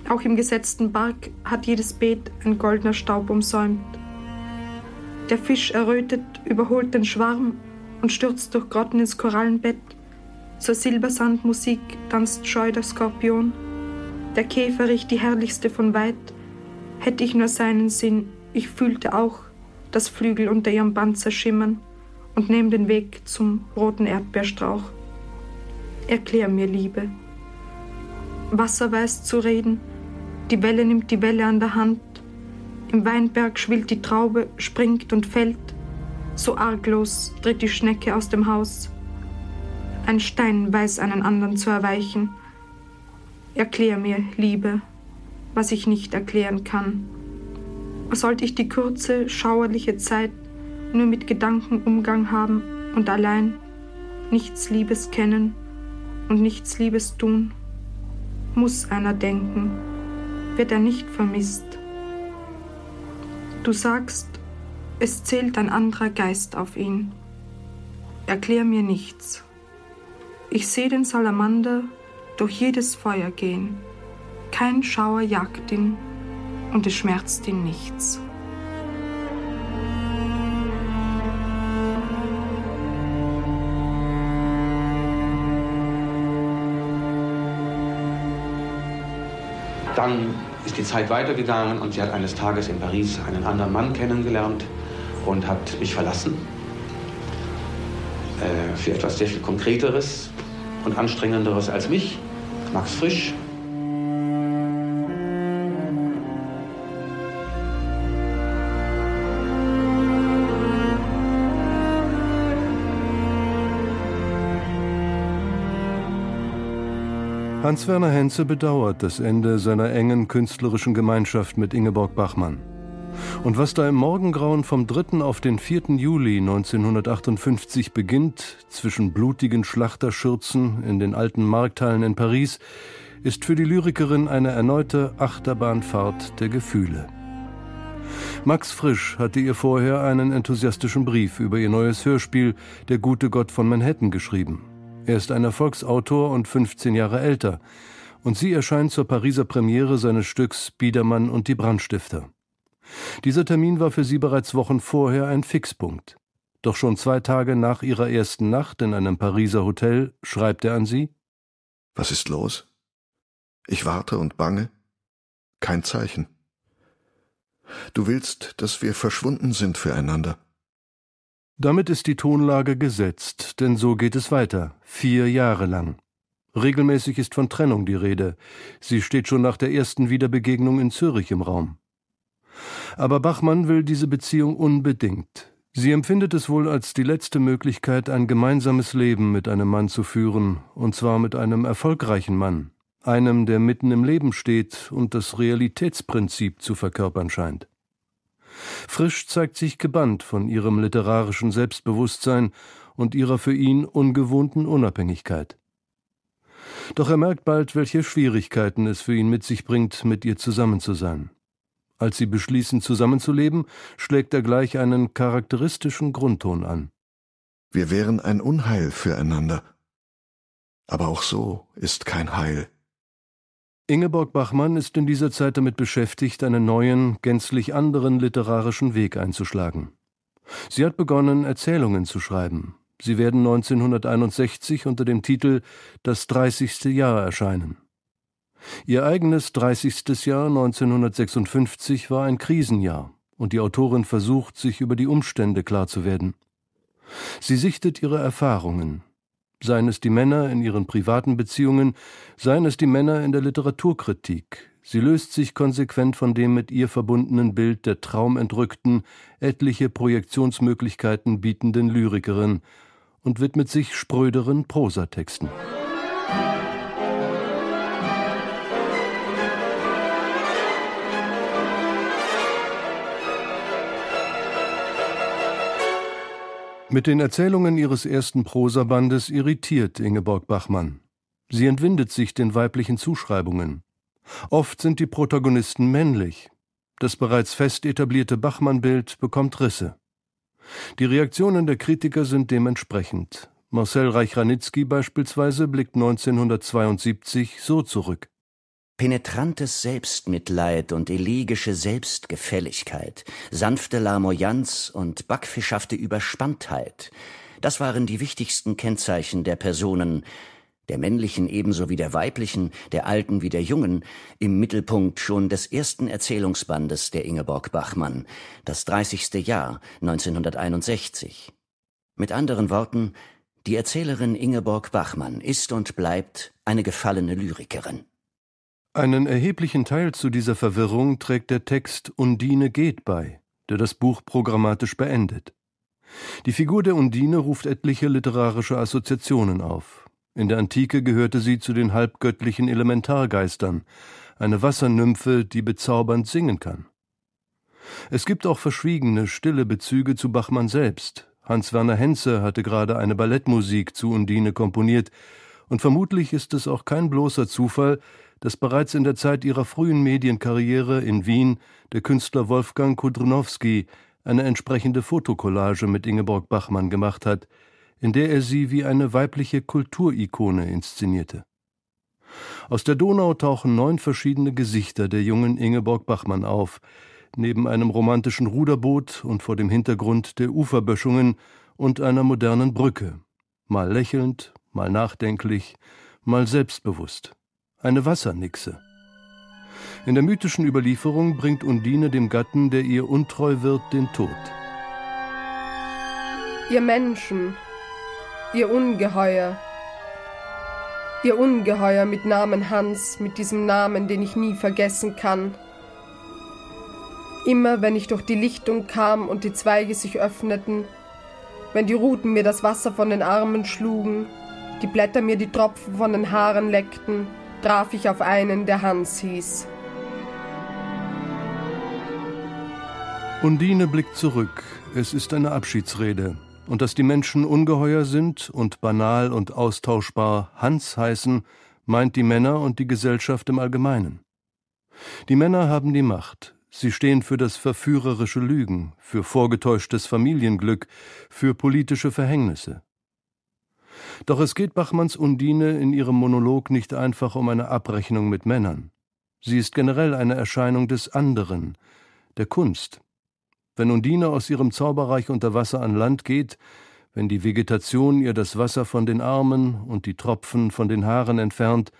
Auch im gesetzten Bark hat jedes Beet ein goldener Staub umsäumt. Der Fisch errötet, überholt den Schwarm und stürzt durch Grotten ins Korallenbett. Zur Silbersandmusik tanzt scheu der Skorpion. Der Käfer riecht die herrlichste von weit. Hätte ich nur seinen Sinn, ich fühlte auch, dass Flügel unter ihrem Panzer schimmern und nehm den Weg zum roten Erdbeerstrauch. Erklär mir, Liebe. Wasser weiß zu reden, die Welle nimmt die Welle an der Hand. Im Weinberg schwillt die Traube, springt und fällt. So arglos tritt die Schnecke aus dem Haus. Ein Stein weiß einen anderen zu erweichen. Erklär mir, Liebe, was ich nicht erklären kann. Sollte ich die kurze, schauerliche Zeit nur mit Gedanken Umgang haben und allein nichts Liebes kennen und nichts Liebes tun, muss einer denken, wird er nicht vermisst. Du sagst, es zählt ein anderer Geist auf ihn. Erklär mir nichts. Ich sehe den Salamander durch jedes Feuer gehen. Kein Schauer jagt ihn und es schmerzt ihn nichts. Dann ist die Zeit weitergegangen und sie hat eines Tages in Paris einen anderen Mann kennengelernt und hat mich verlassen. Äh, für etwas sehr viel Konkreteres und Anstrengenderes als mich, Max Frisch. Hans-Werner Henze bedauert das Ende seiner engen künstlerischen Gemeinschaft mit Ingeborg Bachmann. Und was da im Morgengrauen vom 3. auf den 4. Juli 1958 beginnt, zwischen blutigen Schlachterschürzen in den alten Markthallen in Paris, ist für die Lyrikerin eine erneute Achterbahnfahrt der Gefühle. Max Frisch hatte ihr vorher einen enthusiastischen Brief über ihr neues Hörspiel Der gute Gott von Manhattan geschrieben. Er ist ein Erfolgsautor und 15 Jahre älter. Und sie erscheint zur Pariser Premiere seines Stücks Biedermann und die Brandstifter. Dieser Termin war für sie bereits Wochen vorher ein Fixpunkt. Doch schon zwei Tage nach ihrer ersten Nacht in einem Pariser Hotel schreibt er an sie Was ist los? Ich warte und bange. Kein Zeichen. Du willst, dass wir verschwunden sind füreinander. Damit ist die Tonlage gesetzt, denn so geht es weiter, vier Jahre lang. Regelmäßig ist von Trennung die Rede. Sie steht schon nach der ersten Wiederbegegnung in Zürich im Raum. Aber Bachmann will diese Beziehung unbedingt. Sie empfindet es wohl als die letzte Möglichkeit, ein gemeinsames Leben mit einem Mann zu führen, und zwar mit einem erfolgreichen Mann, einem, der mitten im Leben steht und das Realitätsprinzip zu verkörpern scheint. Frisch zeigt sich gebannt von ihrem literarischen Selbstbewusstsein und ihrer für ihn ungewohnten Unabhängigkeit. Doch er merkt bald, welche Schwierigkeiten es für ihn mit sich bringt, mit ihr zusammen zu sein. Als sie beschließen, zusammenzuleben, schlägt er gleich einen charakteristischen Grundton an. Wir wären ein Unheil füreinander. Aber auch so ist kein Heil. Ingeborg Bachmann ist in dieser Zeit damit beschäftigt, einen neuen, gänzlich anderen literarischen Weg einzuschlagen. Sie hat begonnen, Erzählungen zu schreiben. Sie werden 1961 unter dem Titel Das 30. Jahr erscheinen. Ihr eigenes 30. Jahr 1956 war ein Krisenjahr, und die Autorin versucht, sich über die Umstände klar zu werden. Sie sichtet ihre Erfahrungen, seien es die Männer in ihren privaten Beziehungen, seien es die Männer in der Literaturkritik. Sie löst sich konsequent von dem mit ihr verbundenen Bild der traumentrückten, etliche Projektionsmöglichkeiten bietenden Lyrikerin und widmet sich spröderen Prosatexten. Mit den Erzählungen ihres ersten Prosabandes irritiert Ingeborg Bachmann. Sie entwindet sich den weiblichen Zuschreibungen. Oft sind die Protagonisten männlich. Das bereits fest etablierte Bachmann-Bild bekommt Risse. Die Reaktionen der Kritiker sind dementsprechend. Marcel Reich-Ranitzky beispielsweise blickt 1972 so zurück. Penetrantes Selbstmitleid und elegische Selbstgefälligkeit, sanfte Larmoyanz und backfischhafte Überspanntheit, das waren die wichtigsten Kennzeichen der Personen, der männlichen ebenso wie der weiblichen, der alten wie der jungen, im Mittelpunkt schon des ersten Erzählungsbandes der Ingeborg Bachmann, das 30. Jahr 1961. Mit anderen Worten, die Erzählerin Ingeborg Bachmann ist und bleibt eine gefallene Lyrikerin. Einen erheblichen Teil zu dieser Verwirrung trägt der Text Undine geht bei, der das Buch programmatisch beendet. Die Figur der Undine ruft etliche literarische Assoziationen auf. In der Antike gehörte sie zu den halbgöttlichen Elementargeistern, eine Wassernymphe, die bezaubernd singen kann. Es gibt auch verschwiegene, stille Bezüge zu Bachmann selbst, Hans-Werner Henze hatte gerade eine Ballettmusik zu Undine komponiert, und vermutlich ist es auch kein bloßer Zufall, dass bereits in der Zeit ihrer frühen Medienkarriere in Wien der Künstler Wolfgang Kudrunowski eine entsprechende Fotokollage mit Ingeborg Bachmann gemacht hat, in der er sie wie eine weibliche Kulturikone inszenierte. Aus der Donau tauchen neun verschiedene Gesichter der jungen Ingeborg Bachmann auf, neben einem romantischen Ruderboot und vor dem Hintergrund der Uferböschungen und einer modernen Brücke, mal lächelnd, mal nachdenklich, mal selbstbewusst. Eine Wassernixe. In der mythischen Überlieferung bringt Undine dem Gatten, der ihr untreu wird, den Tod. Ihr Menschen, ihr Ungeheuer, ihr Ungeheuer mit Namen Hans, mit diesem Namen, den ich nie vergessen kann, Immer wenn ich durch die Lichtung kam und die Zweige sich öffneten, wenn die Ruten mir das Wasser von den Armen schlugen, die Blätter mir die Tropfen von den Haaren leckten, traf ich auf einen, der Hans hieß. Undine blickt zurück. Es ist eine Abschiedsrede. Und dass die Menschen ungeheuer sind und banal und austauschbar Hans heißen, meint die Männer und die Gesellschaft im Allgemeinen. Die Männer haben die Macht, Sie stehen für das verführerische Lügen, für vorgetäuschtes Familienglück, für politische Verhängnisse. Doch es geht Bachmanns Undine in ihrem Monolog nicht einfach um eine Abrechnung mit Männern. Sie ist generell eine Erscheinung des anderen, der Kunst. Wenn Undine aus ihrem Zauberreich unter Wasser an Land geht, wenn die Vegetation ihr das Wasser von den Armen und die Tropfen von den Haaren entfernt,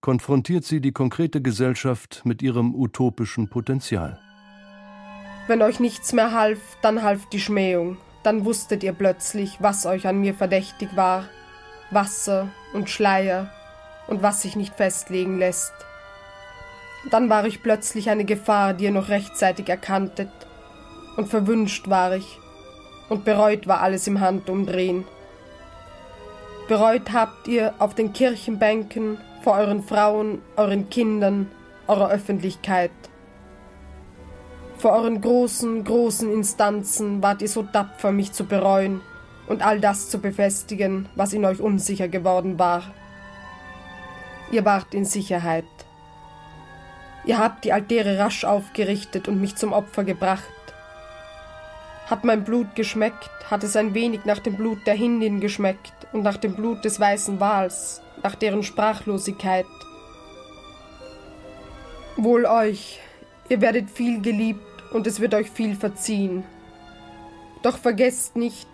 konfrontiert sie die konkrete Gesellschaft mit ihrem utopischen Potenzial. Wenn euch nichts mehr half, dann half die Schmähung. Dann wusstet ihr plötzlich, was euch an mir verdächtig war. Wasser und Schleier und was sich nicht festlegen lässt. Dann war ich plötzlich eine Gefahr, die ihr noch rechtzeitig erkanntet. Und verwünscht war ich. Und bereut war alles im Handumdrehen. Bereut habt ihr auf den Kirchenbänken vor euren Frauen, euren Kindern, eurer Öffentlichkeit. Vor euren großen, großen Instanzen wart ihr so tapfer, mich zu bereuen und all das zu befestigen, was in euch unsicher geworden war. Ihr wart in Sicherheit. Ihr habt die Altäre rasch aufgerichtet und mich zum Opfer gebracht. Hat mein Blut geschmeckt, hat es ein wenig nach dem Blut der Hindin geschmeckt und nach dem Blut des weißen Wals nach deren Sprachlosigkeit. Wohl euch, ihr werdet viel geliebt und es wird euch viel verziehen. Doch vergesst nicht,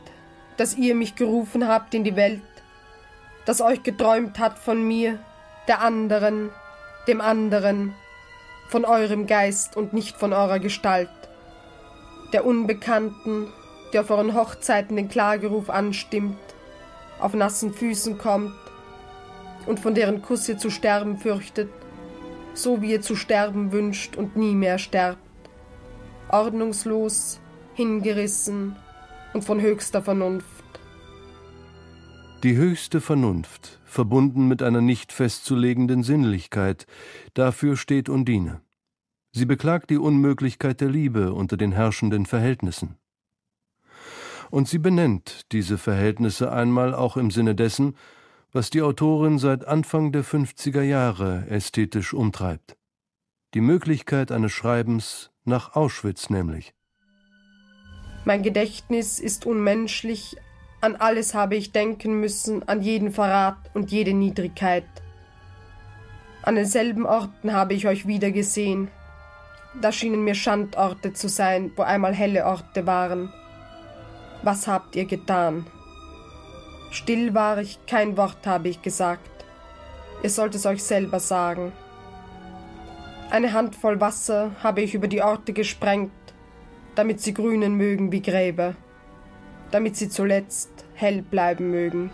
dass ihr mich gerufen habt in die Welt, dass euch geträumt hat von mir, der anderen, dem anderen, von eurem Geist und nicht von eurer Gestalt, der Unbekannten, der auf euren Hochzeiten den Klageruf anstimmt, auf nassen Füßen kommt und von deren Kuss ihr zu sterben fürchtet, so wie ihr zu sterben wünscht und nie mehr sterbt. Ordnungslos, hingerissen und von höchster Vernunft. Die höchste Vernunft, verbunden mit einer nicht festzulegenden Sinnlichkeit, dafür steht Undine. Sie beklagt die Unmöglichkeit der Liebe unter den herrschenden Verhältnissen. Und sie benennt diese Verhältnisse einmal auch im Sinne dessen, was die Autorin seit Anfang der 50er Jahre ästhetisch umtreibt. Die Möglichkeit eines Schreibens nach Auschwitz nämlich. Mein Gedächtnis ist unmenschlich, an alles habe ich denken müssen, an jeden Verrat und jede Niedrigkeit. An denselben Orten habe ich euch wieder gesehen. Da schienen mir Schandorte zu sein, wo einmal helle Orte waren. Was habt ihr getan? Still war ich, kein Wort habe ich gesagt. Ihr sollt es euch selber sagen. Eine Handvoll Wasser habe ich über die Orte gesprengt, damit sie grünen mögen wie Gräber, damit sie zuletzt hell bleiben mögen.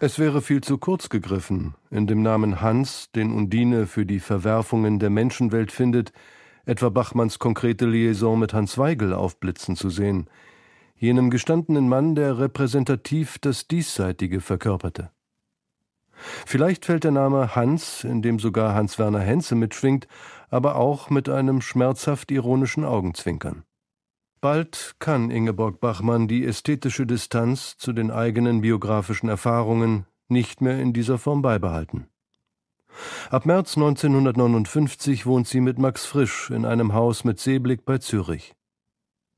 Es wäre viel zu kurz gegriffen, in dem Namen Hans, den Undine für die Verwerfungen der Menschenwelt findet, etwa Bachmanns konkrete Liaison mit Hans Weigel aufblitzen zu sehen, jenem gestandenen Mann, der repräsentativ das Diesseitige verkörperte. Vielleicht fällt der Name Hans, in dem sogar Hans Werner Henze mitschwingt, aber auch mit einem schmerzhaft ironischen Augenzwinkern. Bald kann Ingeborg Bachmann die ästhetische Distanz zu den eigenen biografischen Erfahrungen nicht mehr in dieser Form beibehalten. Ab März 1959 wohnt sie mit Max Frisch in einem Haus mit Seeblick bei Zürich.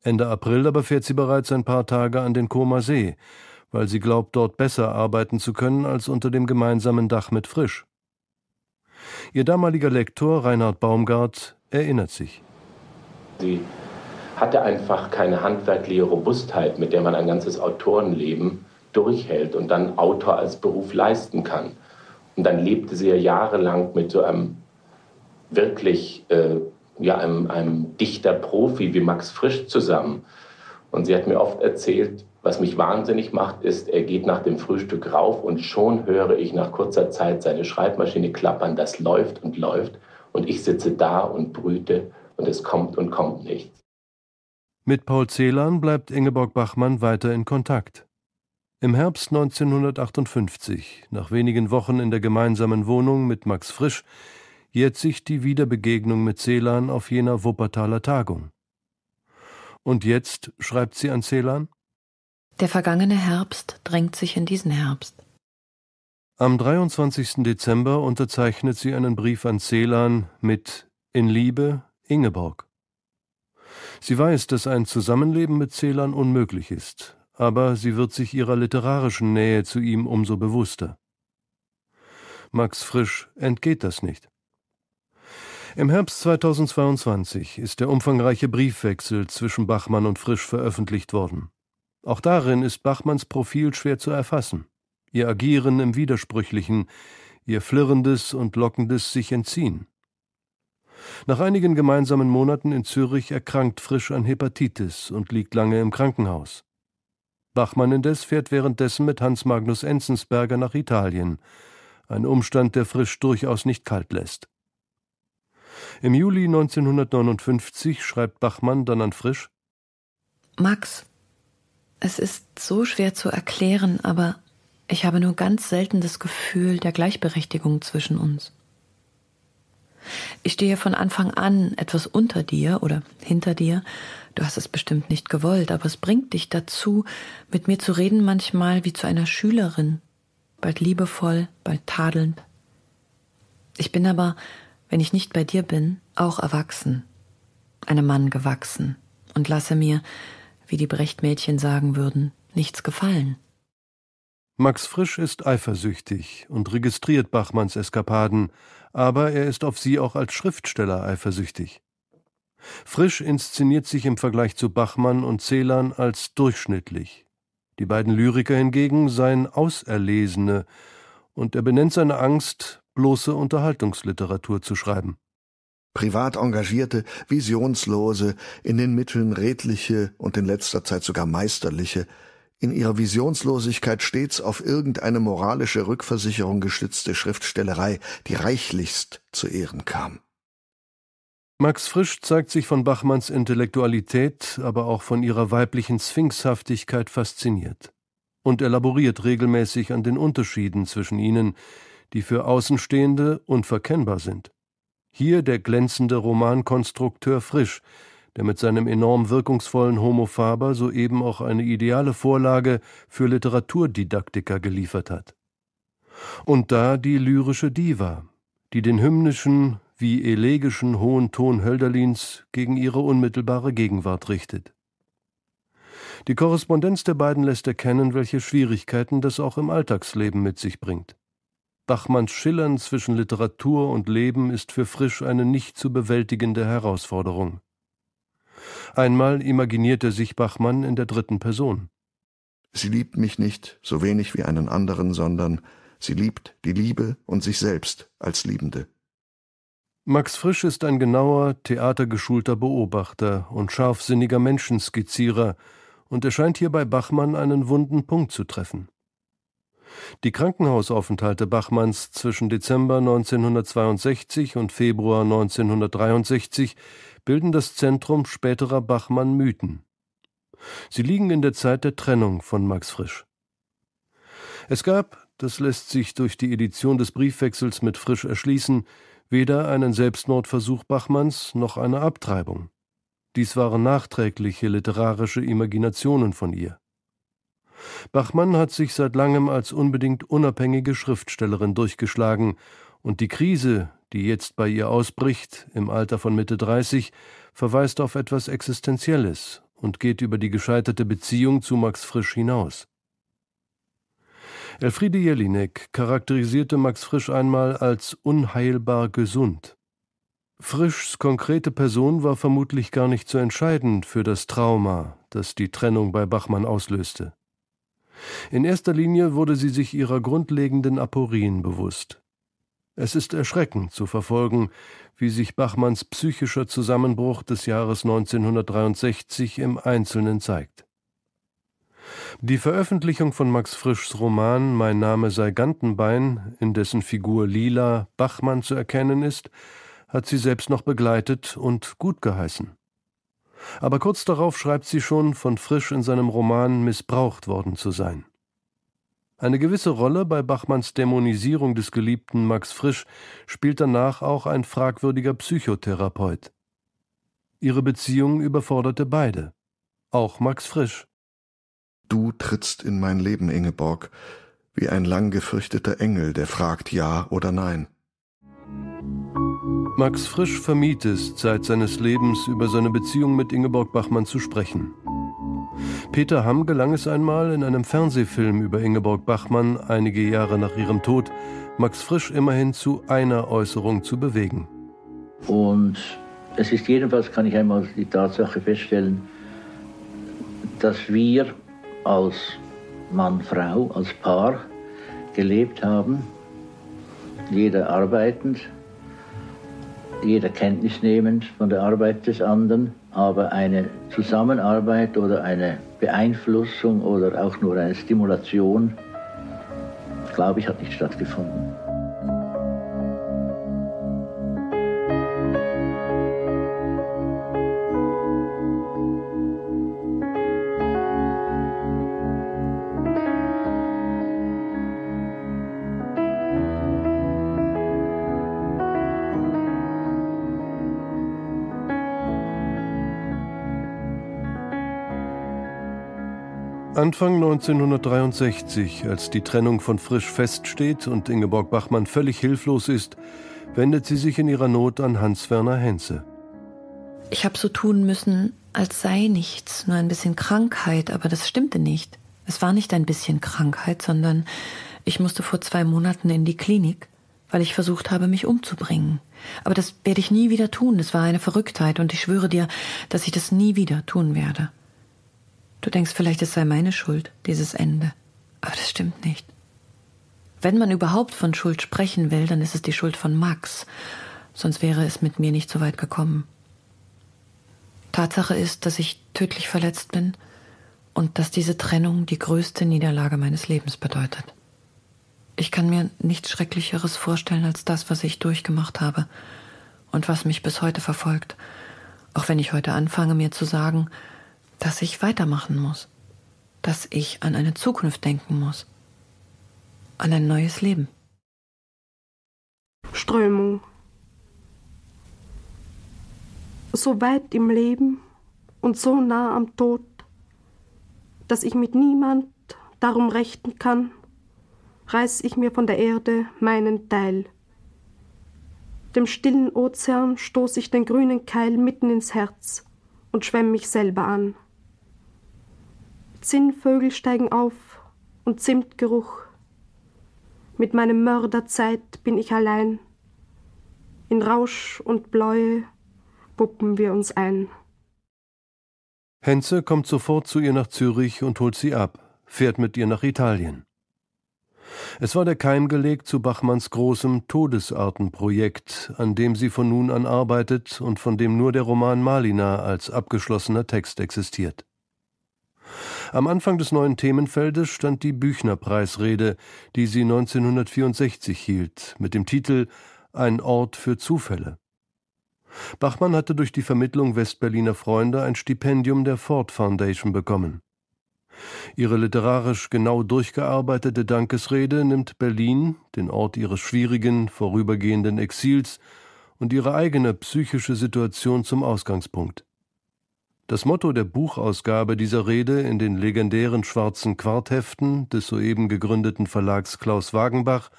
Ende April aber fährt sie bereits ein paar Tage an den Koma See, weil sie glaubt, dort besser arbeiten zu können als unter dem gemeinsamen Dach mit Frisch. Ihr damaliger Lektor Reinhard Baumgart erinnert sich. Sie hatte einfach keine handwerkliche Robustheit, mit der man ein ganzes Autorenleben durchhält und dann Autor als Beruf leisten kann. Und dann lebte sie ja jahrelang mit so einem wirklich, äh, ja, einem, einem Dichter-Profi wie Max Frisch zusammen. Und sie hat mir oft erzählt, was mich wahnsinnig macht, ist, er geht nach dem Frühstück rauf und schon höre ich nach kurzer Zeit seine Schreibmaschine klappern, das läuft und läuft und ich sitze da und brüte und es kommt und kommt nichts. Mit Paul Celan bleibt Ingeborg Bachmann weiter in Kontakt. Im Herbst 1958, nach wenigen Wochen in der gemeinsamen Wohnung mit Max Frisch, jährt sich die Wiederbegegnung mit Celan auf jener Wuppertaler Tagung. Und jetzt schreibt sie an Celan der vergangene Herbst drängt sich in diesen Herbst. Am 23. Dezember unterzeichnet sie einen Brief an Celan mit In Liebe Ingeborg. Sie weiß, dass ein Zusammenleben mit Celan unmöglich ist, aber sie wird sich ihrer literarischen Nähe zu ihm umso bewusster. Max Frisch entgeht das nicht. Im Herbst 2022 ist der umfangreiche Briefwechsel zwischen Bachmann und Frisch veröffentlicht worden. Auch darin ist Bachmanns Profil schwer zu erfassen. Ihr Agieren im Widersprüchlichen, ihr flirrendes und lockendes sich entziehen. Nach einigen gemeinsamen Monaten in Zürich erkrankt Frisch an Hepatitis und liegt lange im Krankenhaus. Bachmann indes fährt währenddessen mit Hans Magnus Enzensberger nach Italien, ein Umstand, der Frisch durchaus nicht kalt lässt. Im Juli 1959 schreibt Bachmann dann an Frisch Max, es ist so schwer zu erklären, aber ich habe nur ganz selten das Gefühl der Gleichberechtigung zwischen uns. Ich stehe von Anfang an etwas unter dir oder hinter dir. Du hast es bestimmt nicht gewollt, aber es bringt dich dazu, mit mir zu reden manchmal wie zu einer Schülerin, bald liebevoll, bald tadelnd. Ich bin aber, wenn ich nicht bei dir bin, auch erwachsen, einem Mann gewachsen und lasse mir, wie die Brechtmädchen sagen würden, nichts gefallen. Max Frisch ist eifersüchtig und registriert Bachmanns Eskapaden, aber er ist auf sie auch als Schriftsteller eifersüchtig. Frisch inszeniert sich im Vergleich zu Bachmann und Celan als durchschnittlich. Die beiden Lyriker hingegen seien Auserlesene, und er benennt seine Angst, bloße Unterhaltungsliteratur zu schreiben privat engagierte, visionslose, in den Mitteln redliche und in letzter Zeit sogar meisterliche, in ihrer Visionslosigkeit stets auf irgendeine moralische Rückversicherung gestützte Schriftstellerei, die reichlichst zu Ehren kam. Max Frisch zeigt sich von Bachmanns Intellektualität, aber auch von ihrer weiblichen Sphinxhaftigkeit fasziniert und elaboriert regelmäßig an den Unterschieden zwischen ihnen, die für Außenstehende unverkennbar sind. Hier der glänzende Romankonstrukteur Frisch, der mit seinem enorm wirkungsvollen Homo Faber soeben auch eine ideale Vorlage für Literaturdidaktiker geliefert hat. Und da die lyrische Diva, die den hymnischen wie elegischen hohen Ton Hölderlins gegen ihre unmittelbare Gegenwart richtet. Die Korrespondenz der beiden lässt erkennen, welche Schwierigkeiten das auch im Alltagsleben mit sich bringt. Bachmanns Schillern zwischen Literatur und Leben ist für Frisch eine nicht zu bewältigende Herausforderung. Einmal imaginiert er sich Bachmann in der dritten Person. Sie liebt mich nicht so wenig wie einen anderen, sondern sie liebt die Liebe und sich selbst als Liebende. Max Frisch ist ein genauer, theatergeschulter Beobachter und scharfsinniger Menschenskizzierer, und er scheint hier bei Bachmann einen wunden Punkt zu treffen. Die Krankenhausaufenthalte Bachmanns zwischen Dezember 1962 und Februar 1963 bilden das Zentrum späterer Bachmann-Mythen. Sie liegen in der Zeit der Trennung von Max Frisch. Es gab, das lässt sich durch die Edition des Briefwechsels mit Frisch erschließen, weder einen Selbstmordversuch Bachmanns noch eine Abtreibung. Dies waren nachträgliche literarische Imaginationen von ihr. Bachmann hat sich seit langem als unbedingt unabhängige Schriftstellerin durchgeschlagen, und die Krise, die jetzt bei ihr ausbricht, im Alter von Mitte 30, verweist auf etwas Existenzielles und geht über die gescheiterte Beziehung zu Max Frisch hinaus. Elfriede Jelinek charakterisierte Max Frisch einmal als unheilbar gesund. Frischs konkrete Person war vermutlich gar nicht so entscheidend für das Trauma, das die Trennung bei Bachmann auslöste. In erster Linie wurde sie sich ihrer grundlegenden Aporien bewusst. Es ist erschreckend zu verfolgen, wie sich Bachmanns psychischer Zusammenbruch des Jahres 1963 im Einzelnen zeigt. Die Veröffentlichung von Max Frischs Roman Mein Name sei Gantenbein, in dessen Figur Lila Bachmann zu erkennen ist, hat sie selbst noch begleitet und gut geheißen. Aber kurz darauf schreibt sie schon, von Frisch in seinem Roman missbraucht worden zu sein. Eine gewisse Rolle bei Bachmanns Dämonisierung des geliebten Max Frisch spielt danach auch ein fragwürdiger Psychotherapeut. Ihre Beziehung überforderte beide, auch Max Frisch. Du trittst in mein Leben, Ingeborg, wie ein lang gefürchteter Engel, der fragt Ja oder Nein. Max Frisch vermied es, Zeit seines Lebens über seine Beziehung mit Ingeborg Bachmann zu sprechen. Peter Hamm gelang es einmal, in einem Fernsehfilm über Ingeborg Bachmann einige Jahre nach ihrem Tod Max Frisch immerhin zu einer Äußerung zu bewegen. Und es ist jedenfalls, kann ich einmal die Tatsache feststellen, dass wir als Mann-Frau, als Paar gelebt haben, jeder arbeitend, jeder Kenntnis nehmend von der Arbeit des anderen, aber eine Zusammenarbeit oder eine Beeinflussung oder auch nur eine Stimulation, glaube ich, hat nicht stattgefunden. Anfang 1963, als die Trennung von Frisch feststeht und Ingeborg Bachmann völlig hilflos ist, wendet sie sich in ihrer Not an Hans-Werner Henze. Ich habe so tun müssen, als sei nichts, nur ein bisschen Krankheit, aber das stimmte nicht. Es war nicht ein bisschen Krankheit, sondern ich musste vor zwei Monaten in die Klinik, weil ich versucht habe, mich umzubringen. Aber das werde ich nie wieder tun. Das war eine Verrücktheit und ich schwöre dir, dass ich das nie wieder tun werde. Du denkst vielleicht, es sei meine Schuld, dieses Ende. Aber das stimmt nicht. Wenn man überhaupt von Schuld sprechen will, dann ist es die Schuld von Max. Sonst wäre es mit mir nicht so weit gekommen. Tatsache ist, dass ich tödlich verletzt bin und dass diese Trennung die größte Niederlage meines Lebens bedeutet. Ich kann mir nichts Schrecklicheres vorstellen als das, was ich durchgemacht habe und was mich bis heute verfolgt. Auch wenn ich heute anfange, mir zu sagen, dass ich weitermachen muss, dass ich an eine Zukunft denken muss, an ein neues Leben. Strömung. so weit im Leben und so nah am Tod, dass ich mit niemand darum rechten kann, reiß ich mir von der Erde meinen Teil. Dem stillen Ozean stoß ich den grünen Keil mitten ins Herz und schwemm mich selber an. Zinnvögel steigen auf und Zimtgeruch. Mit meinem Mörderzeit bin ich allein. In Rausch und Bläue puppen wir uns ein. Henze kommt sofort zu ihr nach Zürich und holt sie ab, fährt mit ihr nach Italien. Es war der Keim gelegt zu Bachmanns großem Todesartenprojekt, an dem sie von nun an arbeitet und von dem nur der Roman Malina als abgeschlossener Text existiert. Am Anfang des neuen Themenfeldes stand die Büchner-Preisrede, die sie 1964 hielt, mit dem Titel Ein Ort für Zufälle. Bachmann hatte durch die Vermittlung Westberliner Freunde ein Stipendium der Ford Foundation bekommen. Ihre literarisch genau durchgearbeitete Dankesrede nimmt Berlin, den Ort ihres schwierigen, vorübergehenden Exils, und ihre eigene psychische Situation zum Ausgangspunkt. Das Motto der Buchausgabe dieser Rede in den legendären schwarzen Quartheften des soeben gegründeten Verlags Klaus Wagenbach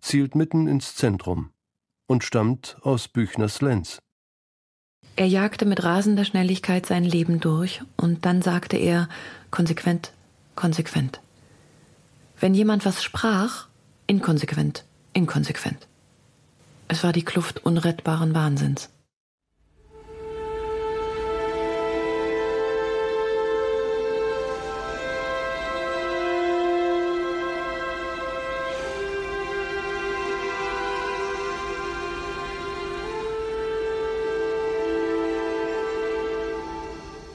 zielt mitten ins Zentrum und stammt aus Büchners Lenz. Er jagte mit rasender Schnelligkeit sein Leben durch und dann sagte er konsequent, konsequent. Wenn jemand was sprach, inkonsequent, inkonsequent. Es war die Kluft unrettbaren Wahnsinns.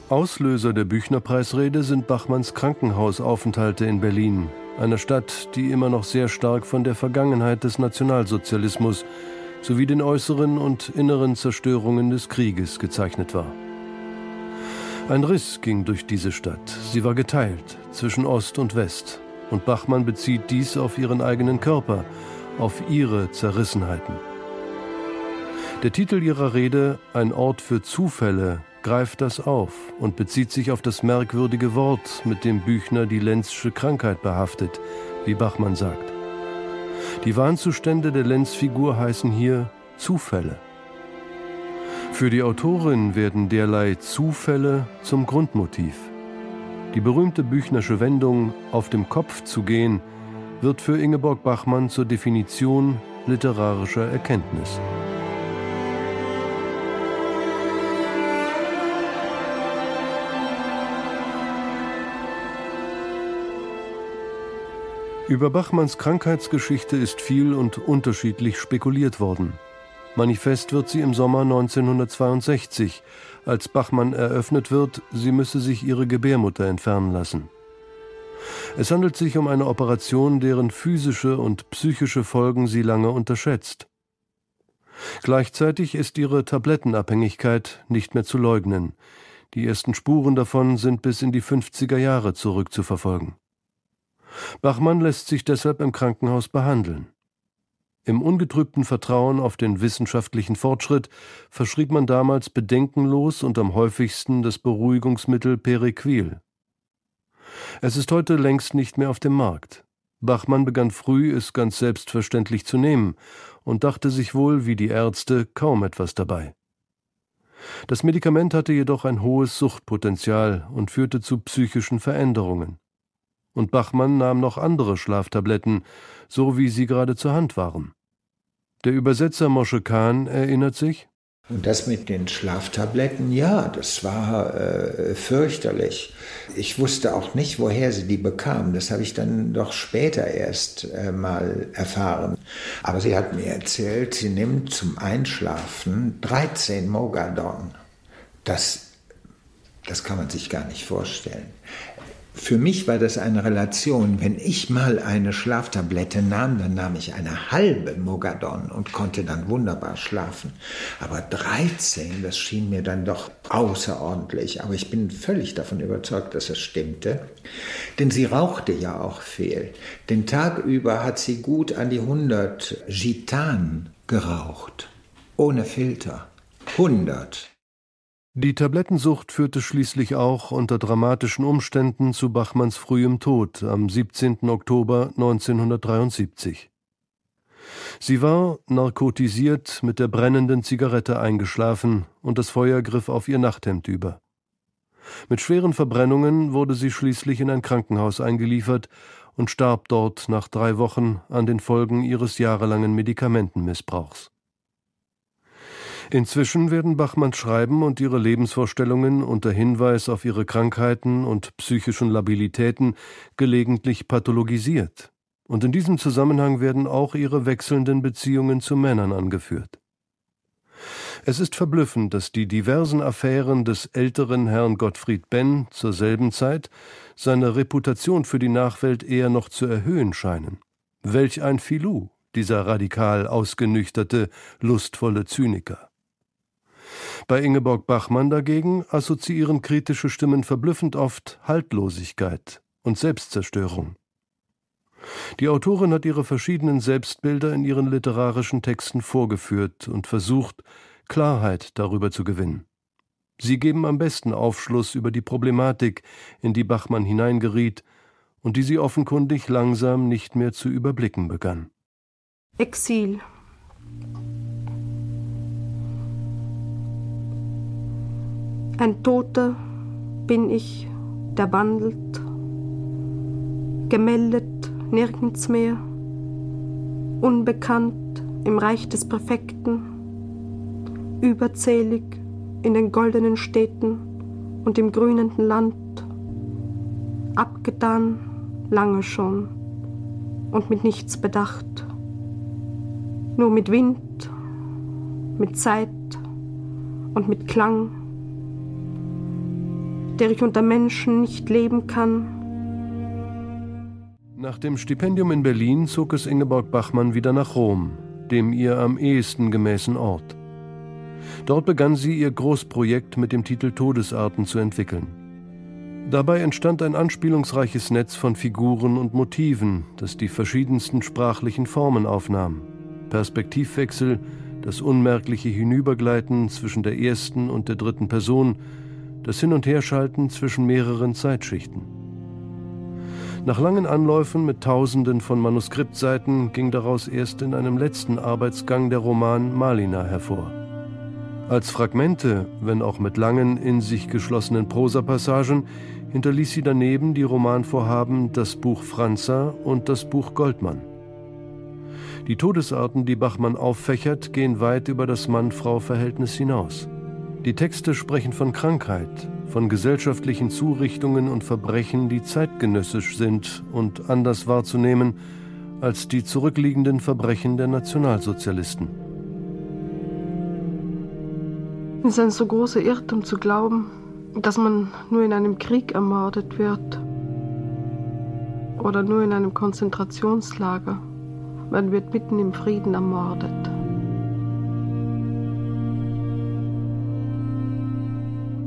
Auslöser der Büchnerpreisrede sind Bachmanns Krankenhausaufenthalte in Berlin, einer Stadt, die immer noch sehr stark von der Vergangenheit des Nationalsozialismus sowie den äußeren und inneren Zerstörungen des Krieges gezeichnet war. Ein Riss ging durch diese Stadt. Sie war geteilt zwischen Ost und West. Und Bachmann bezieht dies auf ihren eigenen Körper, auf ihre Zerrissenheiten. Der Titel ihrer Rede, Ein Ort für Zufälle, greift das auf und bezieht sich auf das merkwürdige Wort, mit dem Büchner die Lenzsche Krankheit behaftet, wie Bachmann sagt. Die Warnzustände der Lenzfigur heißen hier Zufälle. Für die Autorin werden derlei Zufälle zum Grundmotiv. Die berühmte Büchnersche Wendung auf dem Kopf zu gehen wird für Ingeborg Bachmann zur Definition literarischer Erkenntnis. Über Bachmanns Krankheitsgeschichte ist viel und unterschiedlich spekuliert worden. Manifest wird sie im Sommer 1962, als Bachmann eröffnet wird, sie müsse sich ihre Gebärmutter entfernen lassen. Es handelt sich um eine Operation, deren physische und psychische Folgen sie lange unterschätzt. Gleichzeitig ist ihre Tablettenabhängigkeit nicht mehr zu leugnen. Die ersten Spuren davon sind bis in die 50er Jahre zurückzuverfolgen. Bachmann lässt sich deshalb im Krankenhaus behandeln. Im ungetrübten Vertrauen auf den wissenschaftlichen Fortschritt verschrieb man damals bedenkenlos und am häufigsten das Beruhigungsmittel Periquil. Es ist heute längst nicht mehr auf dem Markt. Bachmann begann früh, es ganz selbstverständlich zu nehmen und dachte sich wohl, wie die Ärzte, kaum etwas dabei. Das Medikament hatte jedoch ein hohes Suchtpotenzial und führte zu psychischen Veränderungen und Bachmann nahm noch andere Schlaftabletten, so wie sie gerade zur Hand waren. Der Übersetzer Mosche Kahn erinnert sich, und das mit den Schlaftabletten, ja, das war äh, fürchterlich. Ich wusste auch nicht, woher sie die bekam. Das habe ich dann doch später erst äh, mal erfahren. Aber sie hat mir erzählt, sie nimmt zum Einschlafen 13 Mogadon. Das, das kann man sich gar nicht vorstellen. Für mich war das eine Relation. Wenn ich mal eine Schlaftablette nahm, dann nahm ich eine halbe Mogadon und konnte dann wunderbar schlafen. Aber 13, das schien mir dann doch außerordentlich. Aber ich bin völlig davon überzeugt, dass es stimmte. Denn sie rauchte ja auch viel. Den Tag über hat sie gut an die 100 Gitan geraucht. Ohne Filter. 100. Die Tablettensucht führte schließlich auch unter dramatischen Umständen zu Bachmanns frühem Tod am 17. Oktober 1973. Sie war narkotisiert mit der brennenden Zigarette eingeschlafen und das Feuer griff auf ihr Nachthemd über. Mit schweren Verbrennungen wurde sie schließlich in ein Krankenhaus eingeliefert und starb dort nach drei Wochen an den Folgen ihres jahrelangen Medikamentenmissbrauchs. Inzwischen werden Bachmanns Schreiben und ihre Lebensvorstellungen unter Hinweis auf ihre Krankheiten und psychischen Labilitäten gelegentlich pathologisiert. Und in diesem Zusammenhang werden auch ihre wechselnden Beziehungen zu Männern angeführt. Es ist verblüffend, dass die diversen Affären des älteren Herrn Gottfried Benn zur selben Zeit seine Reputation für die Nachwelt eher noch zu erhöhen scheinen. Welch ein Filou, dieser radikal ausgenüchterte, lustvolle Zyniker. Bei Ingeborg Bachmann dagegen assoziieren kritische Stimmen verblüffend oft Haltlosigkeit und Selbstzerstörung. Die Autorin hat ihre verschiedenen Selbstbilder in ihren literarischen Texten vorgeführt und versucht, Klarheit darüber zu gewinnen. Sie geben am besten Aufschluss über die Problematik, in die Bachmann hineingeriet und die sie offenkundig langsam nicht mehr zu überblicken begann. Exil Ein Toter bin ich, der wandelt, gemeldet nirgends mehr, unbekannt im Reich des Perfekten, überzählig in den goldenen Städten und im grünenden Land, abgetan lange schon und mit nichts bedacht, nur mit Wind, mit Zeit und mit Klang der ich unter Menschen nicht leben kann. Nach dem Stipendium in Berlin zog es Ingeborg Bachmann wieder nach Rom, dem ihr am ehesten gemäßen Ort. Dort begann sie ihr Großprojekt mit dem Titel Todesarten zu entwickeln. Dabei entstand ein anspielungsreiches Netz von Figuren und Motiven, das die verschiedensten sprachlichen Formen aufnahm. Perspektivwechsel, das unmerkliche Hinübergleiten zwischen der ersten und der dritten Person, das Hin- und Herschalten zwischen mehreren Zeitschichten. Nach langen Anläufen mit Tausenden von Manuskriptseiten ging daraus erst in einem letzten Arbeitsgang der Roman Malina hervor. Als Fragmente, wenn auch mit langen, in sich geschlossenen Prosapassagen, hinterließ sie daneben die Romanvorhaben Das Buch Franza und das Buch Goldmann. Die Todesarten, die Bachmann auffächert, gehen weit über das Mann-Frau-Verhältnis hinaus. Die Texte sprechen von Krankheit, von gesellschaftlichen Zurichtungen und Verbrechen, die zeitgenössisch sind und anders wahrzunehmen als die zurückliegenden Verbrechen der Nationalsozialisten. Es ist ein so großer Irrtum zu glauben, dass man nur in einem Krieg ermordet wird oder nur in einem Konzentrationslager. Man wird mitten im Frieden ermordet.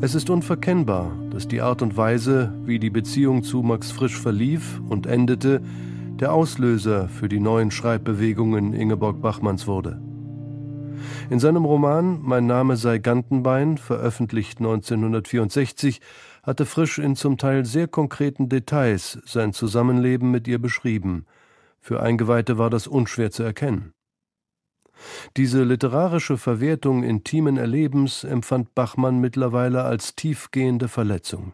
Es ist unverkennbar, dass die Art und Weise, wie die Beziehung zu Max Frisch verlief und endete, der Auslöser für die neuen Schreibbewegungen Ingeborg Bachmanns wurde. In seinem Roman Mein Name sei Gantenbein, veröffentlicht 1964, hatte Frisch in zum Teil sehr konkreten Details sein Zusammenleben mit ihr beschrieben. Für Eingeweihte war das unschwer zu erkennen. Diese literarische Verwertung intimen Erlebens empfand Bachmann mittlerweile als tiefgehende Verletzung.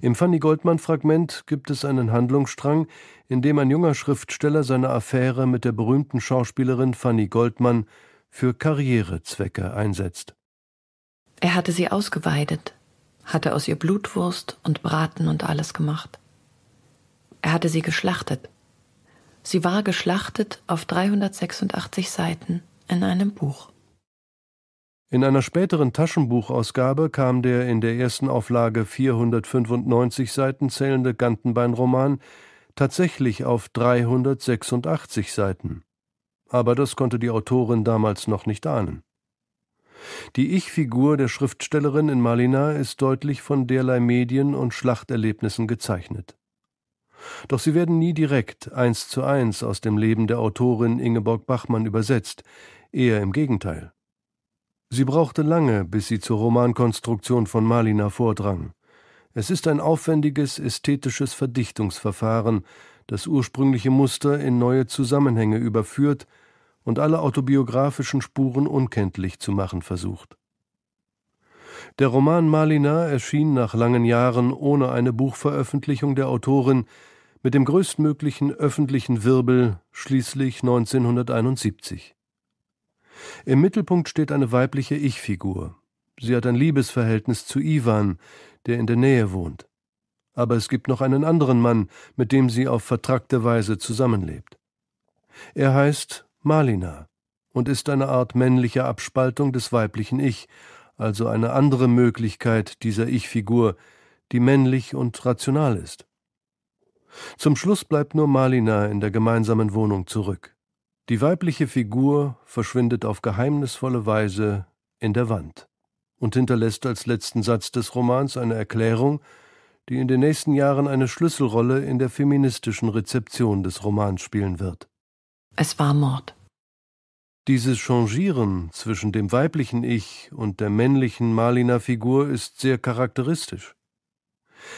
Im Fanny Goldmann Fragment gibt es einen Handlungsstrang, in dem ein junger Schriftsteller seine Affäre mit der berühmten Schauspielerin Fanny Goldmann für Karrierezwecke einsetzt. Er hatte sie ausgeweidet, hatte aus ihr Blutwurst und Braten und alles gemacht. Er hatte sie geschlachtet, Sie war geschlachtet auf 386 Seiten in einem Buch. In einer späteren Taschenbuchausgabe kam der in der ersten Auflage 495 Seiten zählende Gantenbein-Roman tatsächlich auf 386 Seiten. Aber das konnte die Autorin damals noch nicht ahnen. Die Ich-Figur der Schriftstellerin in Malina ist deutlich von derlei Medien und Schlachterlebnissen gezeichnet. Doch sie werden nie direkt eins zu eins aus dem Leben der Autorin Ingeborg Bachmann übersetzt, eher im Gegenteil. Sie brauchte lange, bis sie zur Romankonstruktion von Malina vordrang. Es ist ein aufwendiges ästhetisches Verdichtungsverfahren, das ursprüngliche Muster in neue Zusammenhänge überführt und alle autobiografischen Spuren unkenntlich zu machen versucht. Der Roman Malina erschien nach langen Jahren ohne eine Buchveröffentlichung der Autorin mit dem größtmöglichen öffentlichen Wirbel schließlich 1971. Im Mittelpunkt steht eine weibliche Ich-Figur. Sie hat ein Liebesverhältnis zu Ivan, der in der Nähe wohnt. Aber es gibt noch einen anderen Mann, mit dem sie auf vertrackte Weise zusammenlebt. Er heißt Malina und ist eine Art männliche Abspaltung des weiblichen Ich, also eine andere Möglichkeit dieser Ich-Figur, die männlich und rational ist. Zum Schluss bleibt nur Malina in der gemeinsamen Wohnung zurück. Die weibliche Figur verschwindet auf geheimnisvolle Weise in der Wand und hinterlässt als letzten Satz des Romans eine Erklärung, die in den nächsten Jahren eine Schlüsselrolle in der feministischen Rezeption des Romans spielen wird. Es war Mord. Dieses Changieren zwischen dem weiblichen Ich und der männlichen Maliner Figur ist sehr charakteristisch.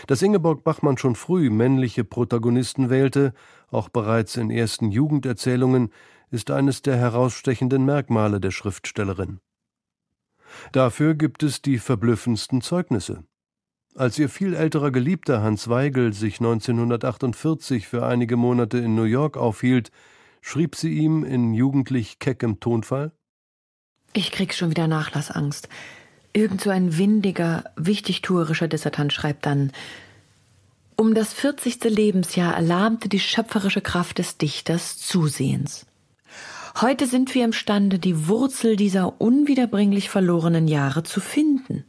Dass Ingeborg Bachmann schon früh männliche Protagonisten wählte, auch bereits in ersten Jugenderzählungen, ist eines der herausstechenden Merkmale der Schriftstellerin. Dafür gibt es die verblüffendsten Zeugnisse. Als ihr viel älterer Geliebter Hans Weigel sich 1948 für einige Monate in New York aufhielt, schrieb sie ihm in jugendlich keckem Tonfall Ich krieg schon wieder Nachlassangst. Irgend so ein windiger, wichtigtuerischer Dissertant schreibt dann Um das 40. Lebensjahr erlahmte die schöpferische Kraft des Dichters zusehends. Heute sind wir imstande, die Wurzel dieser unwiederbringlich verlorenen Jahre zu finden.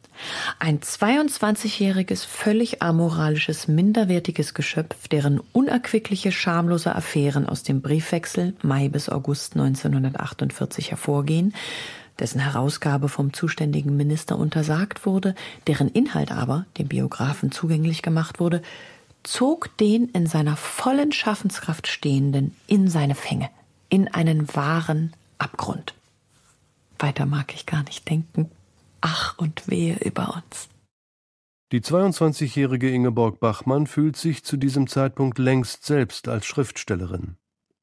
Ein 22-jähriges, völlig amoralisches, minderwertiges Geschöpf, deren unerquickliche, schamlose Affären aus dem Briefwechsel Mai bis August 1948 hervorgehen, dessen Herausgabe vom zuständigen Minister untersagt wurde, deren Inhalt aber dem Biografen zugänglich gemacht wurde, zog den in seiner vollen Schaffenskraft Stehenden in seine Fänge in einen wahren Abgrund. Weiter mag ich gar nicht denken. Ach und wehe über uns. Die 22-jährige Ingeborg Bachmann fühlt sich zu diesem Zeitpunkt längst selbst als Schriftstellerin,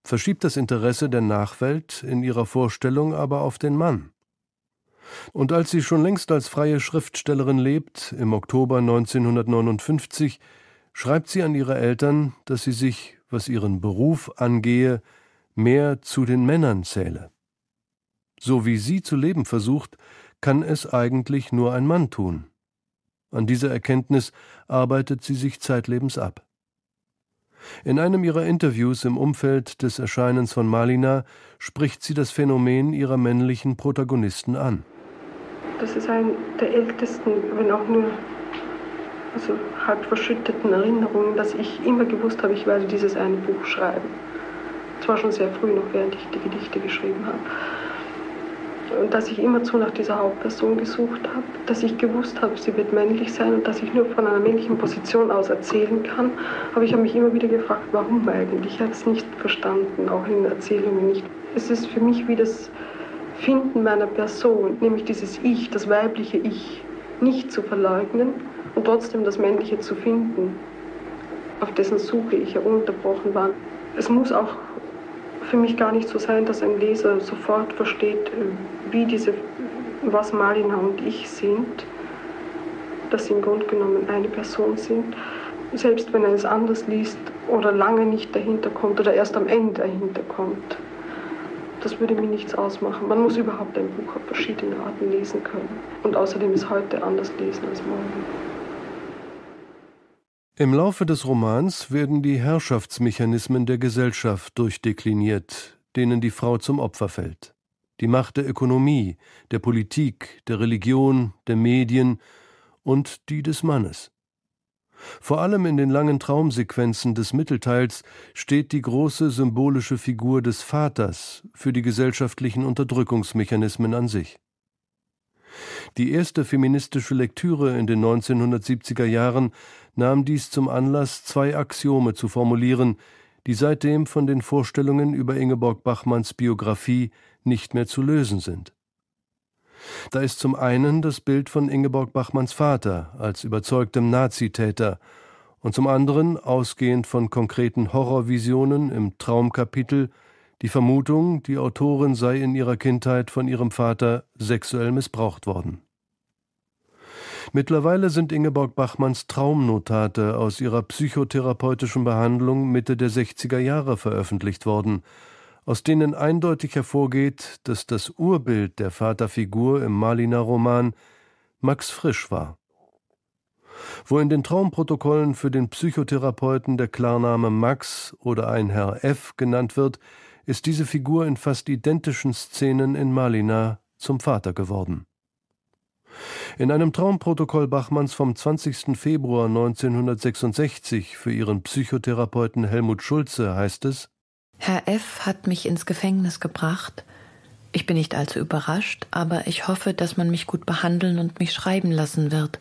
verschiebt das Interesse der Nachwelt in ihrer Vorstellung aber auf den Mann. Und als sie schon längst als freie Schriftstellerin lebt, im Oktober 1959, schreibt sie an ihre Eltern, dass sie sich, was ihren Beruf angehe, mehr zu den Männern zähle. So wie sie zu leben versucht, kann es eigentlich nur ein Mann tun. An dieser Erkenntnis arbeitet sie sich zeitlebens ab. In einem ihrer Interviews im Umfeld des Erscheinens von Malina spricht sie das Phänomen ihrer männlichen Protagonisten an. Das ist eine der ältesten, wenn auch nur also halb verschütteten Erinnerungen, dass ich immer gewusst habe, ich werde dieses eine Buch schreiben. Zwar schon sehr früh, noch während ich die Gedichte geschrieben habe. Und dass ich immerzu nach dieser Hauptperson gesucht habe, dass ich gewusst habe, sie wird männlich sein und dass ich nur von einer männlichen Position aus erzählen kann. Aber ich habe mich immer wieder gefragt, warum eigentlich? Ich habe es nicht verstanden, auch in Erzählungen nicht. Es ist für mich wie das Finden meiner Person, nämlich dieses Ich, das weibliche Ich, nicht zu verleugnen und trotzdem das männliche zu finden, auf dessen Suche ich ja ununterbrochen war. Es muss auch für mich gar nicht so sein, dass ein Leser sofort versteht, wie diese, was Malina und ich sind, dass sie im Grunde genommen eine Person sind. Selbst wenn er es anders liest oder lange nicht dahinter kommt oder erst am Ende dahinter kommt. Das würde mir nichts ausmachen. Man muss überhaupt ein Buch auf verschiedene Arten lesen können. Und außerdem ist heute anders lesen als morgen. Im Laufe des Romans werden die Herrschaftsmechanismen der Gesellschaft durchdekliniert, denen die Frau zum Opfer fällt. Die Macht der Ökonomie, der Politik, der Religion, der Medien und die des Mannes. Vor allem in den langen Traumsequenzen des Mittelteils steht die große symbolische Figur des Vaters für die gesellschaftlichen Unterdrückungsmechanismen an sich. Die erste feministische Lektüre in den 1970er Jahren nahm dies zum Anlass, zwei Axiome zu formulieren, die seitdem von den Vorstellungen über Ingeborg Bachmanns Biografie nicht mehr zu lösen sind. Da ist zum einen das Bild von Ingeborg Bachmanns Vater als überzeugtem Nazitäter und zum anderen, ausgehend von konkreten Horrorvisionen im Traumkapitel, die Vermutung, die Autorin sei in ihrer Kindheit von ihrem Vater sexuell missbraucht worden. Mittlerweile sind Ingeborg Bachmanns Traumnotate aus ihrer psychotherapeutischen Behandlung Mitte der 60er Jahre veröffentlicht worden, aus denen eindeutig hervorgeht, dass das Urbild der Vaterfigur im Maliner Roman Max Frisch war. Wo in den Traumprotokollen für den Psychotherapeuten der Klarname Max oder ein Herr F genannt wird, ist diese Figur in fast identischen Szenen in Malina zum Vater geworden. In einem Traumprotokoll Bachmanns vom 20. Februar 1966 für ihren Psychotherapeuten Helmut Schulze heißt es Herr F. hat mich ins Gefängnis gebracht. Ich bin nicht allzu überrascht, aber ich hoffe, dass man mich gut behandeln und mich schreiben lassen wird.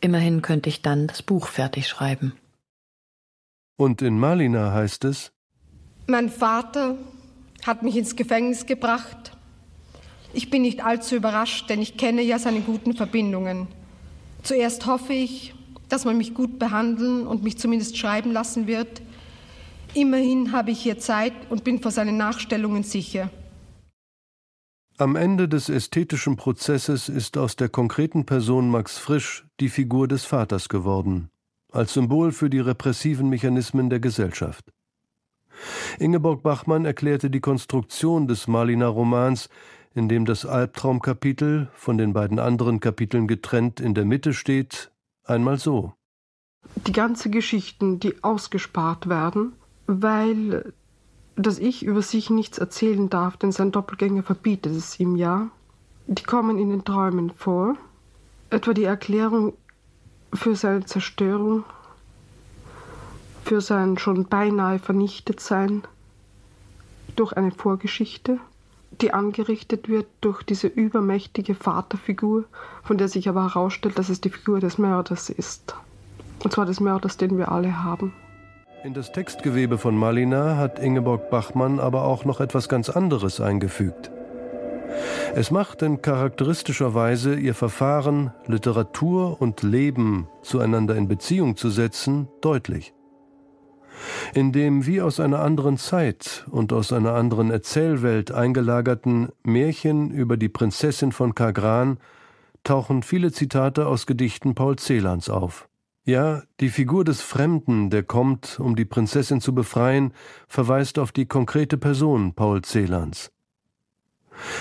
Immerhin könnte ich dann das Buch fertig schreiben. Und in Malina heißt es Mein Vater hat mich ins Gefängnis gebracht. Ich bin nicht allzu überrascht, denn ich kenne ja seine guten Verbindungen. Zuerst hoffe ich, dass man mich gut behandeln und mich zumindest schreiben lassen wird. Immerhin habe ich hier Zeit und bin vor seinen Nachstellungen sicher. Am Ende des ästhetischen Prozesses ist aus der konkreten Person Max Frisch die Figur des Vaters geworden, als Symbol für die repressiven Mechanismen der Gesellschaft. Ingeborg Bachmann erklärte die Konstruktion des Maliner Romans, in dem das Albtraumkapitel, von den beiden anderen Kapiteln getrennt in der Mitte steht, einmal so. Die ganzen Geschichten, die ausgespart werden, weil das Ich über sich nichts erzählen darf, denn sein Doppelgänger verbietet es ihm ja. Die kommen in den Träumen vor, etwa die Erklärung für seine Zerstörung, für sein schon beinahe vernichtet sein durch eine Vorgeschichte, die angerichtet wird durch diese übermächtige Vaterfigur, von der sich aber herausstellt, dass es die Figur des Mörders ist. Und zwar des Mörders, den wir alle haben. In das Textgewebe von Malina hat Ingeborg Bachmann aber auch noch etwas ganz anderes eingefügt. Es macht in charakteristischer Weise ihr Verfahren, Literatur und Leben zueinander in Beziehung zu setzen, deutlich. In dem wie aus einer anderen Zeit und aus einer anderen Erzählwelt eingelagerten Märchen über die Prinzessin von Kagran tauchen viele Zitate aus Gedichten Paul Celans auf. Ja, die Figur des Fremden, der kommt, um die Prinzessin zu befreien, verweist auf die konkrete Person Paul Celans.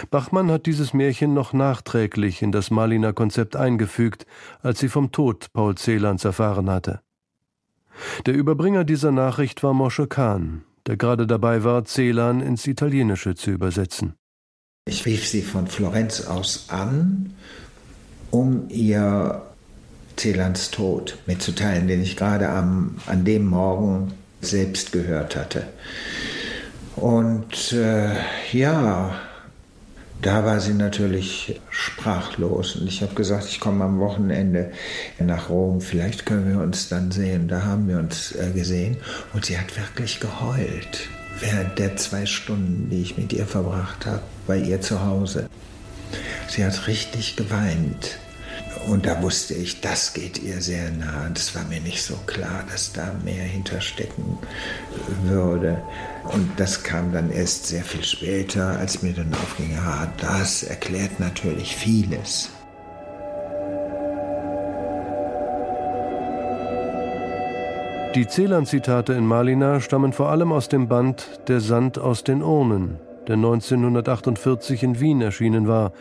Bachmann hat dieses Märchen noch nachträglich in das Maliner Konzept eingefügt, als sie vom Tod Paul Celans erfahren hatte. Der Überbringer dieser Nachricht war Mosche Kahn, der gerade dabei war, Celan ins Italienische zu übersetzen. Ich rief sie von Florenz aus an, um ihr Celans Tod mitzuteilen, den ich gerade am, an dem Morgen selbst gehört hatte. Und äh, ja, da war sie natürlich sprachlos und ich habe gesagt, ich komme am Wochenende nach Rom, vielleicht können wir uns dann sehen. Da haben wir uns äh, gesehen und sie hat wirklich geheult während der zwei Stunden, die ich mit ihr verbracht habe, bei ihr zu Hause. Sie hat richtig geweint. Und da wusste ich, das geht ihr sehr nah. Und es war mir nicht so klar, dass da mehr hinterstecken würde. Und das kam dann erst sehr viel später, als mir dann aufging, ja, das erklärt natürlich vieles. Die Celan-Zitate in Malina stammen vor allem aus dem Band Der Sand aus den Urnen, der 1948 in Wien erschienen war,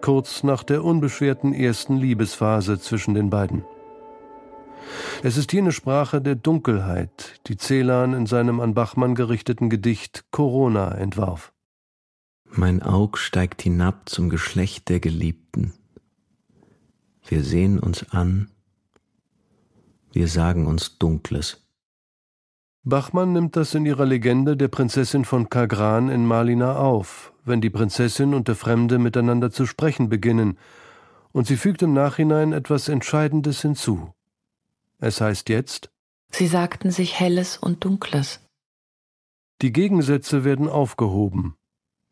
kurz nach der unbeschwerten ersten Liebesphase zwischen den beiden. Es ist jene Sprache der Dunkelheit, die Celan in seinem an Bachmann gerichteten Gedicht Corona entwarf. Mein Aug steigt hinab zum Geschlecht der Geliebten. Wir sehen uns an, wir sagen uns Dunkles. Bachmann nimmt das in ihrer Legende der Prinzessin von Kagran in Malina auf, wenn die Prinzessin und der Fremde miteinander zu sprechen beginnen, und sie fügt im Nachhinein etwas Entscheidendes hinzu. Es heißt jetzt Sie sagten sich Helles und Dunkles. Die Gegensätze werden aufgehoben.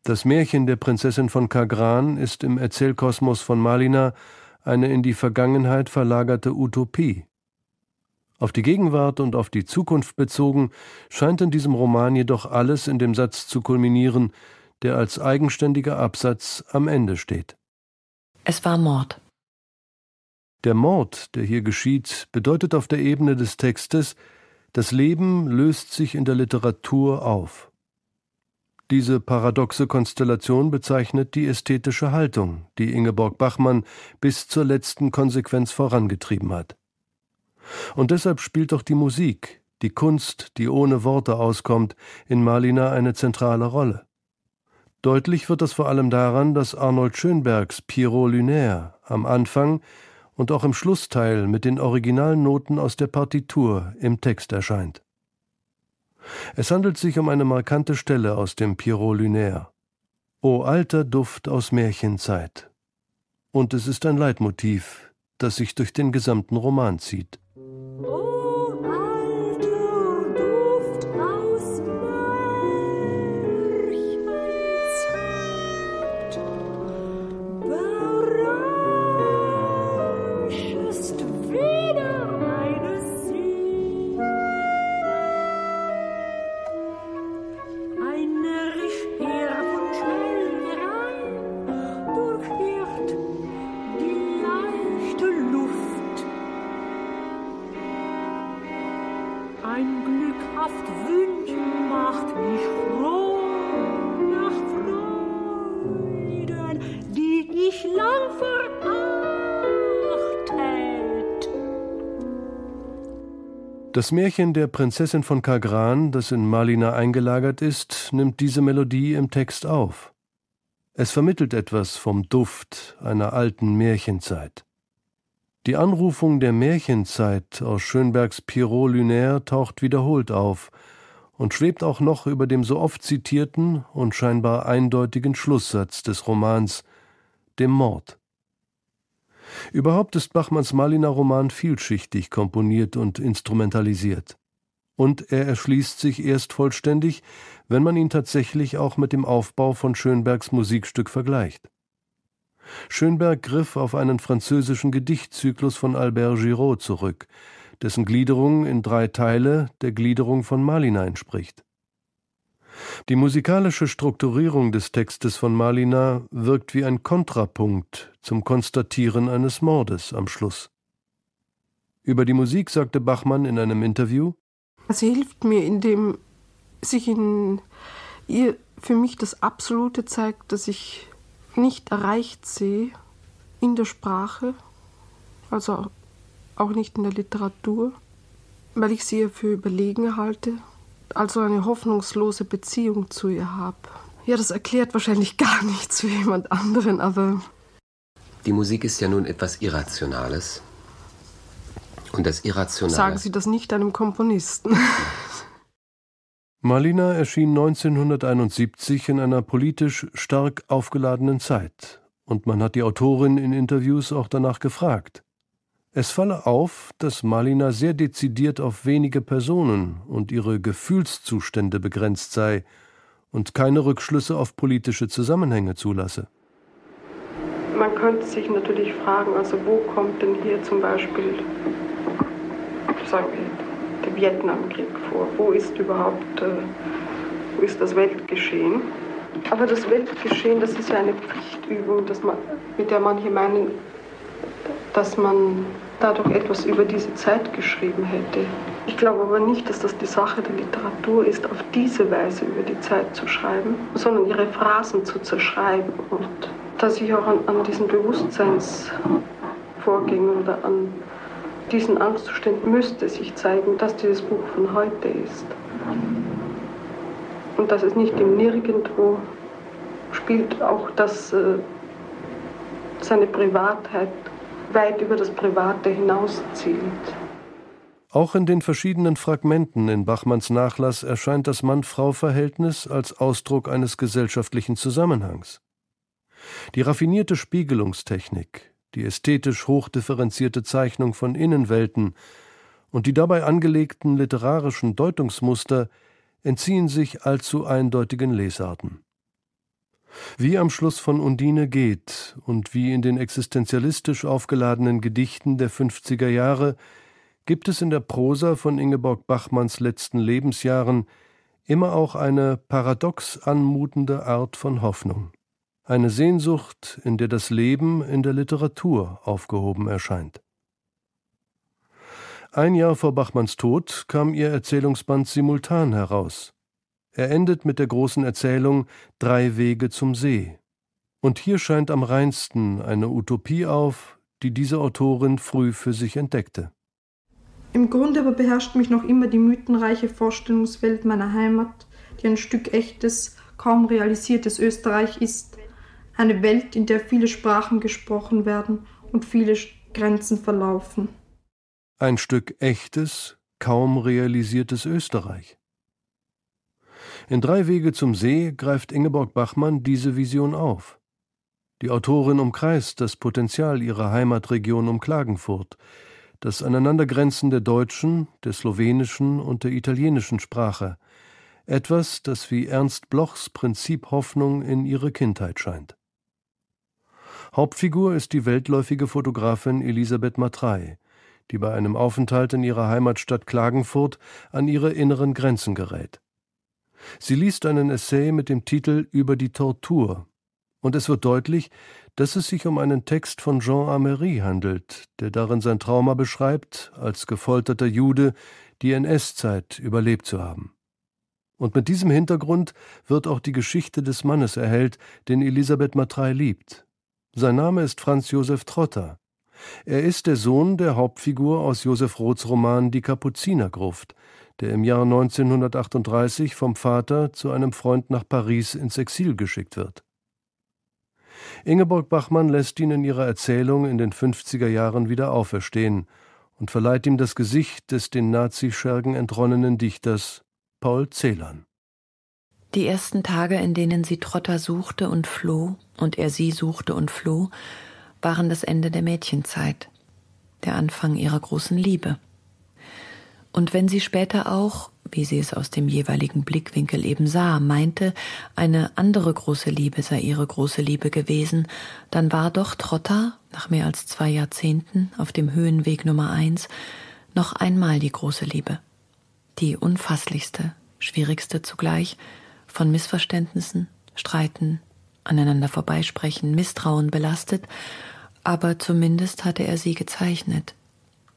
Das Märchen der Prinzessin von Kagran ist im Erzählkosmos von Malina eine in die Vergangenheit verlagerte Utopie. Auf die Gegenwart und auf die Zukunft bezogen scheint in diesem Roman jedoch alles in dem Satz zu kulminieren, der als eigenständiger Absatz am Ende steht. Es war Mord. Der Mord, der hier geschieht, bedeutet auf der Ebene des Textes, das Leben löst sich in der Literatur auf. Diese paradoxe Konstellation bezeichnet die ästhetische Haltung, die Ingeborg Bachmann bis zur letzten Konsequenz vorangetrieben hat. Und deshalb spielt auch die Musik, die Kunst, die ohne Worte auskommt, in Malina eine zentrale Rolle. Deutlich wird das vor allem daran, dass Arnold Schönbergs Pierrot Lunaire am Anfang und auch im Schlussteil mit den Originalnoten aus der Partitur im Text erscheint. Es handelt sich um eine markante Stelle aus dem Pierrot Lunaire. O alter Duft aus Märchenzeit. Und es ist ein Leitmotiv, das sich durch den gesamten Roman zieht. Das Märchen der Prinzessin von Kagran, das in Malina eingelagert ist, nimmt diese Melodie im Text auf. Es vermittelt etwas vom Duft einer alten Märchenzeit. Die Anrufung der Märchenzeit aus Schönbergs Pierrot Lunaire taucht wiederholt auf und schwebt auch noch über dem so oft zitierten und scheinbar eindeutigen Schlusssatz des Romans, dem Mord. Überhaupt ist Bachmanns Maliner Roman vielschichtig komponiert und instrumentalisiert. Und er erschließt sich erst vollständig, wenn man ihn tatsächlich auch mit dem Aufbau von Schönbergs Musikstück vergleicht. Schönberg griff auf einen französischen Gedichtzyklus von Albert Giraud zurück, dessen Gliederung in drei Teile der Gliederung von Malina entspricht. Die musikalische Strukturierung des Textes von Malina wirkt wie ein Kontrapunkt zum Konstatieren eines Mordes am Schluss. Über die Musik sagte Bachmann in einem Interview Sie hilft mir, indem sich in ihr für mich das Absolute zeigt, dass ich nicht erreicht sehe in der Sprache, also auch nicht in der Literatur, weil ich sie für überlegen halte also eine hoffnungslose Beziehung zu ihr habe. Ja, das erklärt wahrscheinlich gar nichts für jemand anderen, aber. Die Musik ist ja nun etwas Irrationales. Und das Irrationale. Sagen Sie das nicht einem Komponisten. Malina erschien 1971 in einer politisch stark aufgeladenen Zeit. Und man hat die Autorin in Interviews auch danach gefragt. Es falle auf, dass Malina sehr dezidiert auf wenige Personen und ihre Gefühlszustände begrenzt sei und keine Rückschlüsse auf politische Zusammenhänge zulasse. Man könnte sich natürlich fragen, also wo kommt denn hier zum Beispiel, sagen wir, der Vietnamkrieg vor? Wo ist überhaupt, äh, wo ist das Weltgeschehen? Aber das Weltgeschehen, das ist ja eine Pflichtübung, man, mit der manche meinen, dass man dadurch etwas über diese Zeit geschrieben hätte. Ich glaube aber nicht, dass das die Sache der Literatur ist, auf diese Weise über die Zeit zu schreiben, sondern ihre Phrasen zu zerschreiben und dass ich auch an, an diesen Bewusstseinsvorgängen oder an diesen Angstzuständen müsste sich zeigen, dass dieses Buch von heute ist. Und dass es nicht im Nirgendwo spielt, auch dass äh, seine Privatheit weit über das Private hinauszielt. Auch in den verschiedenen Fragmenten in Bachmanns Nachlass erscheint das Mann-Frau-Verhältnis als Ausdruck eines gesellschaftlichen Zusammenhangs. Die raffinierte Spiegelungstechnik, die ästhetisch hochdifferenzierte Zeichnung von Innenwelten und die dabei angelegten literarischen Deutungsmuster entziehen sich allzu eindeutigen Lesarten. Wie am Schluss von Undine geht und wie in den existenzialistisch aufgeladenen Gedichten der 50er Jahre gibt es in der Prosa von Ingeborg Bachmanns letzten Lebensjahren immer auch eine paradox anmutende Art von Hoffnung, eine Sehnsucht, in der das Leben in der Literatur aufgehoben erscheint. Ein Jahr vor Bachmanns Tod kam ihr Erzählungsband simultan heraus. Er endet mit der großen Erzählung Drei Wege zum See. Und hier scheint am reinsten eine Utopie auf, die diese Autorin früh für sich entdeckte. Im Grunde aber beherrscht mich noch immer die mythenreiche Vorstellungswelt meiner Heimat, die ein Stück echtes, kaum realisiertes Österreich ist. Eine Welt, in der viele Sprachen gesprochen werden und viele Grenzen verlaufen. Ein Stück echtes, kaum realisiertes Österreich. In Drei Wege zum See greift Ingeborg Bachmann diese Vision auf. Die Autorin umkreist das Potenzial ihrer Heimatregion um Klagenfurt, das Aneinandergrenzen der deutschen, der slowenischen und der italienischen Sprache, etwas, das wie Ernst Blochs Prinzip Hoffnung in ihre Kindheit scheint. Hauptfigur ist die weltläufige Fotografin Elisabeth Matrei, die bei einem Aufenthalt in ihrer Heimatstadt Klagenfurt an ihre inneren Grenzen gerät. Sie liest einen Essay mit dem Titel Über die Tortur, und es wird deutlich, dass es sich um einen Text von Jean Amery handelt, der darin sein Trauma beschreibt, als gefolterter Jude die NS-Zeit überlebt zu haben. Und mit diesem Hintergrund wird auch die Geschichte des Mannes erhellt, den Elisabeth Matrei liebt. Sein Name ist Franz Josef Trotter. Er ist der Sohn der Hauptfigur aus Josef Roths Roman Die Kapuzinergruft, der im Jahr 1938 vom Vater zu einem Freund nach Paris ins Exil geschickt wird. Ingeborg Bachmann lässt ihn in ihrer Erzählung in den 50er Jahren wieder auferstehen und verleiht ihm das Gesicht des den Nazischergen entronnenen Dichters Paul Celan. Die ersten Tage, in denen sie Trotter suchte und floh und er sie suchte und floh, waren das Ende der Mädchenzeit, der Anfang ihrer großen Liebe. Und wenn sie später auch wie sie es aus dem jeweiligen Blickwinkel eben sah, meinte, eine andere große Liebe sei ihre große Liebe gewesen, dann war doch Trotter, nach mehr als zwei Jahrzehnten auf dem Höhenweg Nummer eins, noch einmal die große Liebe. Die unfasslichste, schwierigste zugleich, von Missverständnissen, Streiten, aneinander vorbeisprechen, Misstrauen belastet, aber zumindest hatte er sie gezeichnet.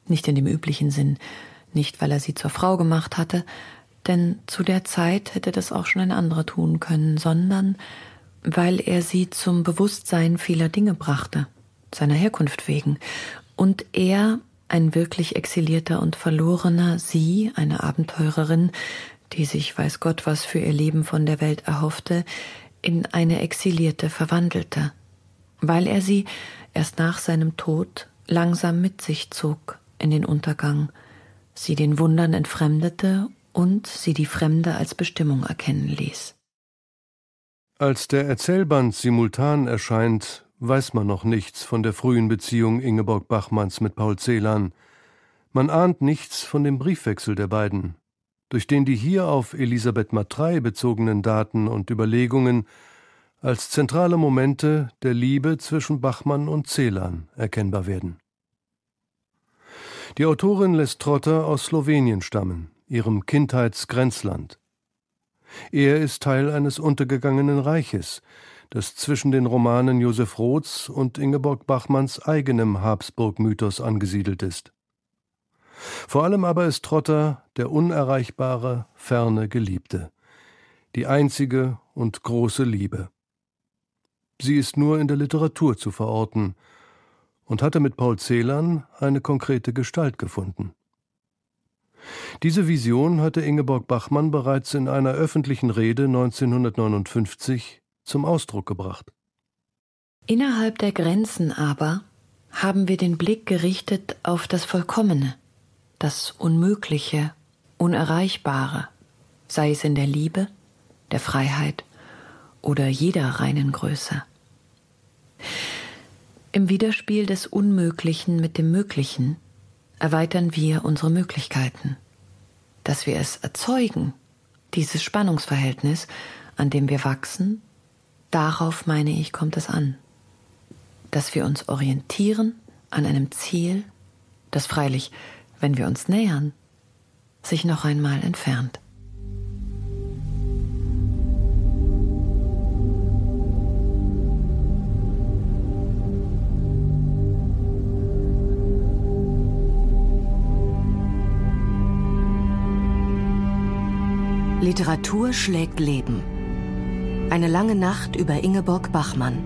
Nicht in dem üblichen Sinn, nicht weil er sie zur Frau gemacht hatte, denn zu der Zeit hätte das auch schon ein anderer tun können, sondern weil er sie zum Bewusstsein vieler Dinge brachte, seiner Herkunft wegen, und er, ein wirklich exilierter und verlorener, sie, eine Abenteurerin, die sich weiß Gott was für ihr Leben von der Welt erhoffte, in eine Exilierte verwandelte, weil er sie erst nach seinem Tod langsam mit sich zog in den Untergang, sie den Wundern entfremdete und sie die Fremde als Bestimmung erkennen ließ. Als der Erzählband simultan erscheint, weiß man noch nichts von der frühen Beziehung Ingeborg Bachmanns mit Paul Celan. Man ahnt nichts von dem Briefwechsel der beiden, durch den die hier auf Elisabeth Matrei bezogenen Daten und Überlegungen als zentrale Momente der Liebe zwischen Bachmann und Celan erkennbar werden. Die Autorin lässt Trotter aus Slowenien stammen, ihrem Kindheitsgrenzland. Er ist Teil eines untergegangenen Reiches, das zwischen den Romanen Josef Roths und Ingeborg Bachmanns eigenem Habsburg-Mythos angesiedelt ist. Vor allem aber ist Trotter der unerreichbare, ferne Geliebte, die einzige und große Liebe. Sie ist nur in der Literatur zu verorten, und hatte mit Paul Celan eine konkrete Gestalt gefunden. Diese Vision hatte Ingeborg Bachmann bereits in einer öffentlichen Rede 1959 zum Ausdruck gebracht. Innerhalb der Grenzen aber haben wir den Blick gerichtet auf das Vollkommene, das Unmögliche, Unerreichbare, sei es in der Liebe, der Freiheit oder jeder reinen Größe. Im Widerspiel des Unmöglichen mit dem Möglichen erweitern wir unsere Möglichkeiten. Dass wir es erzeugen, dieses Spannungsverhältnis, an dem wir wachsen, Darauf, meine ich, kommt es an, dass wir uns orientieren an einem Ziel, das freilich, wenn wir uns nähern, sich noch einmal entfernt. Literatur schlägt Leben. Eine lange Nacht über Ingeborg Bachmann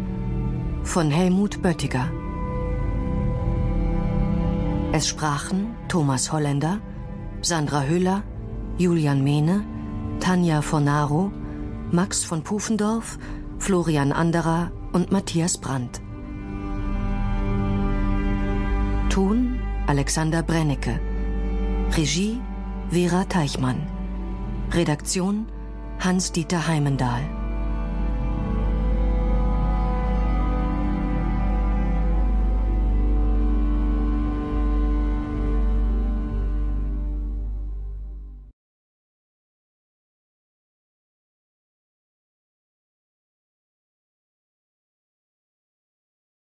von Helmut Böttiger. Es sprachen Thomas Holländer, Sandra Hüller, Julian Mehne, Tanja Fornaro, Max von Pufendorf, Florian Anderer und Matthias Brandt. Ton Alexander Brennecke. Regie Vera Teichmann. Redaktion Hans-Dieter Heimendahl.